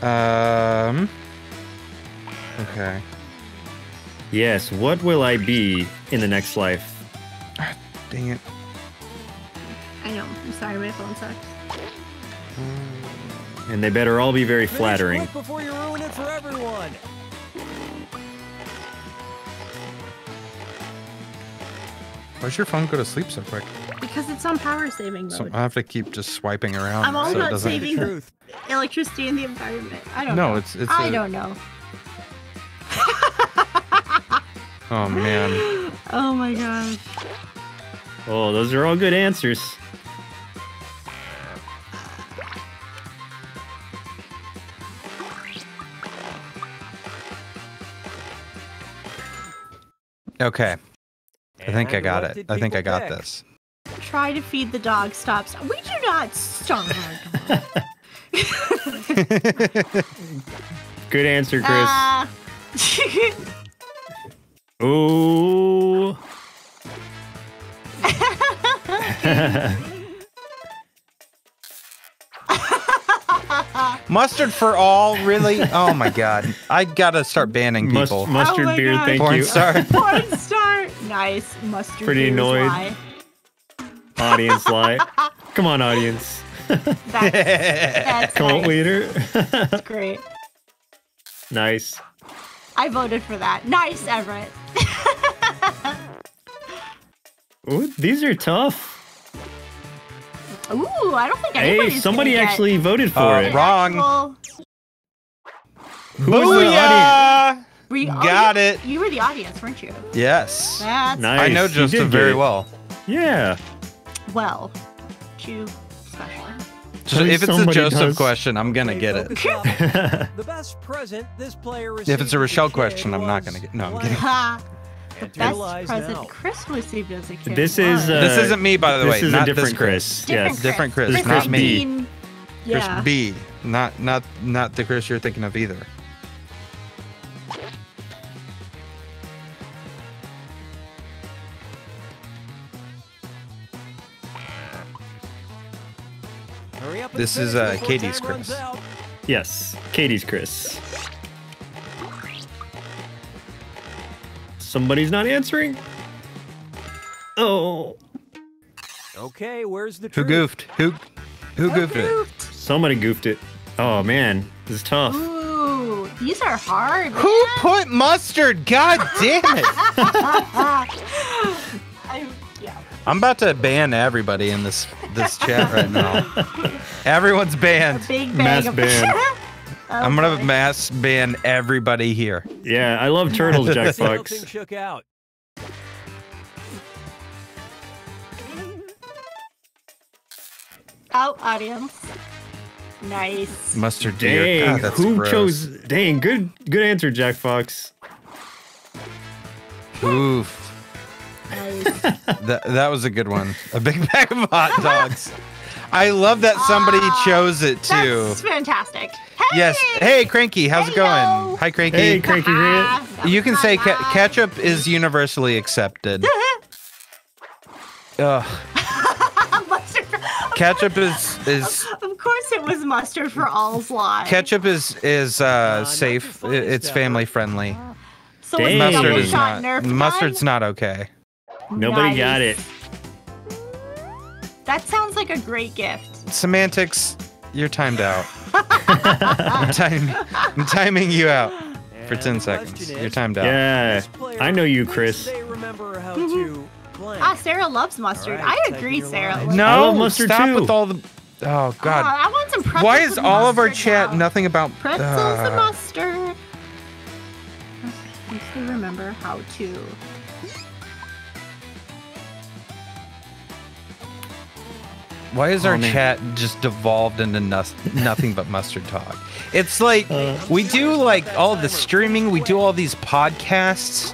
Um. Okay. Yes. What will I be in the next life? Dang it. I know. I'm sorry, my phone sucks. And they better all be very Finish flattering. before you ruin it for everyone. Why's your phone go to sleep so quick? Because it's on power saving mode. So mode. I have to keep just swiping around. I'm all so about doesn't. saving electricity in the environment. I don't No, know. it's it's. I a- don't know. Oh man. Oh my gosh. Oh, those are all good answers. Okay. I think I got it. I think I got pick? this. Try to feed the dog stops. We do not starve our dog. Good answer, Chris. Ah. Ooh. Mustard for all, really? Oh my god. I gotta start banning Mus- people. mustard Oh beer, God. thank Porn you. star. Porn star. Nice. Mustard. Pretty beers annoyed. lie. audience lie. Come on, audience. That's, that's Cult nice. leader. That's great. nice. I voted for that. Nice, Everett. Ooh, these are tough. Ooh, I don't think anybody's Hey, somebody gonna get actually voted for Uh, it. wrong. actual- Who was the audience? Booyah! Were you, oh, Got you- it. You were the audience, weren't you? Yes. That's Nice. I know Justin very well. Yeah. well. Too special. So if it's a Joseph does. question, I'm gonna get it. the best present this player If it's a Rochelle question, I'm not gonna get. No, I'm blank. kidding. Ha! the best present now. Chris received as a kid. This is. Uh, This isn't me, by the way. this is not a different this Chris. different Yes. different Chris, This is not Chris me. B. Bean- Chris B. Not not not the Chris you're thinking of either. This is, uh, Katie's Chris. Yes. Katie's Chris. Somebody's not answering. Oh. Okay, where's the Who truth? goofed? Who who goofed it? Somebody goofed it. Oh man, this is tough. Ooh, these are hard. Who man. put mustard? God damn it! I, yeah. I'm about to ban everybody in this this chat right now. Everyone's banned. Big Mass of ban. I'm gonna mass ban everybody here. Yeah, I love turtles, Jack Fox. things shook out. Out audience. Nice. Mustard deer. Dang, God, that's who gross. chose? Dang, good, good answer, Jack Fox. Oof. Nice. That that was a good one. A big bag of hot dogs. I love that somebody Ah, chose it too. That's fantastic. Hey! Yes. Hey, Cranky, how's it Hello. going? Hi, Cranky. Hey, Cranky Ah, You can say was ca- ketchup is universally accepted. Ugh. mustard. Ketchup is is Of course, it was mustard for all's lives. ketchup is is uh, not safe. your funny I- It's stuff. family friendly. So Dang. Mustard is not. Mustard's not okay. Nobody Nice. got it. That sounds like a great gift. Semantics, you're timed out. I'm, time, I'm timing you out for 10 seconds. question You're timed out. Yeah, I know you, Chris. They remember how Mhm. to. Ah, Sarah loves mustard. All right, I taking agree, your Sarah. lines. No, I love mustard stop too. with all the. Oh God! I want some pretzels Why is with all of our chat now. nothing about Pretzels uh, and mustard. Let's see, remember how to. Why is our Oh, man. chat just devolved into nos- nothing but mustard talk? It's like we do like all the streaming, we do all these podcasts,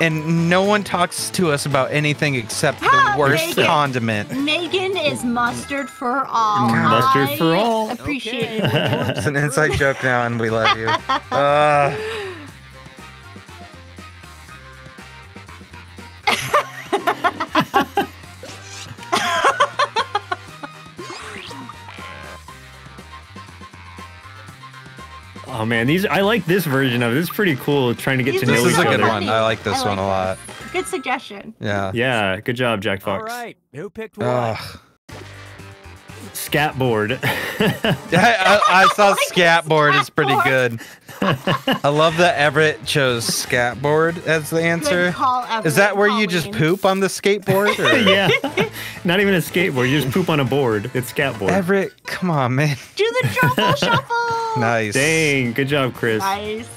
and no one talks to us about anything except the Ah, worst Megan. condiment. Megan is mustard for all. Mustard I for all. Appreciate Okay. it. It's an inside joke now, and we love you. Uh, Oh man, these I like this version of it. It's pretty cool. Trying to get These to are know this is each a good other. one. I like this I one a lot. Good suggestion. Yeah. Yeah, good job, Jack Fox. right, who picked what? Ugh. Scatboard. I, I, I saw like scatboard. is pretty good. I love that Everett chose scatboard as the answer. Call, Is that Everett, where you just poop on the skateboard? Or? yeah, not even a skateboard. You just poop on a board. It's scatboard. Everett, come on, man. Do the truffle shuffle. Nice. Dang, good job, Chris. Nice.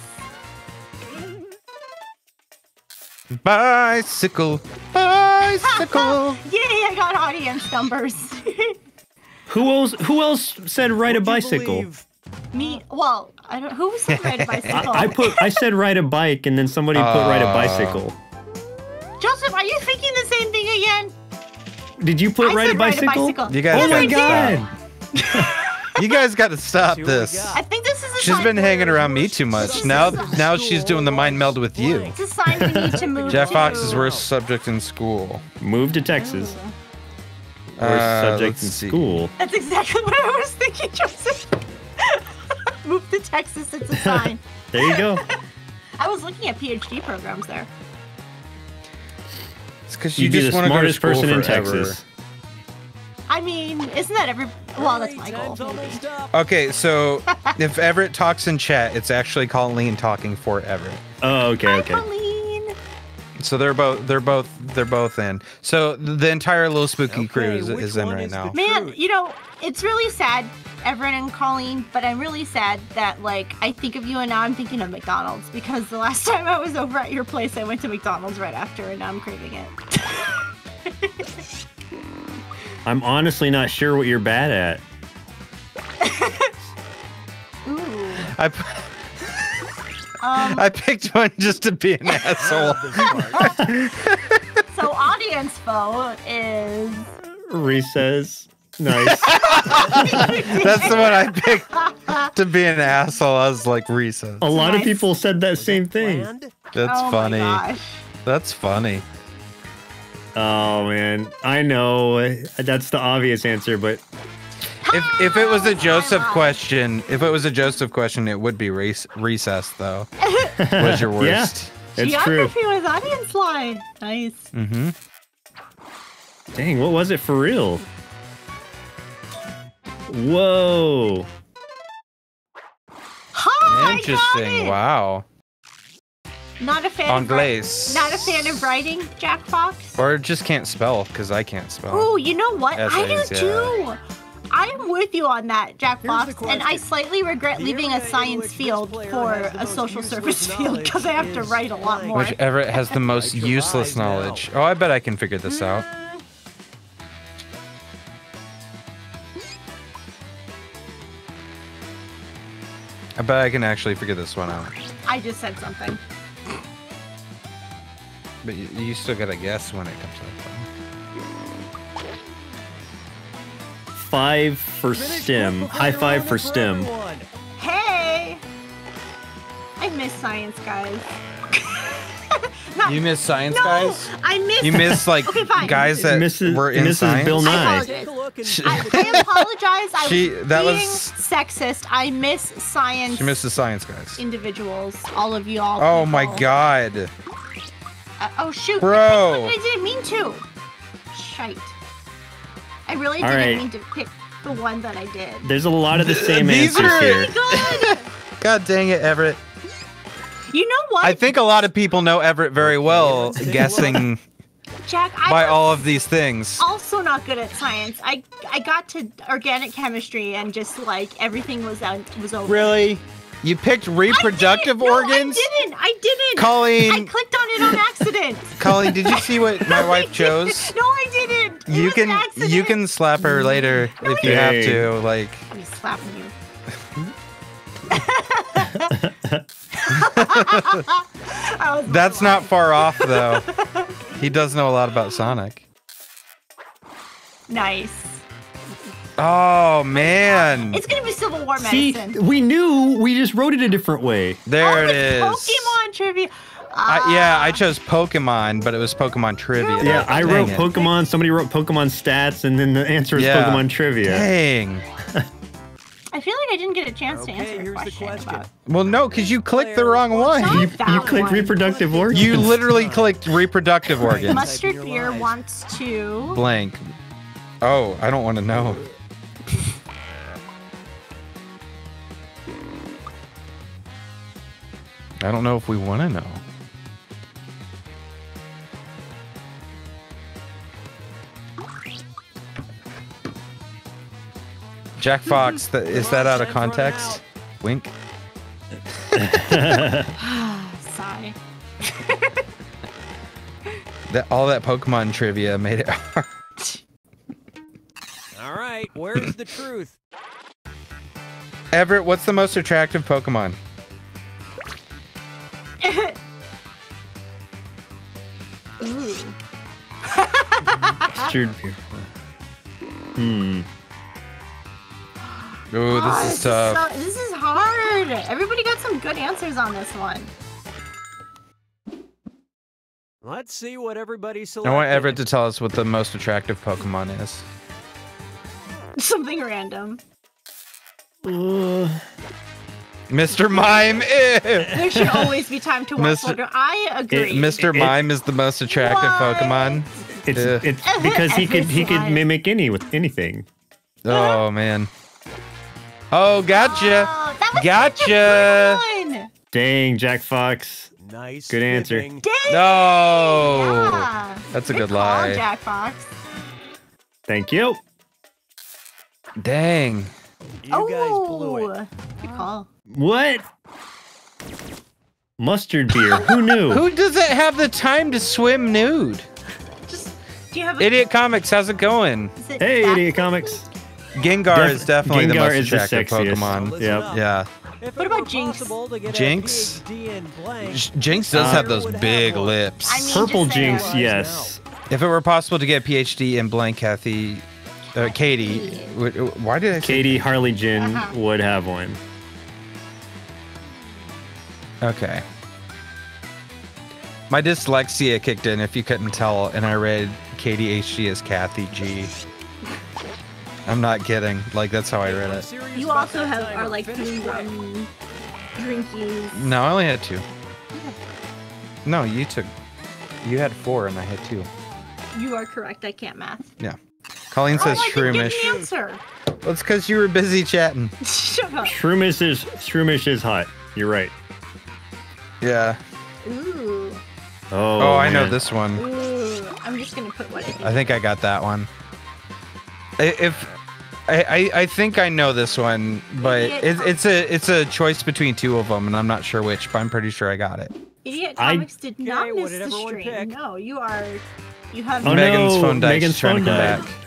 Bicycle. Bicycle. Yay, I got audience numbers. Who else? Who else said ride a Would you bicycle? Me, well, I don't. Who said ride a bicycle? I, I put. I said ride a bike, and then somebody put ride a Uh. bicycle. Joseph, are you thinking the same thing again? Did you put I ride a said ride a bicycle? bicycle. You guys Oh my god! Stop. You guys got to stop See what we this. got. I think this is a She's sign been for- hanging around me too much. Now, now she's doing the mind meld with you. It's a sign we need to move Jeff to. is worst subject in school. Move to Texas. Worst Uh, subject in see. school. That's exactly what I was thinking, Joseph. move to Texas. It's a sign. There you go. I was looking at PhD programs there. It's because you You'd be the just want to go to smartest school person in forever. Texas. I mean, isn't that every? Well, that's my goal. Time's almost up. Okay, so if Everett talks in chat, it's actually Colleen talking for Everett. Oh, okay, Hi, okay. Colleen. So they're both they're both they're both in. So the entire little spooky crew is, is in right is now. Man, you know, it's really sad, Everett and Colleen, but I'm really sad that, like, I think of you and now I'm thinking of McDonald's because the last time I was over at your place, I went to McDonald's right after and now I'm craving it. I'm honestly not sure what you're bad at. Ooh. I p- Um, I picked one just to be an asshole. so audience vote is. Recess. Nice. That's the one I picked to be an asshole. I was like recess. A lot of people said that same thing. That's oh funny. My gosh. That's funny. Oh man, I know that's the obvious answer, but If if it was a Joseph question, if it was a Joseph question, it would be rec- recess though. Was your worst? Yeah. worst? it's true. Geography with audience line. Nice. Mm-hmm. Dang, what was it for real? Whoa. Ha! I got Interesting. it! Wow. Not a fan. Of, not a fan of writing, Jack Fox. Or just can't spell because I can't spell. Oh, you know what? I Essays, do too. I'm with you on that, Jack Fox, and I slightly regret The leaving a science field for a social service field because I have to write a lot more. Which Everett has the most useless knowledge. Oh, I bet I can figure this out. I bet I can actually figure this one out. I just said something. But you, you still gotta guess when it comes up. Five for Finish STEM. High five for STEM. everyone. Hey! I miss science, guys. Not- You miss science no, guys? I miss. You miss like Okay, guys that Mrs. were in Mrs. science? Bill I Nye. apologize. Take a look and She- I, I apologize. I She- was that being was- sexist. I miss science She misses science guys. individuals. All of you all. Oh my god. Uh, oh shoot! Bro. I, I didn't mean to. Shite. I really All didn't right. mean to pick the one that I did. There's a lot of the same These answers are- here. Good. God dang it, Everett. you know what, I think a lot of people know Everett very well, guessing Jack? I by all of these things. also not good at science. I I got to organic chemistry and just like everything was out was over. Really? You picked reproductive didn't. No, organs? I didn't. I didn't. Colleen- I clicked on it on accident. Colleen, did you see what my wife chose? No, I didn't. It You was can an accident. you can slap her later No, if I you have didn't. to. Like I'm slapping you. That's not far off though. He does know a lot about Sonic. nice. Oh man. It's gonna be Civil War medicine. See, we knew. We just wrote it a different way. There oh, it's. Pokemon trivia. I, yeah, I Ah. chose Pokemon, but it was Pokemon trivia. Yeah, I Dang wrote it. Pokemon. Somebody wrote Pokemon stats, and then the answer is Yeah. Pokemon trivia. Dang. I feel like I didn't get a chance to answer your here's the question. question. about- Well, no, because you clicked the wrong one. You, you clicked one. reproductive organs. You literally clicked reproductive organs. Mustard Beer wants to. Blank. Oh, I don't want to know. I don't know if we want to know. Jack Fox, th- is that out of context? Wink. Sigh. That all that Pokemon trivia made it hard. All right, where's the truth? Everett, what's the most attractive Pokemon? Ooh. Hmm. Ooh, Ah, this is tough. so- this is hard. Everybody got some good answers on this one. Let's see what everybody selected. I want Everett to tell us what the most attractive Pokemon is. Something random. Mr. Mime. eh. There should always be time to watch Miss- Slugger. I agree. Mr. It- Mime is the most attractive What? Pokemon. It's Ugh. it's because he could he could mimic any with anything. Oh man. Oh, gotcha. Oh, Gotcha. such a good one. Dang, Jack Fox. Nice. Good answer. Dang. No. Yeah. That's a good call, lie. Jack Fox. Thank you. Dang. You guys blew it. Oh, Good call. What? Mustard beer. Who knew? Who doesn't have the time to swim nude? Just do you have a Idiot Comics, how's it going? it Hey, back- Idiot Comics. Gengar Def- is definitely the Gengar most is the attractive. Pokemon. Listen Yep. Yeah. If What about Jynx? possible to get Jynx? Blank, Jynx does Uh, have those would have big lips. I mean- Purple. Jynx, yes. if it were possible to get a PhD in blank, Kathy, uh, Katie, why did I say Katie Harley Jin Uh-huh. would have one. Okay. My dyslexia kicked in, if you couldn't tell, and I read Katie HD as Kathy G. I'm not kidding. Like, that's how I read it. You also have are like Finish food drinkies. No, I only had two. No, you took. You had four, and I had two. You are correct. I can't math. Yeah. Colleen says oh, I didn't shroomish. the answer. Well, it's because you were busy chatting. Shut up. Shroomish is Shroomish is hot. You're right. Yeah. Ooh. Oh, Oh, I know this one. Ooh. I'm just gonna put what I think. I think I got that one. If I, I, I think I know this one, but Idiot it's a it's a choice between two of them, and I'm not sure which, but I'm pretty sure I got it. Idiot I- Comics did not miss the stream. No, you are. You have. Oh, Megan's no, phone died. Megan's She's trying to phone come died. back.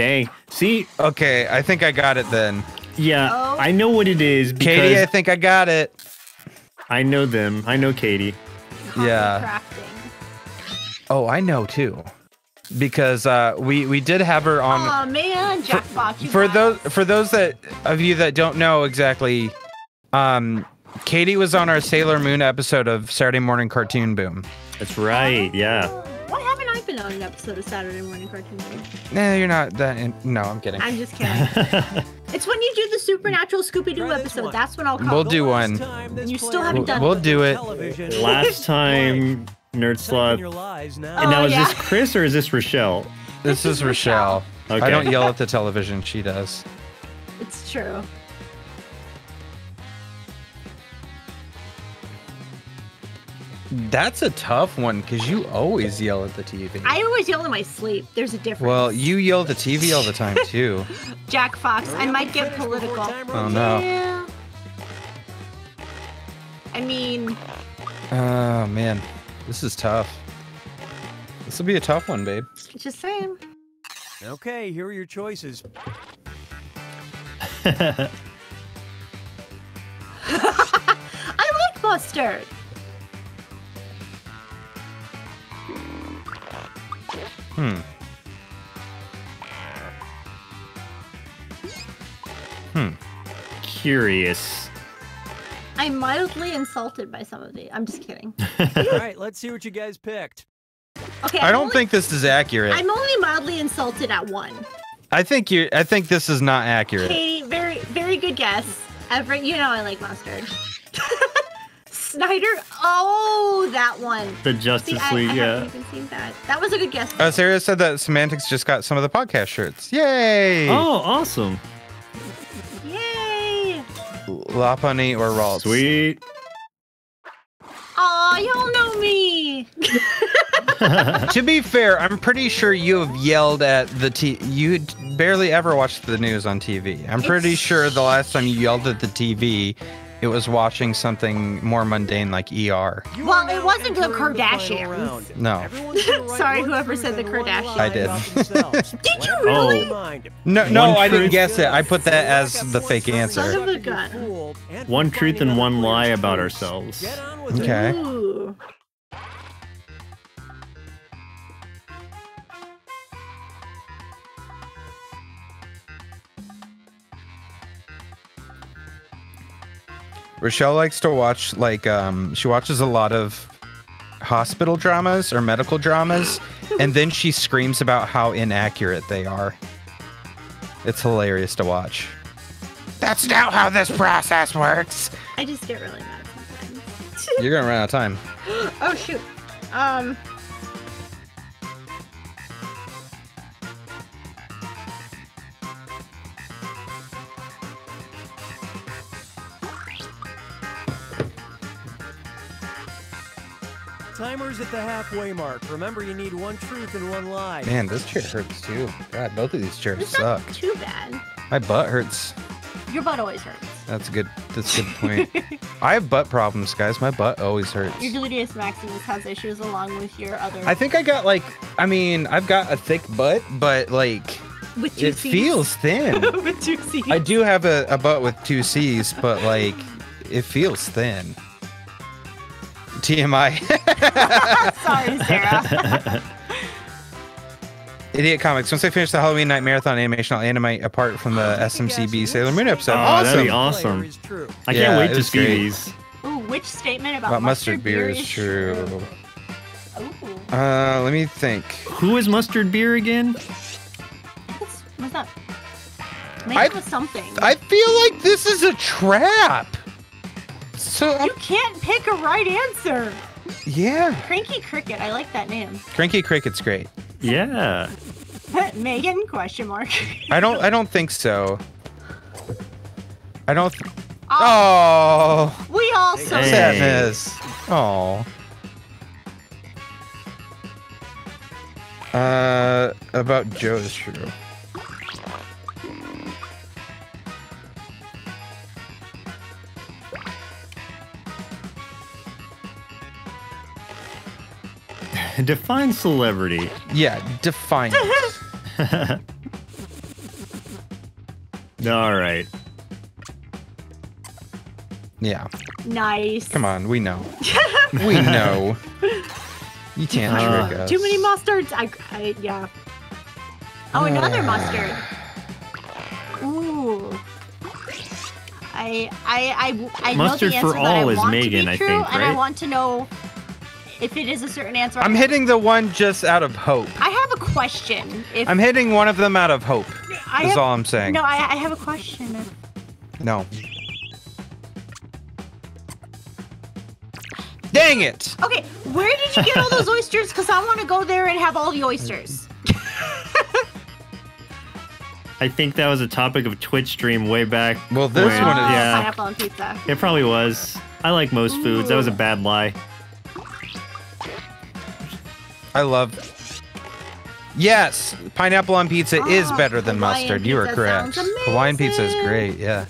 Oh no. Dang. See, Okay, I think I got it then. yeah, Oh. I know what it is because Katie, I think I got it. I know them. I know Katie. Yeah. Crafting. Oh, I know too, because uh, we we did have her on. Oh man, Jack Fox. you for those for those that of you that don't know exactly, um, Katie was on our Sailor Moon episode of Saturday Morning Cartoon Boom. That's right. Yeah. Why haven't been on an episode of Saturday Morning Cartoon News? Nah, you're not that. In- no, I'm kidding. I'm just kidding. it's when you do the Supernatural Scooby Doo Try episode. one. That's when I'll come. We'll do one. You still haven't was done We'll do it. television, Last time, Nerd Second Sloth. lies now. And now Oh, is yeah. this Chris or is this Rochelle? This is Rochelle. Okay. I don't yell at the television. She does. It's true. That's a tough one because you always yell at the TV. I always yell in my sleep. There's a difference. well, you yell at the TV all the time too. Jack Fox. I might get political. Oh no. Yeah. I mean, Oh man, this is tough. This will be a tough one, babe. just saying. Okay, here are your choices. I like mustard. Hmm. Hmm. Curious. I'm mildly insulted by some of these. I'm just kidding. All right, let's see what you guys picked. Okay. I I'm don't only- think this is accurate. I'm only mildly insulted at one. I think you. I think this is not accurate. Katie, very, very good guess. Everett, you know I like mustard. Snyder, oh, that one. The See, Justice I, I League, yeah. haven't even seen that. That was a good guess. Uh, Sarah said that Semantics just got some of the podcast shirts. Yay! Oh, awesome. Yay! Lopunny or Ralts. Sweet. Aw, y'all know me. to be fair, I'm pretty sure you have yelled at the T. You barely ever watched the news on TV. I'm pretty It's- sure the last time you yelled at the TV, it was watching something more mundane like ER. You Well, it wasn't the entering Kardashians. No. Everyone's gonna write Sorry, whoever said the and Kardashians. I did. about. Did you really? comes to mind. No, no, One I didn't guess it. I put that as the fake answer. Son of a gun. fooled and for One truth and one lie about ourselves. Get on with it. Okay. Ooh. Rochelle likes to watch like um she watches a lot of hospital dramas or medical dramas and then she screams about how inaccurate they are. It's hilarious to watch. That's not how this process works. I just get really mad sometimes. You're gonna run out of time. oh shoot. Um. Timer's at the halfway mark. Remember, you need one truth and one lie. Man, this chair hurts too. God, both of these chairs It's not suck. too bad. My butt hurts. Your butt always hurts. That's a good. That's a good point. I have butt problems, guys. My butt always hurts. Your gluteus maximus has issues along with your other. I think I got like. I mean, I've got a thick butt, but like, with two it Cs. feels thin. with two C's. I do have a, a butt with two C's, but like, it feels thin. TMI. Sorry, Sarah. Idiot Comics. Once I finish the Halloween Nightmarathon animation, I'll animate apart from the SMCB Sailor Moon episode. Oh, awesome. that'd be awesome. I can't Yeah, wait to see great. these. Ooh, which statement about, About mustard beer is true. Ooh, Uh, let me think. Who is mustard beer again? what's, what's that? Maybe I- it was something. I feel like this is a trap. So I'm, you can't pick a right answer. yeah, Cranky Cricket. I like that name. Cranky Cricket's great. Yeah. Megan? Question mark. I don't. I don't think so. I don't. Th- oh, we also. Hey. sadness. Oh. Uh, about Joe's is Define celebrity. Yeah, define it. All right. Yeah, Nice. come on, we know. we know. You can't Uh, trick us. Too many mustards. I, I yeah. Oh, another mustard. Ooh. I I I I Mustard know the for answer that I all is want Megan, to be I true, think, and I right? want to know if it is a certain answer. I'm hitting the one just out of hope. I have a question. If I'm hitting one of them out of hope. I Is have- all I'm saying. No, I, I have a question. No. Dang it! Okay, where did you get all those oysters? Because I want to go there and have all the oysters. I think that was a topic of Twitch stream way back. Well, this when- one is- ah, Yeah. Pineapple on pizza. It probably was. I like most foods. That was a bad lie. I love. Yes, pineapple on pizza is Ah, better than Hawaiian mustard. You are correct. Hawaiian pizza is great. Yeah.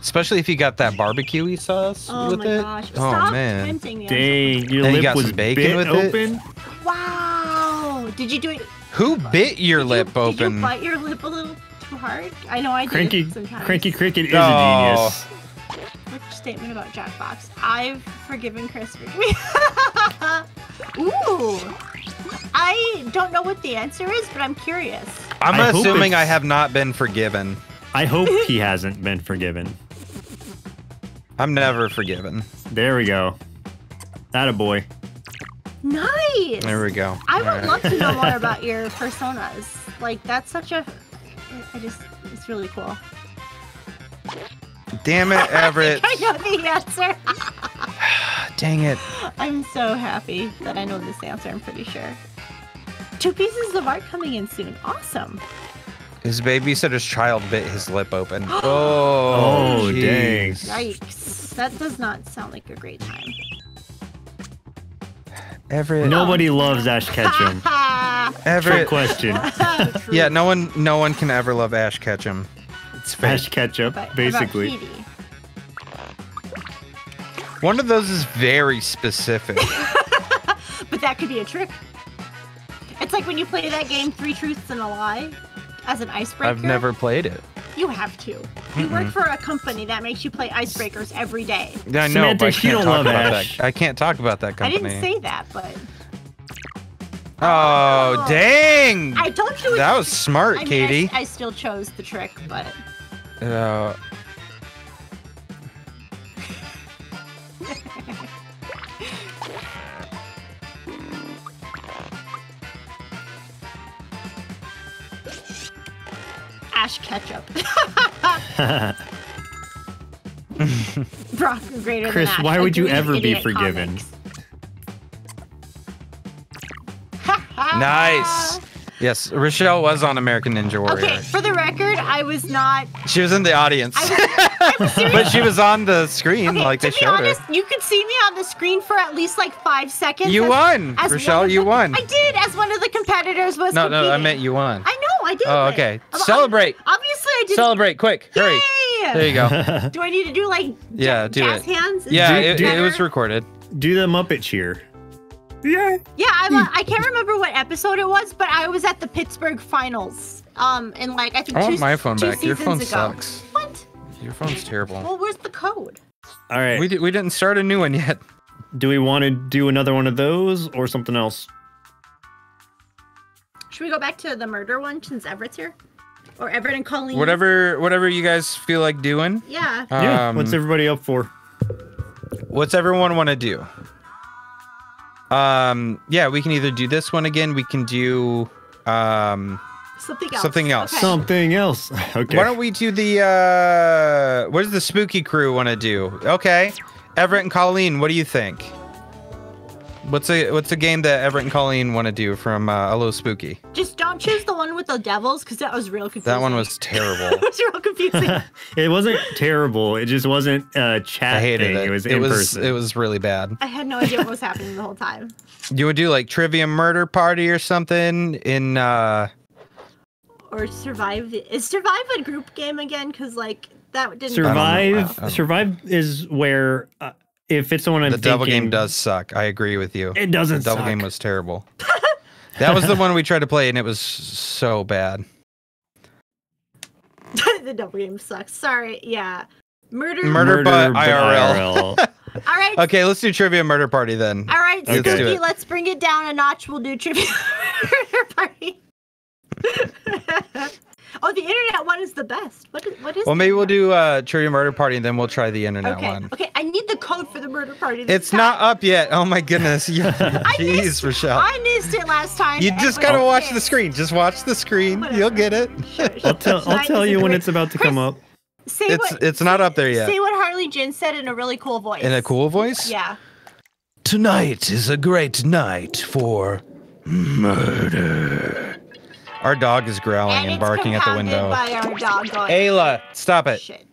Especially if you got that barbecue sauce with it. Oh with my it. gosh. Oh Stop man. tempting me. I'm Dang, your And you lip got was some bacon bit with open. so- Wow. Did you do it? Who bit your did lip you, open? Did you bite your lip a little too hard? I know I do Cranky, sometimes. Cranky Cricket is Oh. a genius. Which statement about Jackbox? I've forgiven Chris for me. Ooh. I don't know what the answer is, but I'm curious. I'm I assuming I have not been forgiven. I hope he hasn't been forgiven. I'm never forgiven. There we go. That a boy. Nice. There we go. I would All right. love to know more about your personas. Like that's such a. I just it's really cool. Damn it, Everett. I know the answer. Dang it. I'm so happy that I know this answer. I'm pretty sure. Two pieces of art coming in soon. Awesome. His babysitter's child bit his lip open. Oh, Oh, dang. jeez. Yikes. That does not sound like a great time. Everett. Nobody loves Ash Ketchum. Trick Everett. question. Yeah, no one, no one can ever love Ash Ketchum. It's fake. Ketchup, But basically. One of those is very specific. But that could be a trick. It's like when you play that game Three Truths and a Lie as an icebreaker. I've never played it. You have to. You work for a company that makes you play icebreakers every day. Yeah, I know, but I you can't don't talk love about Ash. that. I can't talk about that company. I didn't say that, but Oh, oh dang! I told you. That was smart, I mean, Katie. I, I still chose the trick, but uh, Ash ketchup. Brock greater Chris, than Ash. why would you ever be forgiven? nice. Yes, Rochelle was on American Ninja Warrior. Okay, for the record, I was not. She was in the audience, I was, but she was on the screen okay, like to they be showed honest, her. you could see me on the screen for at least like five seconds. You as- won, as Rochelle, you the- won. I did, as one of the competitors was. No, no, I meant you won. I know, I did. Oh, okay. Ob- Celebrate. Obviously, I did. Celebrate, quick, hurry. Yay! There you go. Do I need to do like Yeah, do jazz it. hands? Is Yeah, that it, it was recorded. Do the Muppet cheer. Yeah. Yeah, I'm, uh, I can't remember what episode it was, but I was at the Pittsburgh finals. Um, and like I think I want two, my phone back. Your phone seasons ago. sucks. What? Your phone's terrible. Well, where's the code? All right. We, di- we didn't start a new one yet. Do we want to do another one of those or something else? Should we go back to the murder one since Everett's here? Or Everett and Colleen? Whatever, whatever you guys feel like doing. Yeah. yeah. Um, What's everybody up for? What's everyone want to do? Um, yeah, we can either do this one again. We can do um Something else. something else. Okay. Something else. Okay. Why don't we do the uh what does the spooky crew want to do? Okay. Everett and Colleen, what do you think? What's a what's a game that Everett and Colleen want to do from uh, a little spooky? Just don't choose the one with the devils because that was real confusing. That one was it terrible. was real confusing. it wasn't terrible. It just wasn't a chat I hated thing. it. It was it in was person. it was really bad. I had no idea what was happening the whole time. You would do like trivia murder party or something in uh Or survive. Is survive a group game again? Because like that didn't. Survive. Survive is where uh, if it's the one I'm the devil thinking, game does suck. I agree with you. It doesn't The devil suck. game was terrible. that was the one we tried to play and it was so bad. the double game sucks. Sorry. Yeah. Murder. Murder, but but IRL. All right. okay, let's do trivia murder party then. All right, Let's Spooky, let's bring it down a notch. We'll do trivia murder party. Oh, the internet one is the best. What is, what is Well, maybe we'll do uh, trivia murder party and then we'll try the internet Okay. one. Okay, I need the code for the murder party. this It's not up yet. Oh my goodness. Yeah. Jeez, missed- Rochelle. I missed it last time. You just gotta watch pissed. the screen. Just watch the screen. You'll get it. I'll tell. I'll tell you when it's about to come up. Say It's what, it's not up there yet. say what Harley Jin said in a really cool voice. In a cool voice? Yeah. Tonight is a great night for murder. Our dog is growling and, it's barking at the window. By our dog. Ayla, stop it. Shit.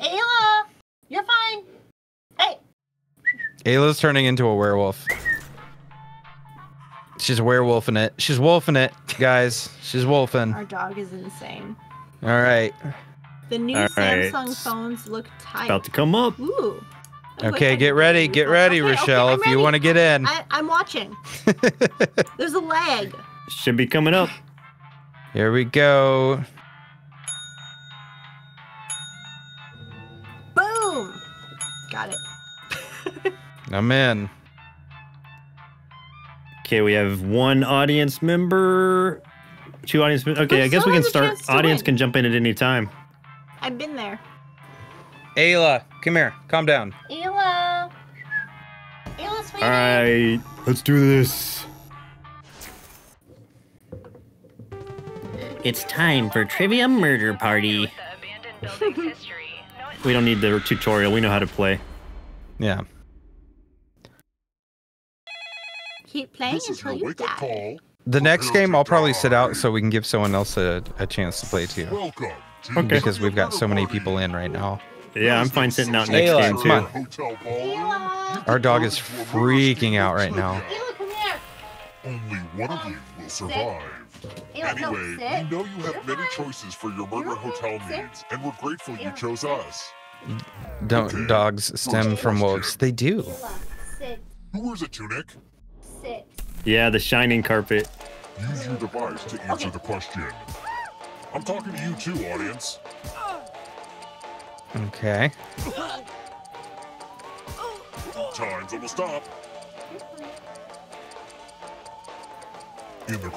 Ayla, you're fine. Hey. Ayla's turning into a werewolf. She's werewolfing it. She's wolfing it, guys. She's wolfing. Our dog is insane. All right. The new All right. Samsung phones look tight. About to come up. Ooh. Okay, get ready. Get ready, Okay, okay, Rochelle, I'm if you want to get in. I, I'm watching. There's a lag. Should be coming up. Here we go. Boom. Got it. I'm in. Okay, we have one audience member. Two audience. mem- Okay, I guess we can start. Audience win. can jump in at any time. I've been there. Ayla, come here. Calm down. Ayla. Ayla, sweetie. All right, let's do this. It's time for Trivia Murder Party. We don't need the tutorial. We know how to play. Yeah. Keep playing This until you die. call. The next game I'll probably sit out so we can give someone else a, a chance to play too. Welcome to Okay. Because we've got so many people in right now. Yeah, I'm fine sitting out next Ayla, game too. Hotel. Our dog is freaking out right now. Ayla, come here. Only one of you will survive. Ayla, no, Anyway, we know you have many choices for your murder hotel needs, and we're grateful you chose us. Don't dogs stem from wolves? They do. Who wears a tunic? Sit. Yeah, the shining carpet. Use your device to answer the question. I'm talking to you too, audience. Okay. Time's almost up.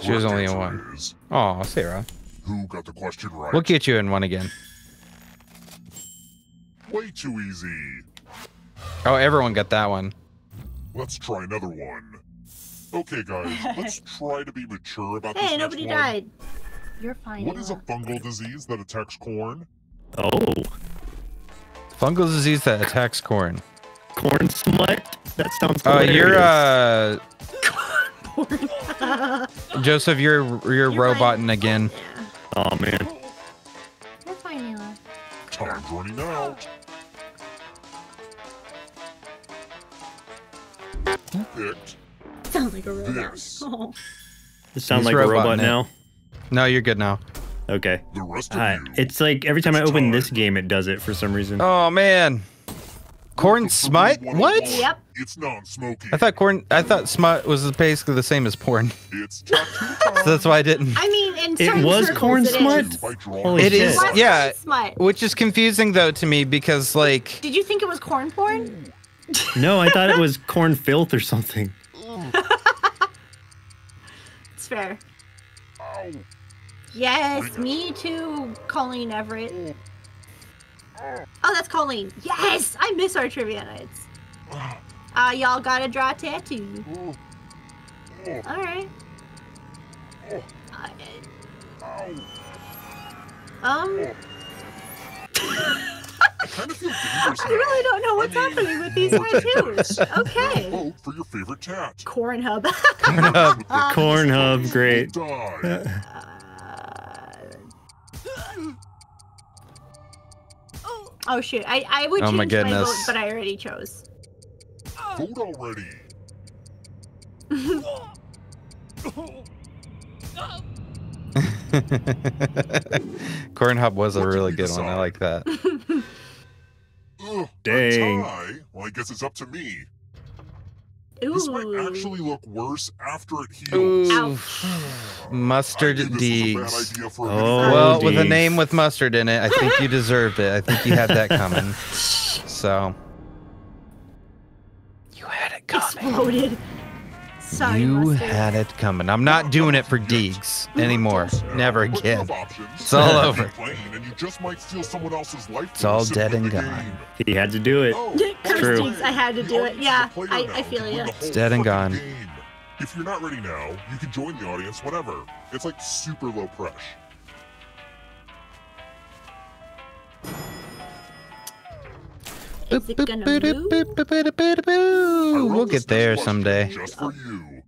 She was only in answer one. is, Oh, Sarah. Who got the question right? We'll get you in one again. Way too easy. Oh, everyone got that one. Let's try another one. Okay, guys, let's try to be mature about this Hey, next nobody one. died. You're fine. What is a fungal disease that attacks corn? Oh, Fungal disease that attacks corn. corn smut. That sounds. Oh, you're hilarious. uh, Joseph. You're you're, roboting again. Oh man. You're fine, Ella. Time's running out. Who picked? Sounds like a robot. This. Oh. It sounds He's like a roboting robot it. now. No, you're good now. Okay. The rest of Uh, you. it's like every time I open this game, it does it for some reason. Oh man, corn smut? What? Yep. It's non-smoky. I thought corn. I thought smut was basically the same as porn. It's So that's why I didn't. I mean, in It was corn it is. smut. By drawing Holy It shit. is- What's yeah. smut? Which is confusing though to me because like Did you think it was corn porn? No, I thought it was corn filth or something. It's fair. Yes, me too, Colleen Everett. Oh, that's Colleen. Yes, I miss our trivia nights. Uh, y'all gotta draw a tattoo. All right. Uh, um, I kind of feel dangerous I now. really don't know what's I mean, happening with these tattoos. tattoos. Okay. Vote for your favorite tat. Corn hub. Corn hub, great. Die. Oh shoot, I, I would Oh change my my, vote, but I already chose. Vote already. corn hub was a What did really we good one. I like that. Ugh, Dang. A tie? Well, I guess it's up to me. Ooh. This might actually look worse after it heals. Ouch. Mustard I knew this was oh, a Deeds. bad idea for a Oh, minute. Well, with a name with mustard in it, I think you deserved it. I think you had that coming. So you had it coming. Exploded. Sorry, You mustard. had it coming. I'm not doing it for Deegs anymore. Never but you have again. It's all over. keep playing, and you just might steal someone else's life It's all dead and gone. He had to do it. Oh, oh True. Deeds, I had to do oh, it. Yeah, I, I feel you. It's dead and gone. If you're not ready now, you can join the audience whenever. It's like super low pressure. Is it gonna move? We'll get there someday. Just for you.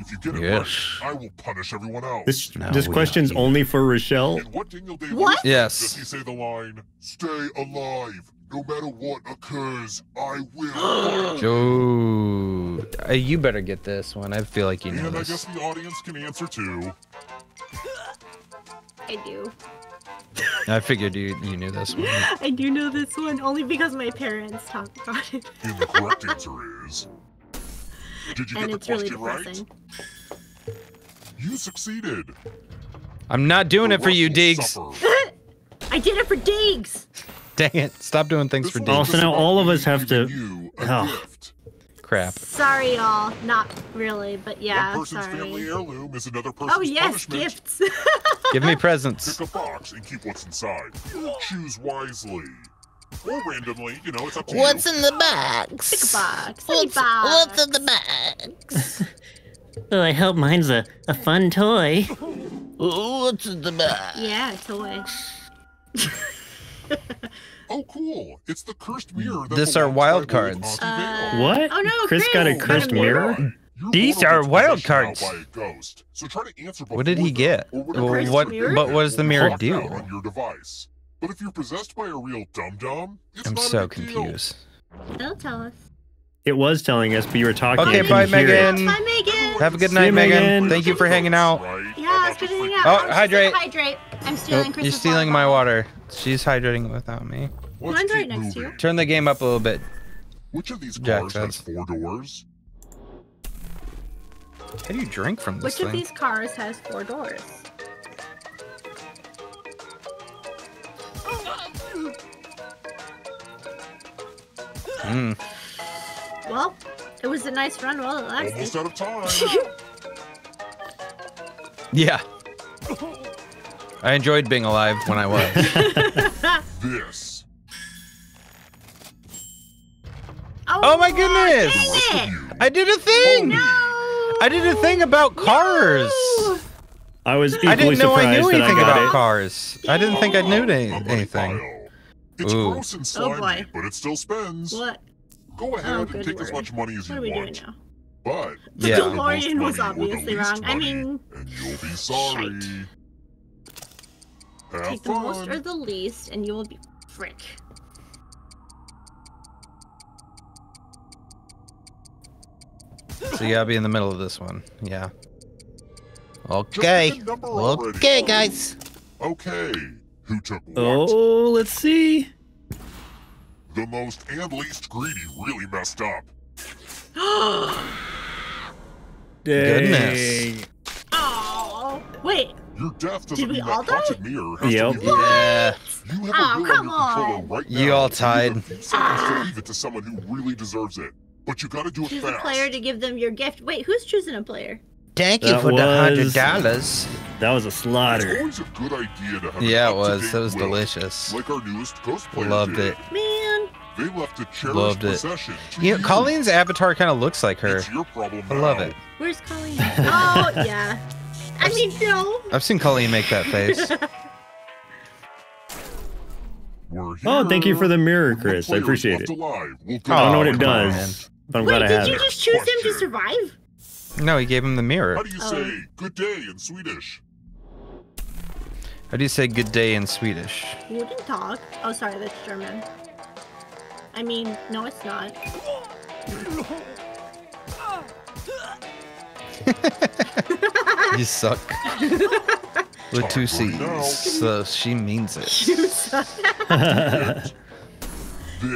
If you get it Yes. right, I will punish everyone else. This No, this question's only for Rochelle. In what Daniel Day What? Yes. does he say the line, "Stay alive, no matter what occurs, I will"? Joe, uh, you better get this one. I feel like you know and I guess this. the audience can answer too. I do. I figured you you knew this one. I do know this one only because my parents talk about it. And the correct answer is. Did you And get the question depressing. right? You succeeded. I'm not doing The it for you, Russell Diggs. I did it for Diggs! Dang it! Stop doing things This for one Diggs. Also, oh, now all of us have to- You a Oh. gift. Crap. Sorry, y'all. Not really, but yeah, One person's family heirloom is another oh, person's Oh, yes, punishment. gifts. Give me presents. Pick a box and keep what's inside. Choose wisely. Or randomly, you know, it's up to What's you. in the box? Pick a box. What's, box. what's in the box? Oh, I hope mine's a, a fun toy. What's in the box? Yeah, toy. Oh, cool. It's the cursed mirror. This are belongs wild to my old cards. Uh, What? Oh no, Chris got a cursed mirror? Your These are gets wild cards. by a ghost. So try to answer What did he get? or whatever Well, what? you But what does the mirror pop do? On your device. But if you're possessed by a real dum dum, it's I'm not so big deal. confused. They'll tell us. It was telling us, but you were talking. Okay, bye. Megan. Bye, Megan. Have a good See night, Megan. Megan. Thank you for hanging out. Right? Yeah, it's good hanging out. Oh, I was hydrate. hydrate. I'm stealing Nope, Chris's you're stealing my water. Water. She's hydrating without me. Let's Mine's right keep next to you. Turn the game up a little bit. Which of these Jack cars has four doors? How do you drink from this Which of these cars has four doors? Mm. Well, it was a nice run while it Almost lasted. out of time. Yeah. I enjoyed being alive when I was. this. Oh, oh my goodness! The rest of you. I did a thing! No! I did a thing about cars! I was equally I didn't know I knew surprised that anything I got about it. cars. I didn't think I knew any- anything. It's Ooh. gross and Oh, slimy, boy. but it still spends. What? Go oh, ahead Oh, and good take as much money as What you are we doing want. now? But The Yeah. the DeLorean was money or the obviously least wrong. I mean, and you'll be sorry. Have take the most or the least, and you will be frick. So you gotta be in the middle of this one. Yeah. Okay. Just pick a number already. Okay, guys. Okay. Who took what? Oh, let's see. The most and least greedy really messed up. Goodness. Oh, wait. Your death doesn't Did we mean all that haunted die? mirror has Yep. to be. Yeah. You have Oh, a will come on. right now. You all and you have tied. a to leave it to someone who really deserves it. But you gotta do it Choose a player to give them your gift. Wait, who's choosing a player? Thank you That for the hundred dollars. That was a It's slaughter. always a good idea to have Yeah, it was. That was will, delicious. Like our newest cosplayer Loved did. it. Man, They left a cherished Loved it. possession to You know, you. Colleen's avatar kind of looks like her. It's your problem I love now. it. where's Colleen? oh, yeah. I mean, no. I've seen Colleen make that face. Oh, thank you for the mirror, When Chris. I appreciate it. Alive, we'll I don't know what Oh, it come on, does, but I'm Wait, glad I did you just choose him to survive? No, he gave him the mirror. How do you Oh. say good day in Swedish? How do you say good day in Swedish? Guten Tag. Oh, sorry, that's German. I mean, no, it's not. You suck. With two Time right. C's. So she means it. You suck.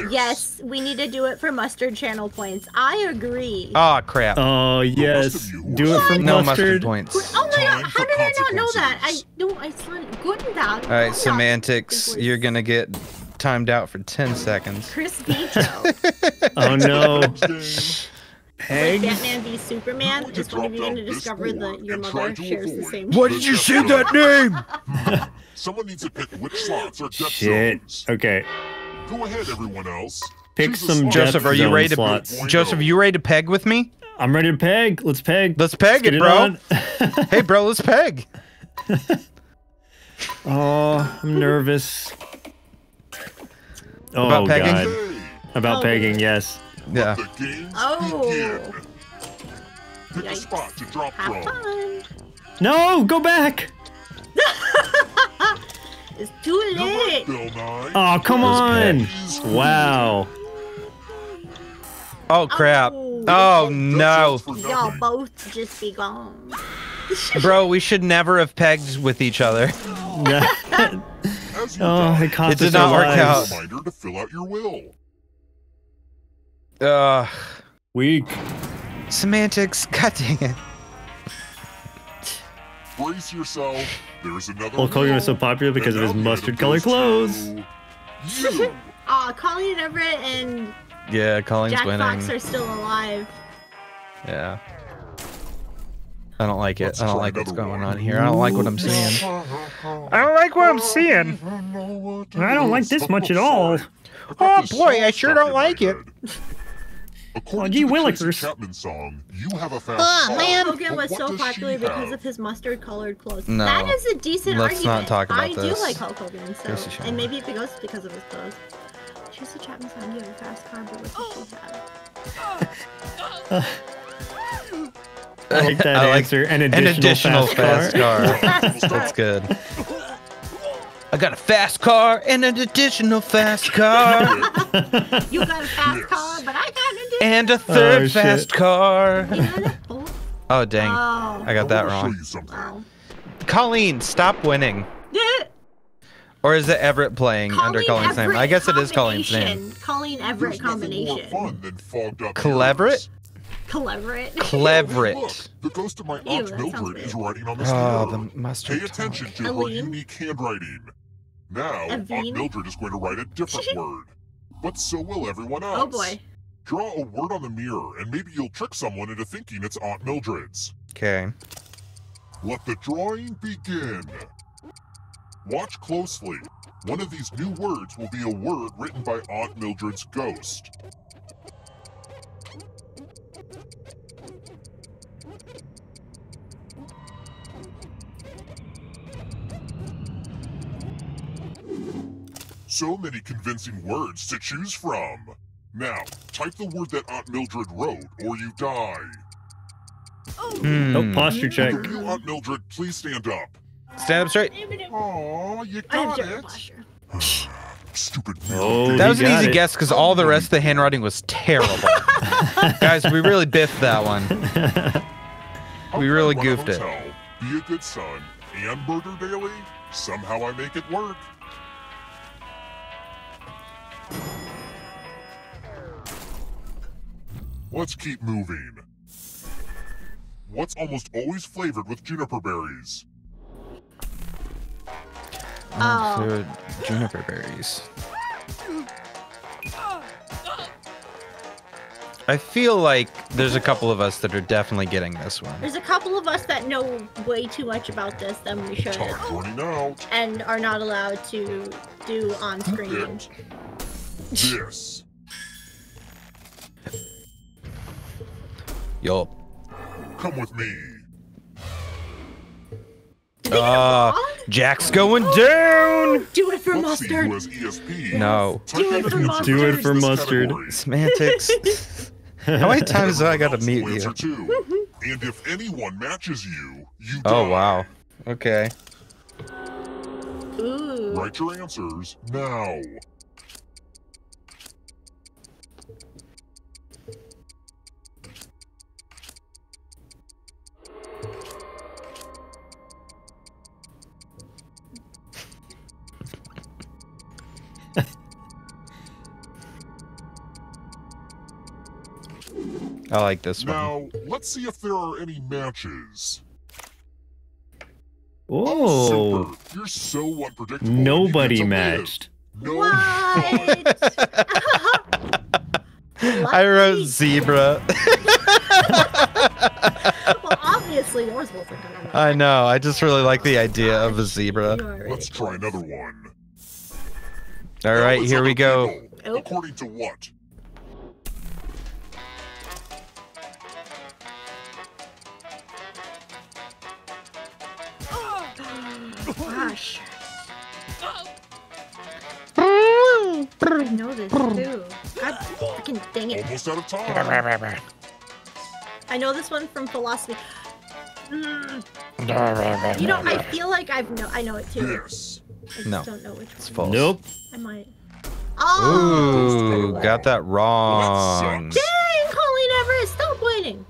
Yes, we need to do it for mustard channel points. I agree. Oh crap. Oh yes, do it for no mustard. mustard points. oh my god, time how for did I not know that? I consequences. no, I saw it. Guten Tag. All right, semantics. You're gonna get timed out for 10 seconds. Chris Veto. Oh no, Wednesday. Like Batman v Superman Going to is one of you drop going to discover that your mother try to shares the same. the Why did you say that name? Someone needs to pick which slots are death Shit. zones. Okay, Go ahead, everyone else. pick Choose some. Joseph, death are you ready to slots. Joseph, you ready to peg with me? I'm ready to peg. Let's peg. Let's peg get it, bro. on. hey, bro, let's peg. oh, I'm nervous. Oh About pegging? god, about Oh. pegging. Yes. Yeah. the games Oh. begin. Pick a spot to drop Have from. fun. No, go back. It's too You're right, late. Bill Nye. Oh, come on. Wow. Oh crap. Oh. Oh no. Y'all both just be gone. Bro, we should never have pegged with each other. Oh, die, it cost It did not our work lives. out. reminder to fill out your will. Ugh. Weak. Semantics. God dang it. Brace yourself. There's another. Hulk Hogan will, was so popular because of his mustard other colored clothes. to You. Aw, Colleen Everett and Yeah, Colleen's Jack winning. Fox are still alive. Yeah. I don't like it. Let's I don't like what's going one. on here. I don't like what I'm seeing. I don't like what I'm seeing. I don't like this much at all. Oh boy, I sure don't like it. According gee to the. Tracy Chapman song, you have a fast Oh, car, man. Hogan but was so popular because of his mustard colored clothes. No. That is a decent Let's not talk about I do like Hulk Hogan, so and maybe it goes because of his clothes. Tracy Chapman song, you have a fast car, but what does she have? I like that I like answer. An An additional, additional fast, fast car. car. That's good. I got a fast car and an additional fast car You got a fast Yes. car, but I got a and a third Oh, fast car. You know that? Oh, dang. oh. I got that I wrong. Show you something. oh. Colleen, stop winning. Or is it Everett playing under Colleen Colleen's name? I guess it is Colleen's name. Colleen Everett There's nothing more combination. fun than fogged up Cleverett? ears. Cleverett. Look, the ghost of my aunt that sounds Mildred is writing on this Oh, ah, mirror. the mustard. Pay attention to her Aline? unique handwriting. Now, Aunt Mildred is going to write a different word. But so will everyone else. Oh boy. Draw a word on the mirror, and maybe you'll trick someone into thinking it's Aunt Mildred's. Okay. Let the drawing begin. Watch closely. One of these new words will be a word written by Aunt Mildred's ghost. So many convincing words to choose from. Now, type the word that Aunt Mildred wrote, or you die. Hmm. Oh, posture check. Will you, Aunt Mildred, please stand up? Stand up straight. Aw, you got it. Stupid Oh, That was an easy it. guess because all the rest of the handwriting was terrible. Guys, we really biffed that one. We really goofed it. hotel, Be a good son, and murder daily. Somehow I make it work. Let's keep moving. What's almost always flavored with juniper berries? Oh. So, juniper berries. I feel like there's a couple of us that are definitely getting this one. There's a couple of us that know way too much about this than we should, Talk running out. and are not allowed to do on screen. This. Yo. Come with me. Uh, Jack's going down. Do it for Let's mustard. who has ESP. No. Do it for mustard. Do it for mustard. Semantics. How many times do I gotta Else mute you? and if anyone matches you, you die. Oh wow. Okay. Ooh. Write your answers now. I like this one. Now, let's see if there are any matches. Oh, Super. You're so unpredictable. nobody You get to live. matched. No. What? I wrote zebra. well, obviously yours wasn't gonna match. I know. I just really like the idea of a zebra. Really Let's try another one. All Now right, let's here we go. people. According to what? Know this too. God freaking dang it. Almost out of time. I know this one from philosophy. Mm. You know, I feel like I've know I know it too. This. I just No. don't know which It's one. false. Nope. I might. Oh! Ooh, got that wrong. sucks. Dang, Colleen Everett, stop winning.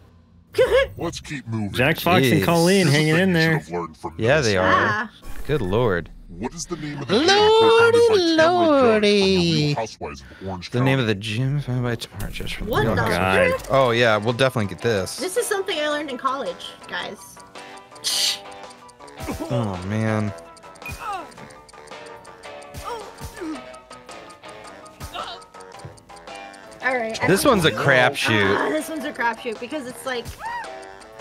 Let's keep moving. Jack Fox Jeez. and Colleen Here's hanging in there. have learned from Yeah, this. they are. ah, Good lord. What is the name of the game co-founded by Tamara the Housewives of The name of the gym found by Tamara Judge from What the Housewives. God. Oh yeah, we'll definitely get this. this is something I learned in college, guys. Oh man. All right. This one's a Ah, crapshoot. this one's a crapshoot because it's like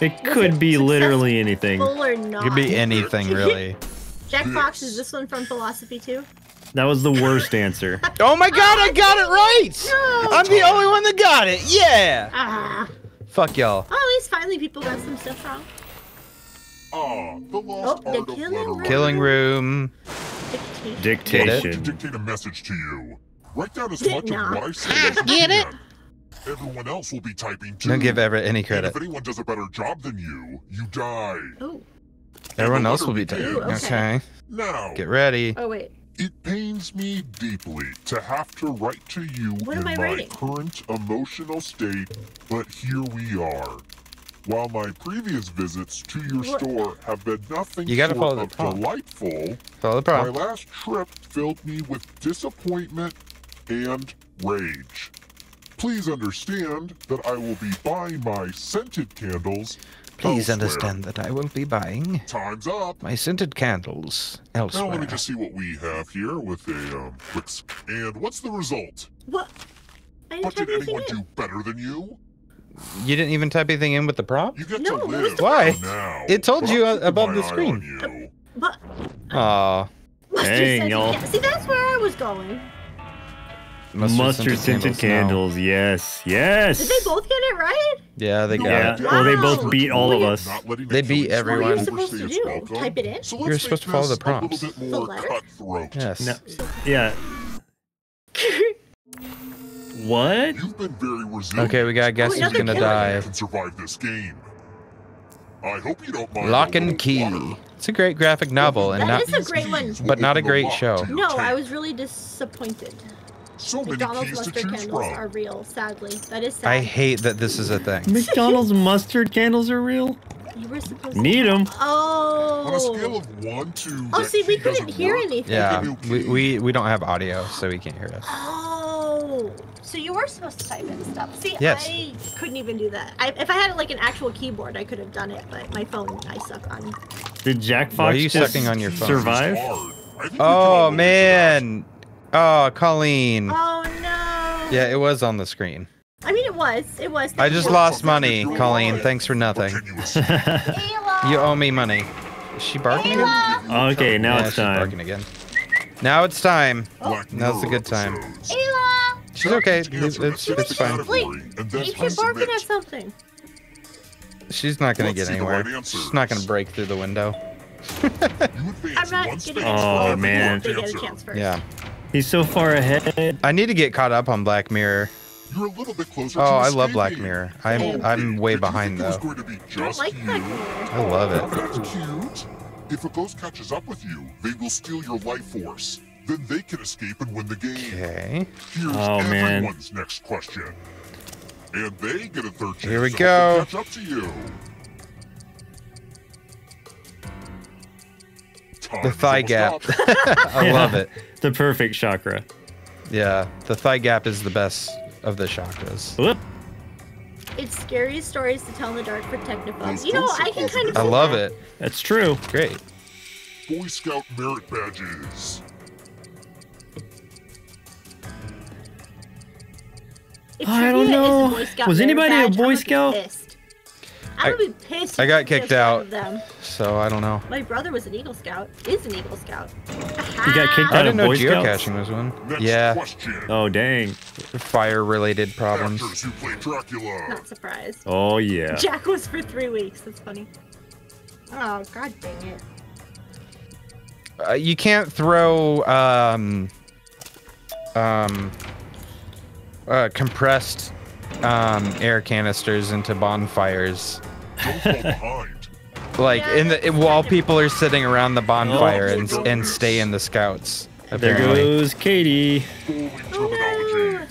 It could it be literally anything. full or not. Could be anything really. Jack Fox is this one from philosophy too? That was the worst answer. Oh my god, I got it right! No. I'm the only one that got it. Yeah. Ah. Fuck y'all. Oh, at least finally people got some stuff wrong. Ah, the lost Oh, the art killing letter room. Killing room. Dictation. Dictation. Dictate a message to you. Write down as Did much not. of what I say as you Get it? can. Everyone else will be typing too. Don't give Everett any And credit. if anyone does a better job than you, you die. Oh. Everyone else will be letter taking. Ooh, okay. Okay. Now, Get ready. Oh wait. it pains me deeply to have to write to you What in my writing? current emotional state, but here we are. While my previous visits to your What? store have been nothing You gotta short follow the prompt. delightful, Follow the my last trip filled me with disappointment and rage. Please understand that I will be buying my scented candles. Please elsewhere. understand that I will be buying Time's up. my scented candles elsewhere. Now let elsewhere. me just see what we have here with a um. quick And what's the result? What? I didn't But type did anyone in. do better than you? You didn't even type anything in with the prompt? You get No, to what was live the Why? now. It told you, I'm uh, keeping above the screen. on you. But Aw. Dang, y'all. See, that's where I was going. Mustard scented no. candles. Yes. Yes. Did they both get it right? Yeah, they No, got Yeah. it. Well, they both beat all of us. They beat everyone. What are you supposed to do? Type it in? So You're supposed to follow the prompts. A bit The more letter? cutthroat. Yes. No, yeah. What? You've been very resilient. Okay, we gotta guess Oh, who's gonna die. can survive this game. I hope you don't mind. Lock and Key. water. It's a great graphic novel and That not, is a great one. but not a great show. No. I was really disappointed. So McDonald's mustard candles from. are real, sadly. That is sad. I hate that this is a thing. McDonald's mustard candles are real? You were supposed Need to. 'em. Oh. On a scale of one to. Oh, see, we couldn't hear work, anything. Yeah, Okay, we, we we don't have audio, so we can't hear us. Oh, so you were supposed to type in stuff. See, Yes. I couldn't even do that. I, if I had like an actual keyboard, I could have done it, but my phone, I suck on. Did Jack Fox Why are you just sucking on your phone? survive? Hard. I think we can Oh all make man. Oh, Colleen. Oh no. Yeah, it was on the screen. I mean, it was. It was. I just Thank lost money, Colleen. Thanks for nothing. you expect? you. Ayla. You owe me money. Is she barking again? Ayla. Okay, now yeah, it's she's time. barking again. Now it's time. Black Now's a good time. episodes. Ayla. She's okay. Answer It's, it's, it's fine. category, Wait, and then Ape, you're barking submit. at something. She's not gonna Let's get anywhere. She's not gonna break through the window. I'm not one giving step Oh, man. They get a chance first. Yeah. He's so far ahead. I need to get caught up on Black Mirror. You're a little bit closer Oh, to I love Black. Mirror. I'm Same. I'm way behind think it was though. going to be I like you? that. I love it. That's cute. If a ghost catches up with you, they will steal your life force. Then they can escape and win the game. Okay. Here's Oh, man. everyone's next question. And they get a third chance Here we to go. catch up to you. Time The thigh gap. I Yeah. love it. The perfect chakra. Yeah, the thigh gap is the best of the chakras. Whoop. It's scary stories to tell in the dark for technophobes. You know, I can kind of. I love that. it. That's true. Great. Boy Scout merit badges. If I don't trivia is a know. Boy Scout Was merit anybody a Boy I'm Scout? Pissed. I'm gonna be pissed. I got kicked out. of Them. So I don't know. My brother was an Eagle Scout. Is an Eagle Scout. You got kicked I out of didn't know Boy Scouts? geocaching was one. Next Yeah, question. Oh, dang. fire-related problems. Actors who play Dracula. Not surprised. Oh, yeah. Jack was for three weeks. That's funny. Oh god dang it. Uh, you can't throw um, um, uh, compressed um, air canisters into bonfires. Don't fall behind. Like Yeah, in the that's while people are sitting around the bonfire Oh. and and stay in the scouts. There Apparently. goes Katie. Oh no.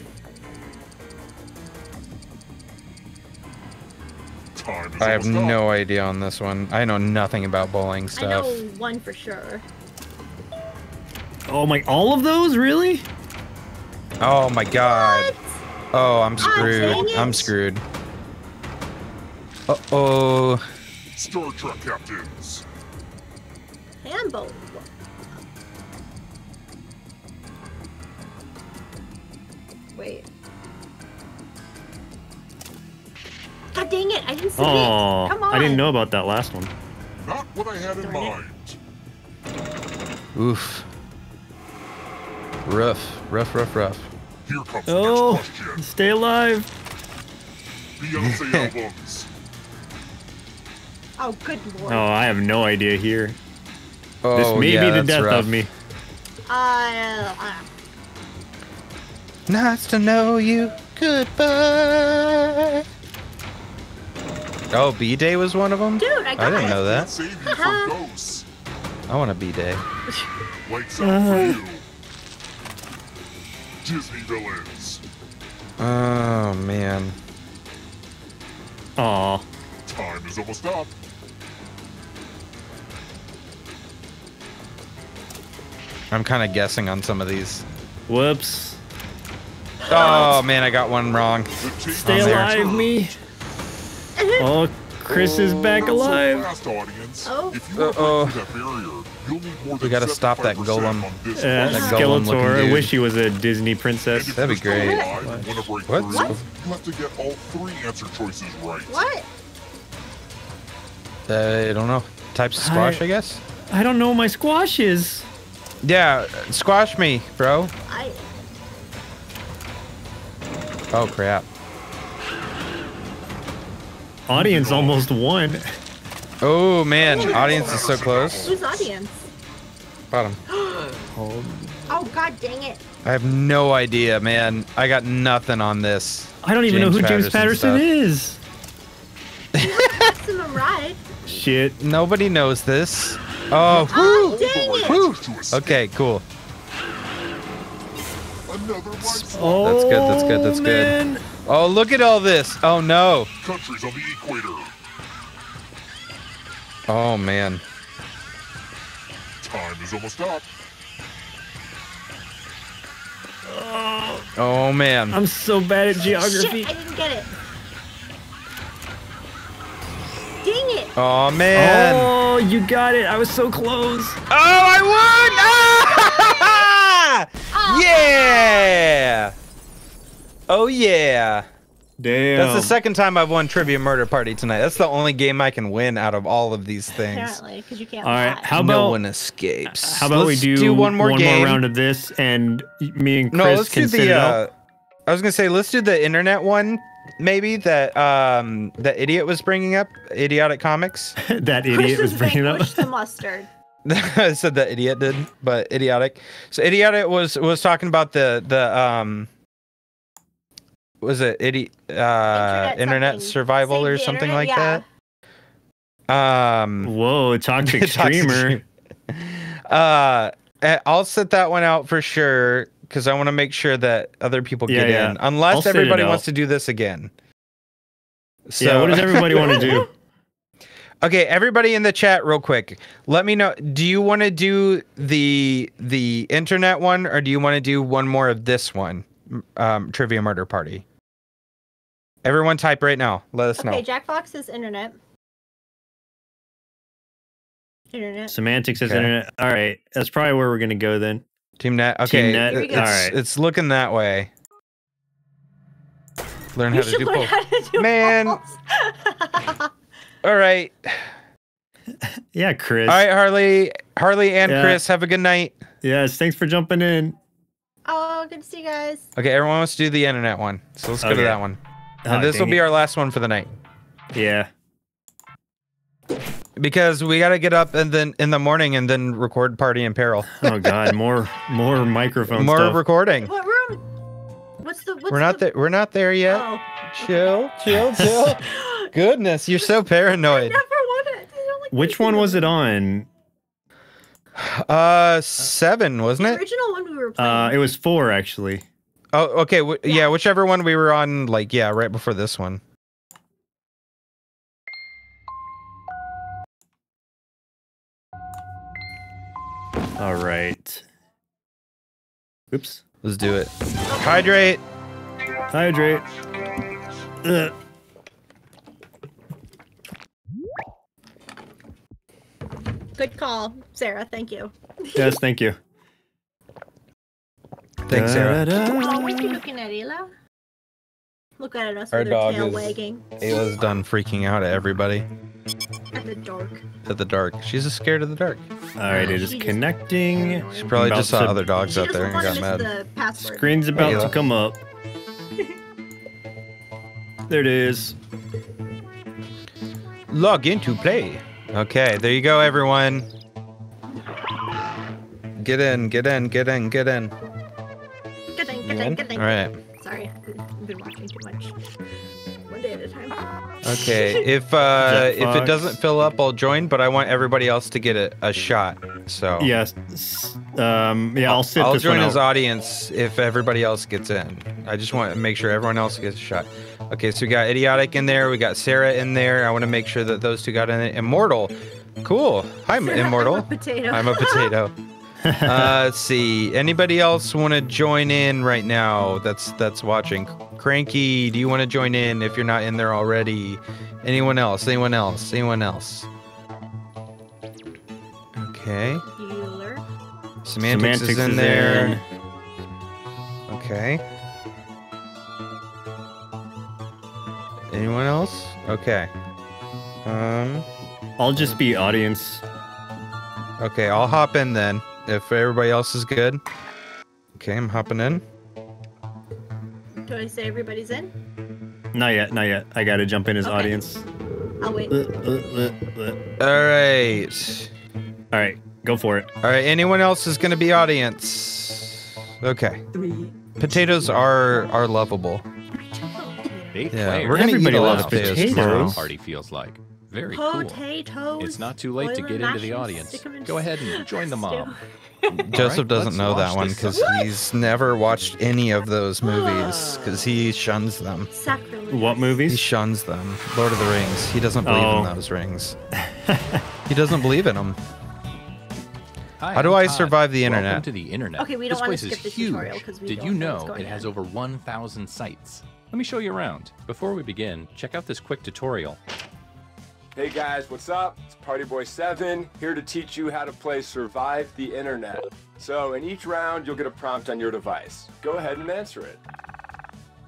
I have almost up. no idea on this one. I know nothing about bowling stuff. I stuff. know one for sure. Oh, my. All of those? Really? Oh my god. What? Oh, I'm Ah, screwed. dang it. I'm screwed. Uh oh. Star Trek captains. Hambo. Wait. God dang it! I didn't see Oh, it. Come on. I didn't know about that last one. Not what I had in Darn it. mind. Oof. Rough. Rough, rough, rough. Here comes Oh, the next question. stay alive. Beyonce albums. Oh, good lord. Oh, I have no idea here. Oh, this may yeah, be the that's death rough. of me. Uh, uh, Nice to know you. Goodbye. Oh, B'Day was one of them? dude, I got I didn't it. know that. save you Uh-huh. from ghosts. I want a B'Day. Lights out for you. Disney villains. Oh, man. Aw. Time is almost up. I'm kind of guessing on some of these. Whoops. Oh, man, I got one wrong. Stay is there. alive, me. Oh, Chris is back alive. Oh. If you want Uh-oh. break through that barrier, you'll need more We gotta stop that golem. on this Uh, That puzzle. golem-looking Skeletor. I wish he was a Disney princess. That'd be great. alive and What? What? You have to get all three answer choices right. What? Uh, I don't know. Types of squash, I- I guess? I don't know what my squash is. Yeah, squash me, bro. I. Oh, crap. Audience almost won. Oh, man. Audience is so close. Who's audience? Bottom. Oh god dang it. I have no idea, man. I got nothing on this. I don't even know who James Patterson stuff. is. Maximum. Shit. Nobody knows this. Oh, Oh dang it. whew. okay, cool. Another white Oh, That's good. That's good. That's man. good. Oh, look at all this. Oh no. countries on the equator. Oh man. Time is almost up. Oh man. I'm so bad at geography. Shit, I didn't get it. Dang it. Oh man. Oh, you got it. I was so close. Oh, I won! Ah! Yeah! Oh yeah. Damn. That's the second time I've won Trivia Murder Party tonight. That's the only game I can win out of all of these things. Apparently, because you can't. All right. lie. How no one escapes. how about Let's we do, one more game? round of this, and me and Chris no, let's can do sit it the. out? Uh, I was gonna say let's do the internet one, maybe that um that idiot was bringing up, idiotic comics. that idiot was bringing up. the mustard. I said that idiot did, but idiotic. So idiotic was was talking about the the um was it idi- uh internet, something. survival Save or something internet, like yeah. that. Um Whoa, toxic Toxic streamer. uh eh, I'll set that one out for sure because I want to make sure that other people Yeah, get yeah. in, unless I'll everybody wants to do this again. So, yeah, what does everybody want to do? Okay, everybody in the chat, real quick. Let me know. Do you want to do the the internet one, or do you want to do one more of this one, um, trivia murder party? Everyone, type right now. Let us Okay, know. Jack Fox is internet. Internet. Semantics is Okay. internet. All right, that's probably where we're gonna go then. TeamNet. Okay, TeamNet. Uh, Here we go. it's, All right. it's looking that way. Learn how to do learn both. how to do Man. All right, Yeah, Chris. all right, Harley, Harley, and Yeah. Chris. Have a good night. Yes, thanks for jumping in. oh, good to see you guys. Okay, everyone wants to do the internet one, so let's oh, go to that one. Oh, and ah, this will be it. our last one for the night. Yeah. Because we got to get up and then in the morning and then record party in peril Oh God, more more microphone more stuff. recording What room? What's the? What's we're not the... there we're not there yet Oh. chill chill chill goodness you're so paranoid I Never wanted. I like Which one was it on? uh seven wasn't The it original one we were playing. Uh, it was four actually. oh okay w- yeah whichever one we were on like yeah right before this one All right. Oops. let's do it hydrate Hydrate. Ugh. Good call, Sarah. Thank you. Yes, thank you. thanks sarah Why was you looking at Ayla? Look at us Our with her dog tail is- wagging ayla's done freaking out at everybody at the dark. at the dark she's just scared of the dark All right, it is She connecting. she probably About just saw to- other dogs She out there and got mad the. Screen's about to come up. There it is. Log in to play. Okay, there you go, everyone. Get in, get in, get in, get in. Good thing, good thing, good thing. All right. Sorry, I've been watching too much. One day at a time. Okay. If uh if it doesn't fill up, I'll join. But I want everybody else to get a, a shot. So Yes. Um. Yeah, I'll sit I'll this join one his audience if everybody else gets in. I just want to make sure everyone else gets a shot. Okay, so we got idiotic in there. We got Sarah in there. I want to make sure that those two got in. Immortal. Cool. Hi, Immortal. I'm a potato. I'm a potato. uh, let's see. Anybody else want to join in right now? That's that's watching. Cranky, do you want to join in if you're not in there already? Anyone else? Anyone else? Anyone else? Okay. Bueller. Semantics, is in there. Okay. Anyone else? Okay. Um. I'll just be audience. Okay, I'll hop in then. If everybody else is good. Okay, I'm hopping in. Do I say everybody's in? Not yet. Not yet. I gotta jump in as Okay. audience. I'll wait. Uh, uh, uh. All right. All right, go for it. All right. Anyone else is going to be audience? Okay. Three. Potatoes are are lovable. Eight Yeah, we're gonna eat a lot of potatoes potatoes. Party feels like. Very cool. It's not too late to get into the audience. stick 'em Go ahead and join the mob. Joseph right, doesn't know that one because he's never watched any of those movies because he shuns them. Sacrilege. What movies? He shuns them. Lord of the Rings. He doesn't believe Oh. in those rings. he doesn't believe in them. Hi, How do I'm Todd. survive the Welcome internet? to the internet. Okay, we don't this wanna place skip is this huge. tutorial 'cause we Did don't you know what's know it has on. over 1,000 sites? Let me show you around. Before we begin, check out this quick tutorial. Hey guys, what's up? It's Party Boy 7 here to teach you how to play Survive the Internet. So, in each round, you'll get a prompt on your device. Go ahead and answer it.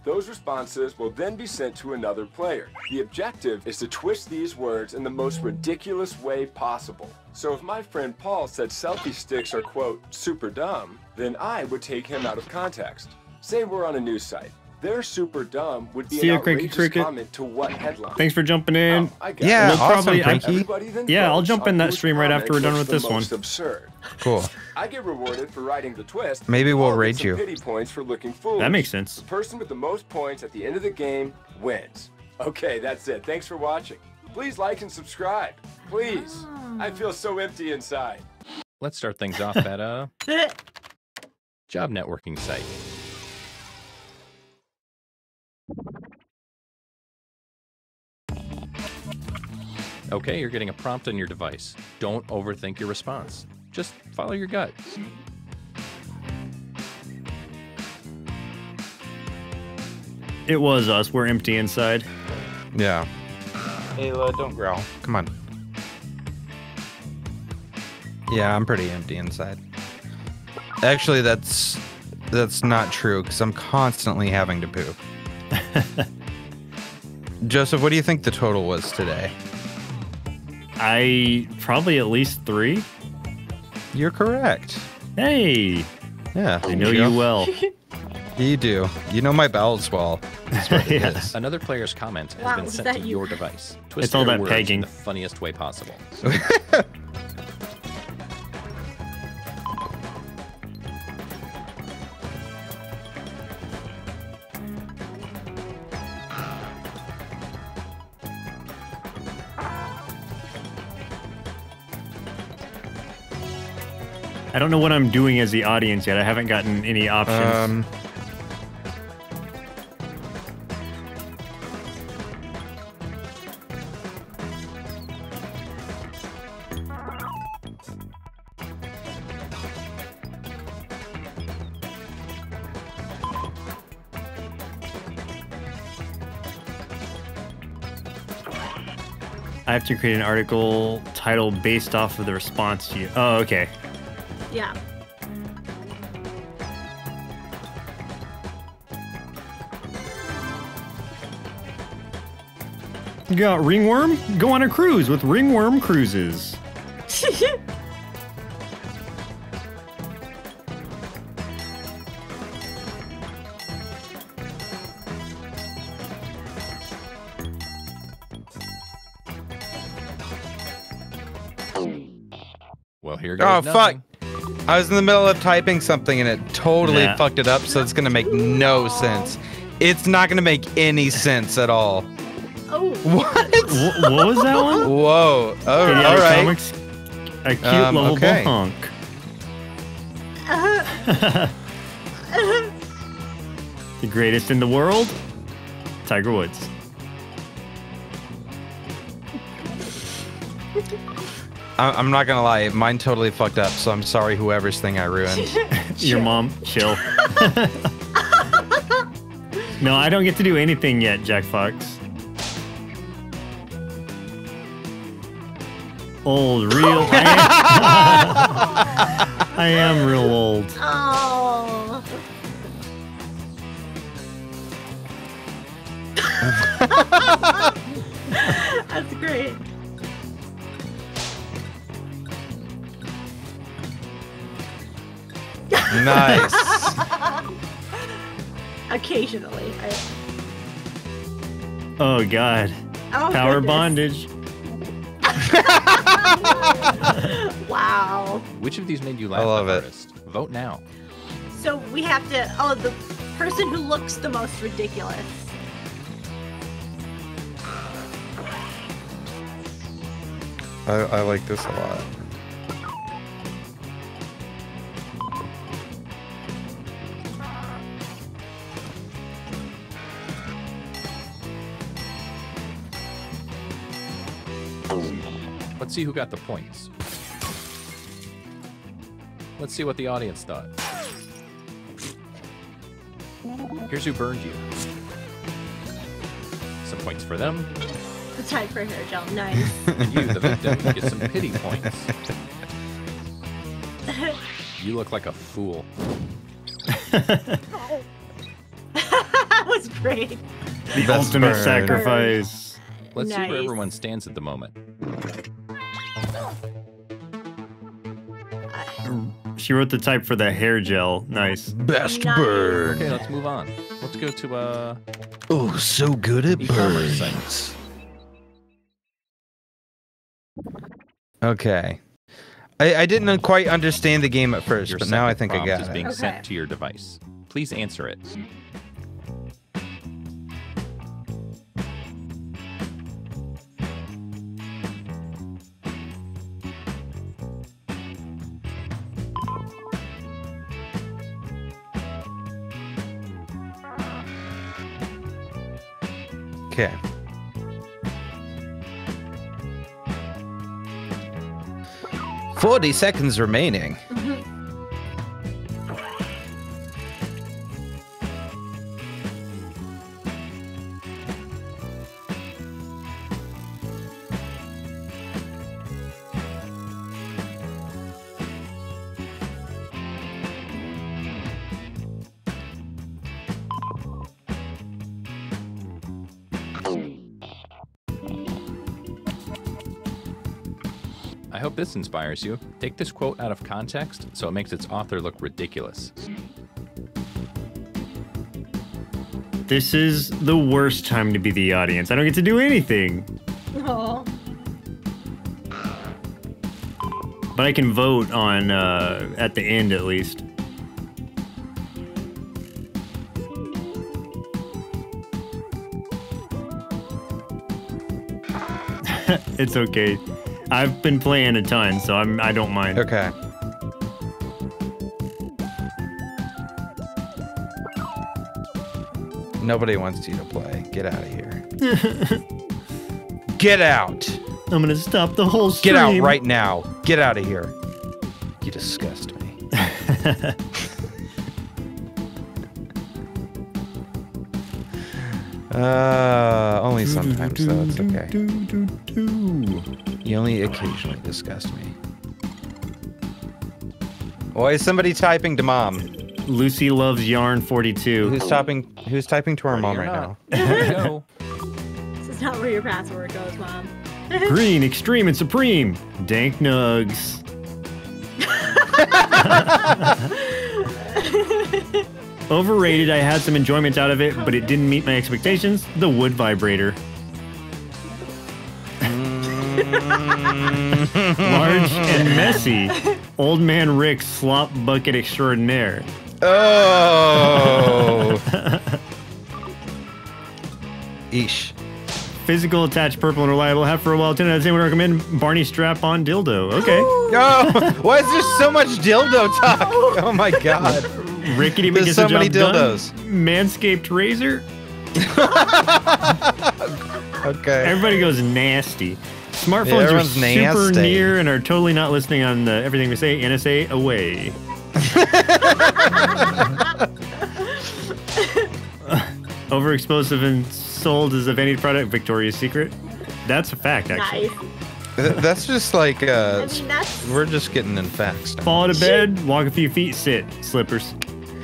Those responses will then be sent to another player. The objective is to twist these words in the most ridiculous way possible. So, if my friend Paul said selfie sticks are, quote, super dumb, then I would take him out of context. Say we're on a news site. Their super dumb would be See an ya, Cranky outrageous Cricket. comment to what headline? Everybody for jumping in. Oh, I got Yeah, it. We'll awesome, probably- I- Frankie. Everybody then Yeah, I'll jump in that stream right after we're done with this one. most Absurd. Cool. I get rewarded for writing the twist. Maybe we'll Paul raid you. Pity points for looking foolish. That makes sense. The person with the most points at the end of the game wins. Okay, that's it. Thanks for watching. Please like and subscribe. Please. I ah. feel so empty inside. Let's start things off at a job networking site. Okay, you're getting a prompt on your device. Don't overthink your response. Just follow your gut. It was us. We're empty inside. Yeah. Ayla, don't growl. Come on. Yeah, I'm pretty empty inside. Actually, that's that's not true because I'm constantly having to poop. Joseph, what do you think the total was today? I probably at least three. You're correct. Hey, Yeah, I know you well. You do. You know my bowels well. That's what Yeah. Another player's comment has Wow, been sent to you? your device. Twist It's all their that words pegging. in the funniest way possible. I don't know what I'm doing as the audience yet. I haven't gotten any options. Um, I have to create an article title based off of the response to you. Oh, okay. Yeah. You got ringworm? Go on a cruise with ringworm cruises. Well, here oh, goes oh fuck! Nothing. I was in the middle of typing something and it totally Nah. fucked it up. So it's gonna make no sense. It's not gonna make any sense at all. Oh. What? Wh- what was that one? Whoa! Oh, Any all other right. comics? A cute, Um, lovable okay. hunk. the greatest in the world? Tiger Woods. I- I'm not gonna lie, mine totally fucked up. So I'm sorry, whoever's thing I ruined. Your mom, chill. no, I don't get to do anything yet, Jack Fox. Old, real. I am, I am real old. Oh. That's great. Nice. Occasionally. I... Oh God. Oh, Power goodness. bondage. Wow. Which of these made you laugh love the it. hardest? Vote now. So we have to. Oh, the person who looks the most ridiculous. I, I like this a lot. Let's see who got the points. Let's see what the audience thought. Here's who burned you. Some points for them. The time for hair gel. Nice. And you, the victim, get some pity points. You look like a fool. that was great. The ultimate sacrifice. Let's see where everyone stands at the moment. She wrote the type for the hair gel. Nice. Best Nice. bird. Okay, let's move on. Let's go to uh Oh, so good at e-commerce birds. sites. Okay. I, I didn't quite understand the game at first, Your but now I think I prompt got is it. being Okay. sent to your device. Please answer it. Okay. Forty seconds remaining. This inspires you. Take this quote out of context so it makes its author look ridiculous. This is the worst time to be the audience. I don't get to do anything. Oh. But I can vote on uh, at the end at least. it's okay. I've been playing a ton, so I'm I don't mind. Okay. Nobody wants you to play. Get out of here. Get out. I'm gonna stop the whole stream. Get out right now. Get out of here. You disgust me. uh, only sometimes though. It's okay. You only occasionally disgust me. Why is somebody typing to mom? Lucy loves yarn 42. Who's typing? Who's typing to our mom right not. now? Here. This is not where your password goes, mom. Green, extreme, and supreme. Dank nugs. Overrated. I had some enjoyment out of it, but it didn't meet my expectations. The wood vibrator. Mm. Large and messy. Old man Rick's slop bucket extraordinaire. Oh. Eesh. Physical, attached, purple, and reliable. Have for a while. 10 out of 10 would recommend Barney strap on dildo. Okay. No. Why is there so much dildo talk? Oh my god. Rickety but There's gets so many job done. dildos. Manscaped razor. Okay. Everybody goes nasty. Smartphones Yeah, are super nasty. near and are totally not listening on the, everything we say. NSA away. Overexplosive and sold as a vanity product. Victoria's Secret. That's a fact, actually. Nice. That's just like uh, I mean, that's we're just getting in facts. now. Fall to bed, walk a few feet, sit. Slippers.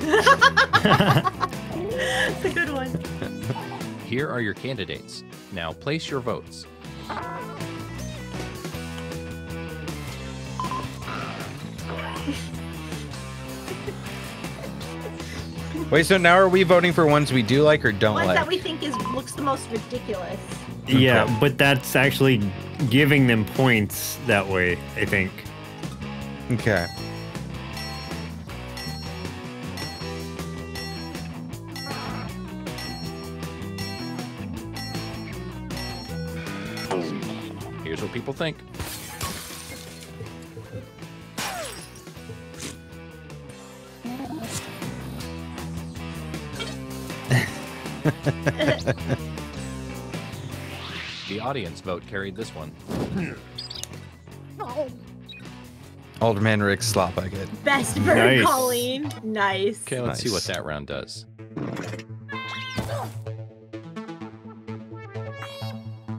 that's a good one. Here are your candidates. Now place your votes. Wait, so now are we voting for ones we do like or don't Ones like? that we think is looks the most ridiculous. Yeah, but that's actually giving them points that way, I think. Okay. People think. the audience vote carried this one. Alderman Rick Slop, I get. Best bird Nice. Colleen. Nice. Okay, let's see what that round does.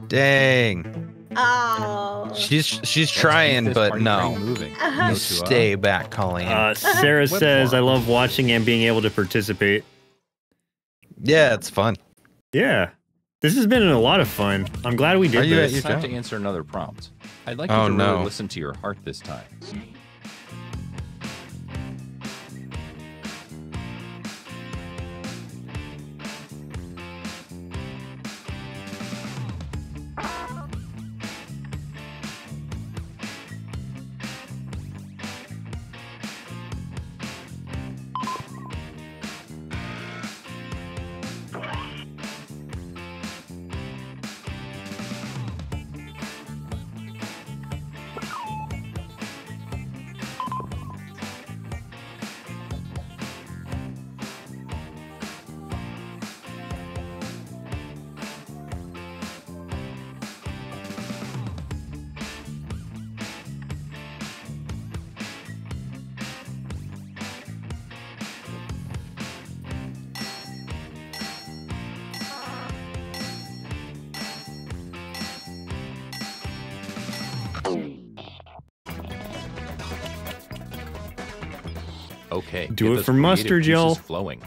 Dang. Oh. She's she's trying, but party no. train moving. Uh-huh. You No to, uh, stay back, Colleen. Uh, Sarah Web says, "I love watching and being able to participate." yeah, it's fun. Yeah, this has been a lot of fun. I'm glad we Are did you this. your It's time to answer another prompt. I'd like you Oh, to no. really listen to your heart this time. Do it for mustard, y'all. Flowing.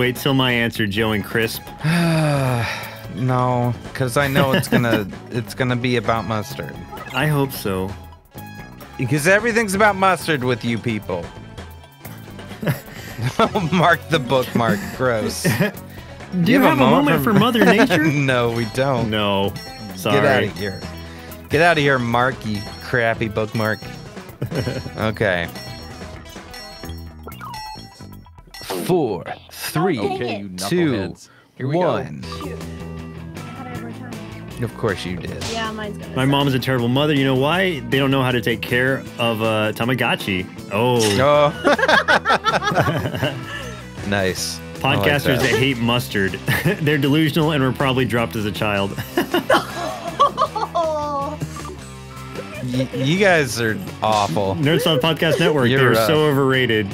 Wait till my answer, Joe and Crisp. no, because I know it's gonna it's gonna be about mustard. I hope so. Because everything's about mustard with you people. Mark the bookmark. Gross. Do you have a moment for Mother Nature? no, we don't. No. Sorry. Get out of here. Get out of here, Mark, you crappy bookmark. okay. Four, three, Okay, you two, knuckleheads. Here one. Of course you did. Yeah, mine's gonna. My mom's a terrible mother. You know why? They don't know how to take care of uh, Tamagotchi. Oh. Oh. nice. I like Podcasters that. that. hate mustard. They're delusional and were probably dropped as a child. Y- you guys are awful. NerdSloth Podcast Network. You're They're rough. so overrated.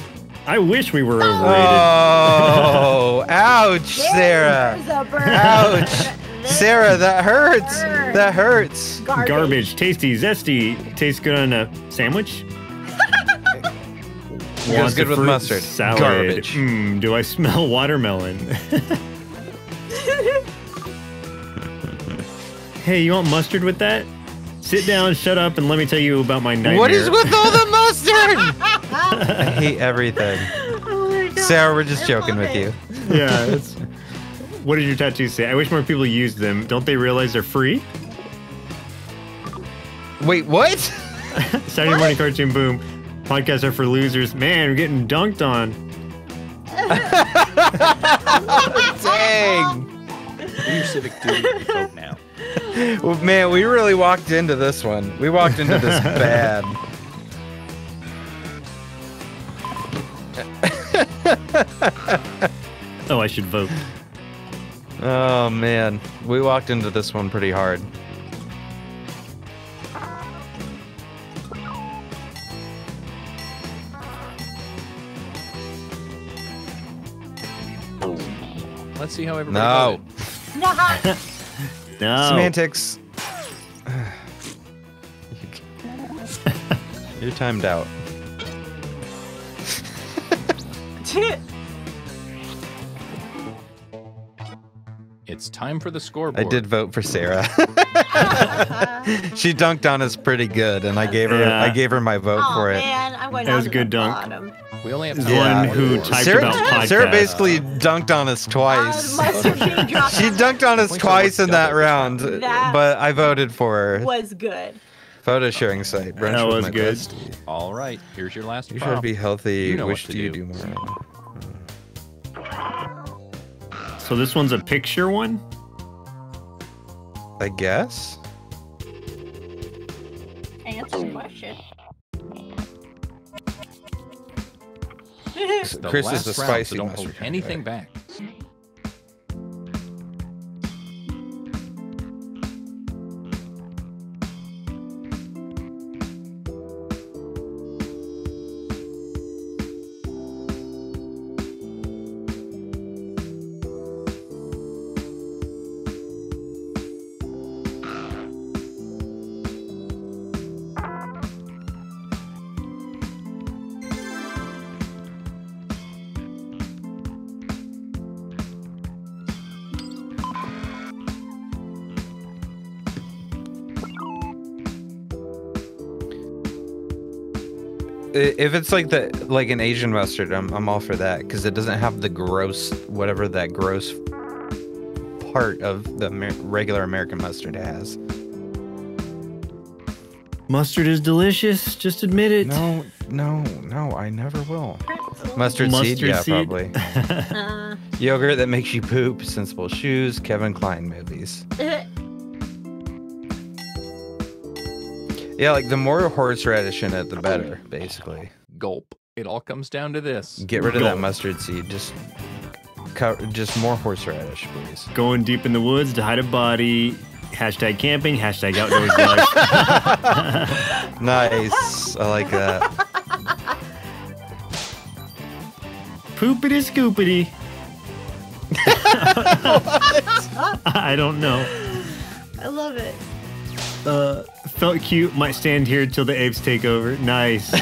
I wish we were overrated. Oh, ouch, Sarah. There's a bird. Ouch. Sarah, that hurts. That hurts. Garbage. tasty, zesty, tastes good on a sandwich. Goes Wants a good with mustard. Salad. Garbage. Mm, do I smell watermelon? hey, you want mustard with that? Sit down, shut up, and let me tell you about my nightmare. What is with all the mustard? I hate everything. Oh Sarah, we're just joking with you. yeah. It's, what did your tattoos say? I wish more people used them. Don't they realize they're free? Wait, what? Saturday morning cartoon boom. Podcasts are for losers. Man, we're getting dunked on. Dang. Do your civic duty vote now. Well, man, we really walked into this one. We walked into this bad. Oh, I should vote. Oh man, we walked into this one pretty hard. Let's see how everybody No. No. Semantics. You're timed out. it's time for the scoreboard. I did vote for Sarah. she dunked on us pretty good, and I gave her Yeah. I gave her my vote Oh for it. man, I'm going That was a good the dunk. bottom. We only have The time. one who typed Sarah, about podcasts. Sarah basically dunked on us twice. Uh, Mustard King dropped she dunked on us twice in that round, That but I voted for her. was good. Photo sharing site. Brunch That with was my good. bestie. All right, here's your last You should be healthy. You know Which what to do you do. do more? So this one's a picture one. I um, guess. Answer the hmm. question. It's the Chris is last the round, spicy so don't hold anything back. If it's like the like an Asian mustard, I'm I'm all for that because it doesn't have the gross whatever that gross part of the Amer- regular American mustard has. Mustard is delicious. Just admit it. No, no, no, I never will. Mustard, seed, Mustard yeah, seed? probably. Uh, Yogurt that makes you poop, sensible shoes, Kevin Kline movies. Yeah, like the more horseradish uh, in it, the better, basically. Gulp. It all comes down to this. Get rid of that mustard seed. Just, co- just more horseradish, please. Going deep in the woods to hide a body. Hashtag camping. Hashtag outdoors life. Nice. I like that. Poopity scoopity. I don't know. I love it. Uh, felt cute. Might stand here till the apes take over. Nice.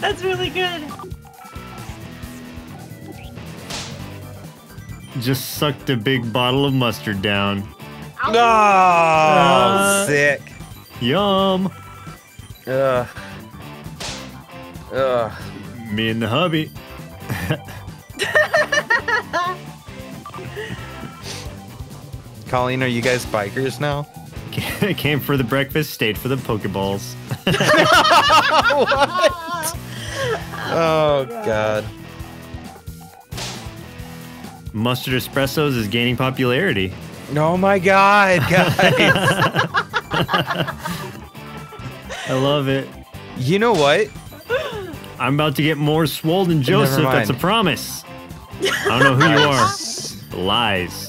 That's really good. Just sucked a big bottle of mustard down. Oh, Uh, sick. Yum. Ugh. Ugh. Me and the hubby. Colleen, are you guys bikers now? Came for the breakfast, stayed for the Pokeballs. what? Oh God. Mustard espressos is gaining popularity. Oh my God, guys. I love it. you know what? I'm about to get more swole than Joseph. That's a promise. I don't know who you are. Lies.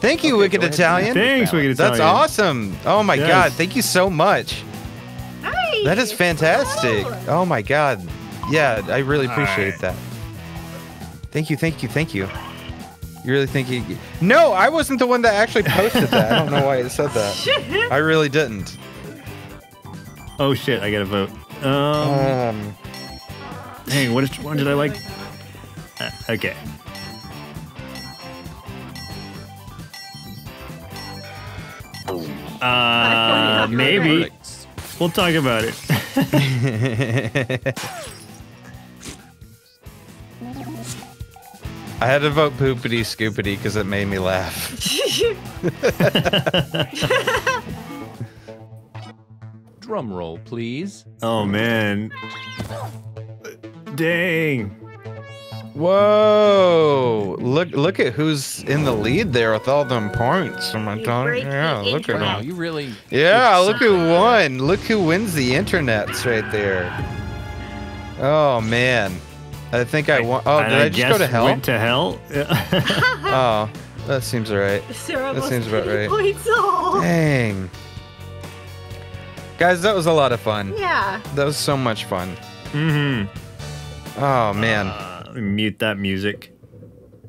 Thank you, Wicked Italian. Thanks, Wicked Italian. That's awesome. Oh my Yes. God. Thank you so much. Nice. That is fantastic. Oh my God. Yeah, I really appreciate that. Thank you, thank you, thank you. You really think you? No, I wasn't the one that actually posted that. I don't know why it said that. I really didn't. Oh shit, I gotta vote. Um, Um, dang, what is, one did I like? Uh, okay. Uh, maybe. Verdicts. We'll talk about it. I had to vote poopity scoopity because it made me laugh. Drum roll, please. Oh man. Dang. Whoa! Look, look at who's in the lead there with all them points. Oh my You god! Yeah, look at internet. Wow, him. you really. Yeah, look who won. Look who wins the internets right there. Oh man, I think I won. Oh, did I, just go to hell? Went to hell. Oh, that seems right. Sarah That seems about 20 right. Points all. Dang. Guys, that was a lot of fun. Yeah. That was so much fun. mm-hmm. Oh man. Uh, mute that music.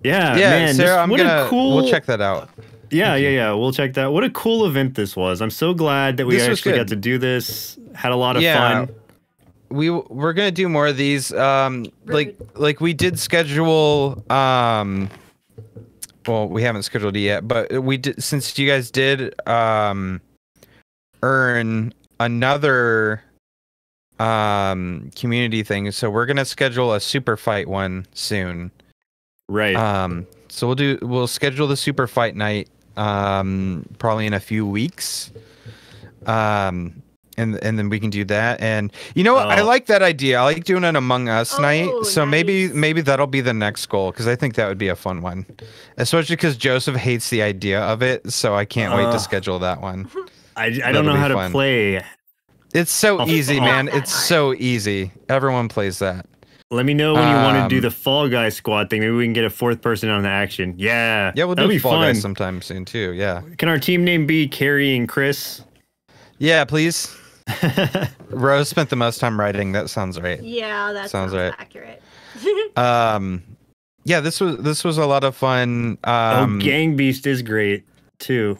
Yeah, yeah, man. Sarah, this- I'm what gonna. a cool. We'll check that out. Yeah, yeah, yeah. We'll check that. What a cool event this was. I'm so glad that we This actually got to do this. Had a lot of Yeah. fun. we we're gonna do more of these um like like we did schedule um well we haven't scheduled it yet but we did since you guys did um earn another um community thing. So we're gonna schedule a super fight one soon. Right. Um so we'll do we'll schedule the super fight night um probably in a few weeks. Um and and then we can do that. And you know what? I Oh. like that idea. I like doing an among us night. Oh, so maybe maybe that'll be the next goal because i think that would be a fun one. Especially because joseph hates the idea of it so i can't wait to schedule that one. I, I don't know be how to play. It's so easy man it's so easy everyone plays that Let me know when you want to do Um, the Fall Guy squad thing. Maybe we can get a fourth person on the action. Yeah. yeah we'll that'll do be fall fun. guys sometime soon too yeah Can our team name be Carrie and Chris? yeah please rose spent the most time writing that sounds right Yeah, that Sounds sounds, right. accurate. um yeah this was this was a lot of fun um oh, Gang Beast is great too.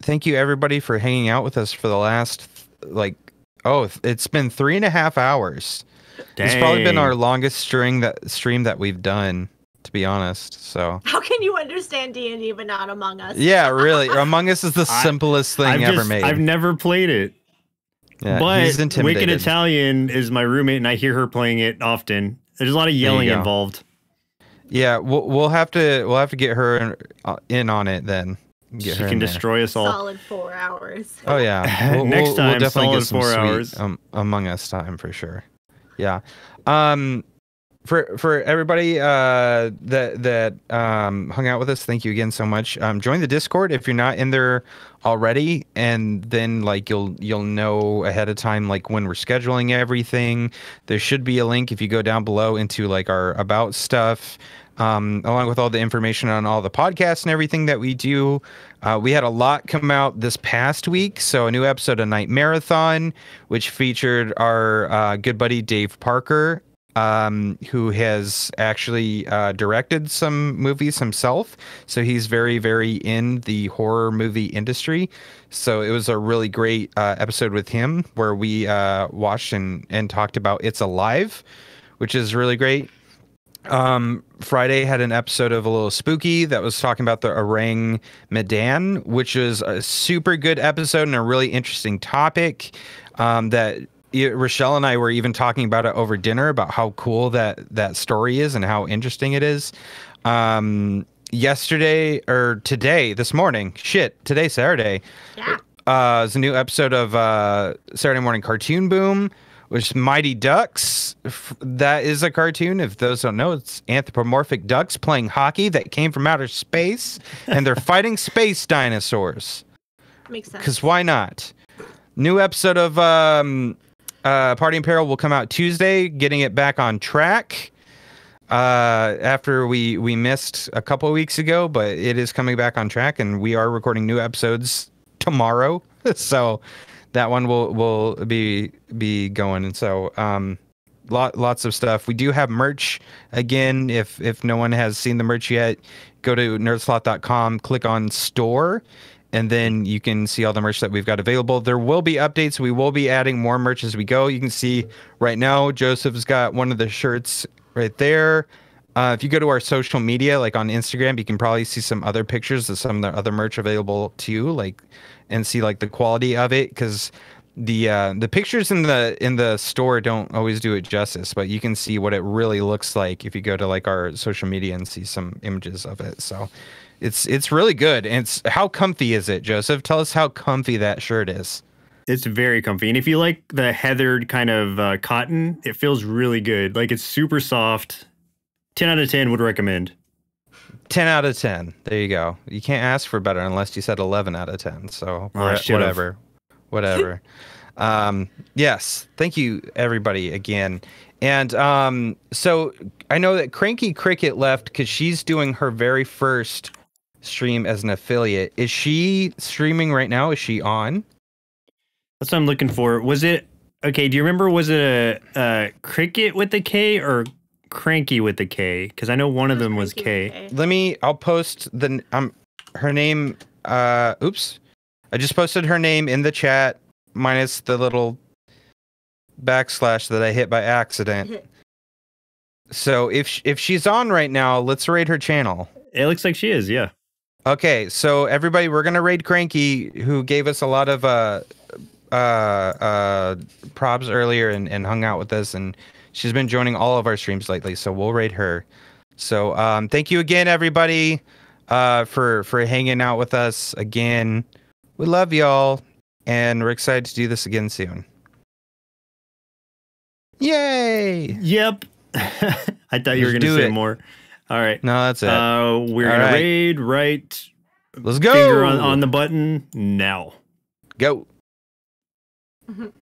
thank you everybody for hanging out with us for the last like oh it's been three and a half hours it's probably been our longest string that stream that we've done to be honest so How can you understand D and D but not Among Us? yeah really among us is the I- simplest thing I've ever just- made I've never played it. yeah, but he's Wicked Italian is my roommate, and I hear her playing it often. There's a lot of yelling involved. yeah we'll, we'll have to we'll have to get her in, uh, in on it then Get She her can there. destroy us all. Solid four hours. Oh yeah. We'll, Next we'll- time, we'll definitely solid get some four sweet, hours. Um, Among Us time for sure. Yeah. Um, for for everybody uh that that um hung out with us, thank you again so much. Um, join the Discord if you're not in there already, and then like you'll you'll know ahead of time like when we're scheduling everything. There should be a link if you go down below into like our about stuff um, along with all the information on all the podcasts and everything that we do. Uh, we had a lot come out this past week. So, a new episode of Nightmarathon, which featured our uh, good buddy Dave Parker, um, who has actually uh, directed some movies himself. So, he's very, very in the horror movie industry. So, it was a really great uh, episode with him where we uh, watched and, and talked about It's Alive, which is really great um friday had an episode of a little spooky that was talking about the Ourang Medan which is a super good episode and a really interesting topic um that rochelle and i were even talking about it over dinner about how cool that that story is and how interesting it is. Um yesterday or today this morning shit today saturday. Yeah. uh, it's a new episode of uh, Saturday Morning Cartoon Boom, which is Mighty Ducks. That is a cartoon. If those don't know, it's anthropomorphic ducks playing hockey that came from outer space, and they're fighting space dinosaurs. Makes sense. Because why not? New episode of um, uh, Party in Peril will come out Tuesday, getting it back on track. Uh, after we we missed a couple weeks ago, but it is coming back on track, and we are recording new episodes tomorrow. so that one will will be be going, and so um, lot lots of stuff. We do have merch again. If if no one has seen the merch yet, go to nerdsloth.com, click on store, and then you can see all the merch that we've got available. There will be updates. We will be adding more merch as we go. You can see right now Joseph's got one of the shirts right there. Uh, if you go to our social media, like on Instagram, you can probably see some other pictures of some of the other merch available too, like and see like the quality of it because the uh, the pictures in the in the store don't always do it justice, but you can see what it really looks like if you go to like our social media and see some images of it. So it's it's really good. And it's how comfy is it, Joseph? Tell us how comfy that shirt is. It's very comfy. And if you like the heathered kind of uh, cotton, it feels really good. Like it's super soft. 10 out of 10 would recommend. 10 out of 10. There you go. You can't ask for better unless you said 11 out of 10. So Oh, I wha- should've. whatever. Whatever. um, yes. Thank you, everybody, again. And um, so I know that Cranky Cricket left because she's doing her very first stream as an affiliate. Is she streaming right now? Is she on? That's what I'm looking for. Was it okay? Do you remember? Was it a, a cricket with a K or cranky with the K Because I know one of them was K. Let me. I'll post the. I'm. her name. Uh, oops, I just posted her name in the chat, minus the little backslash that I hit by accident. so if sh- if she's on right now, let's raid her channel. It looks like she is. Yeah. Okay, so everybody, we're gonna raid Cranky, who gave us a lot of uh, uh, uh, props earlier and, and hung out with us, and she's been joining all of our streams lately. So we'll raid her. So um, thank you again, everybody, uh, for for hanging out with us again. We love y'all, and we're excited to do this again soon. Yay! Yep. I thought you were Let's going do to say it. more. All right. No, that's it. Uh, we're All going right. to raid right. Let's go. Finger on, on the button now. Go.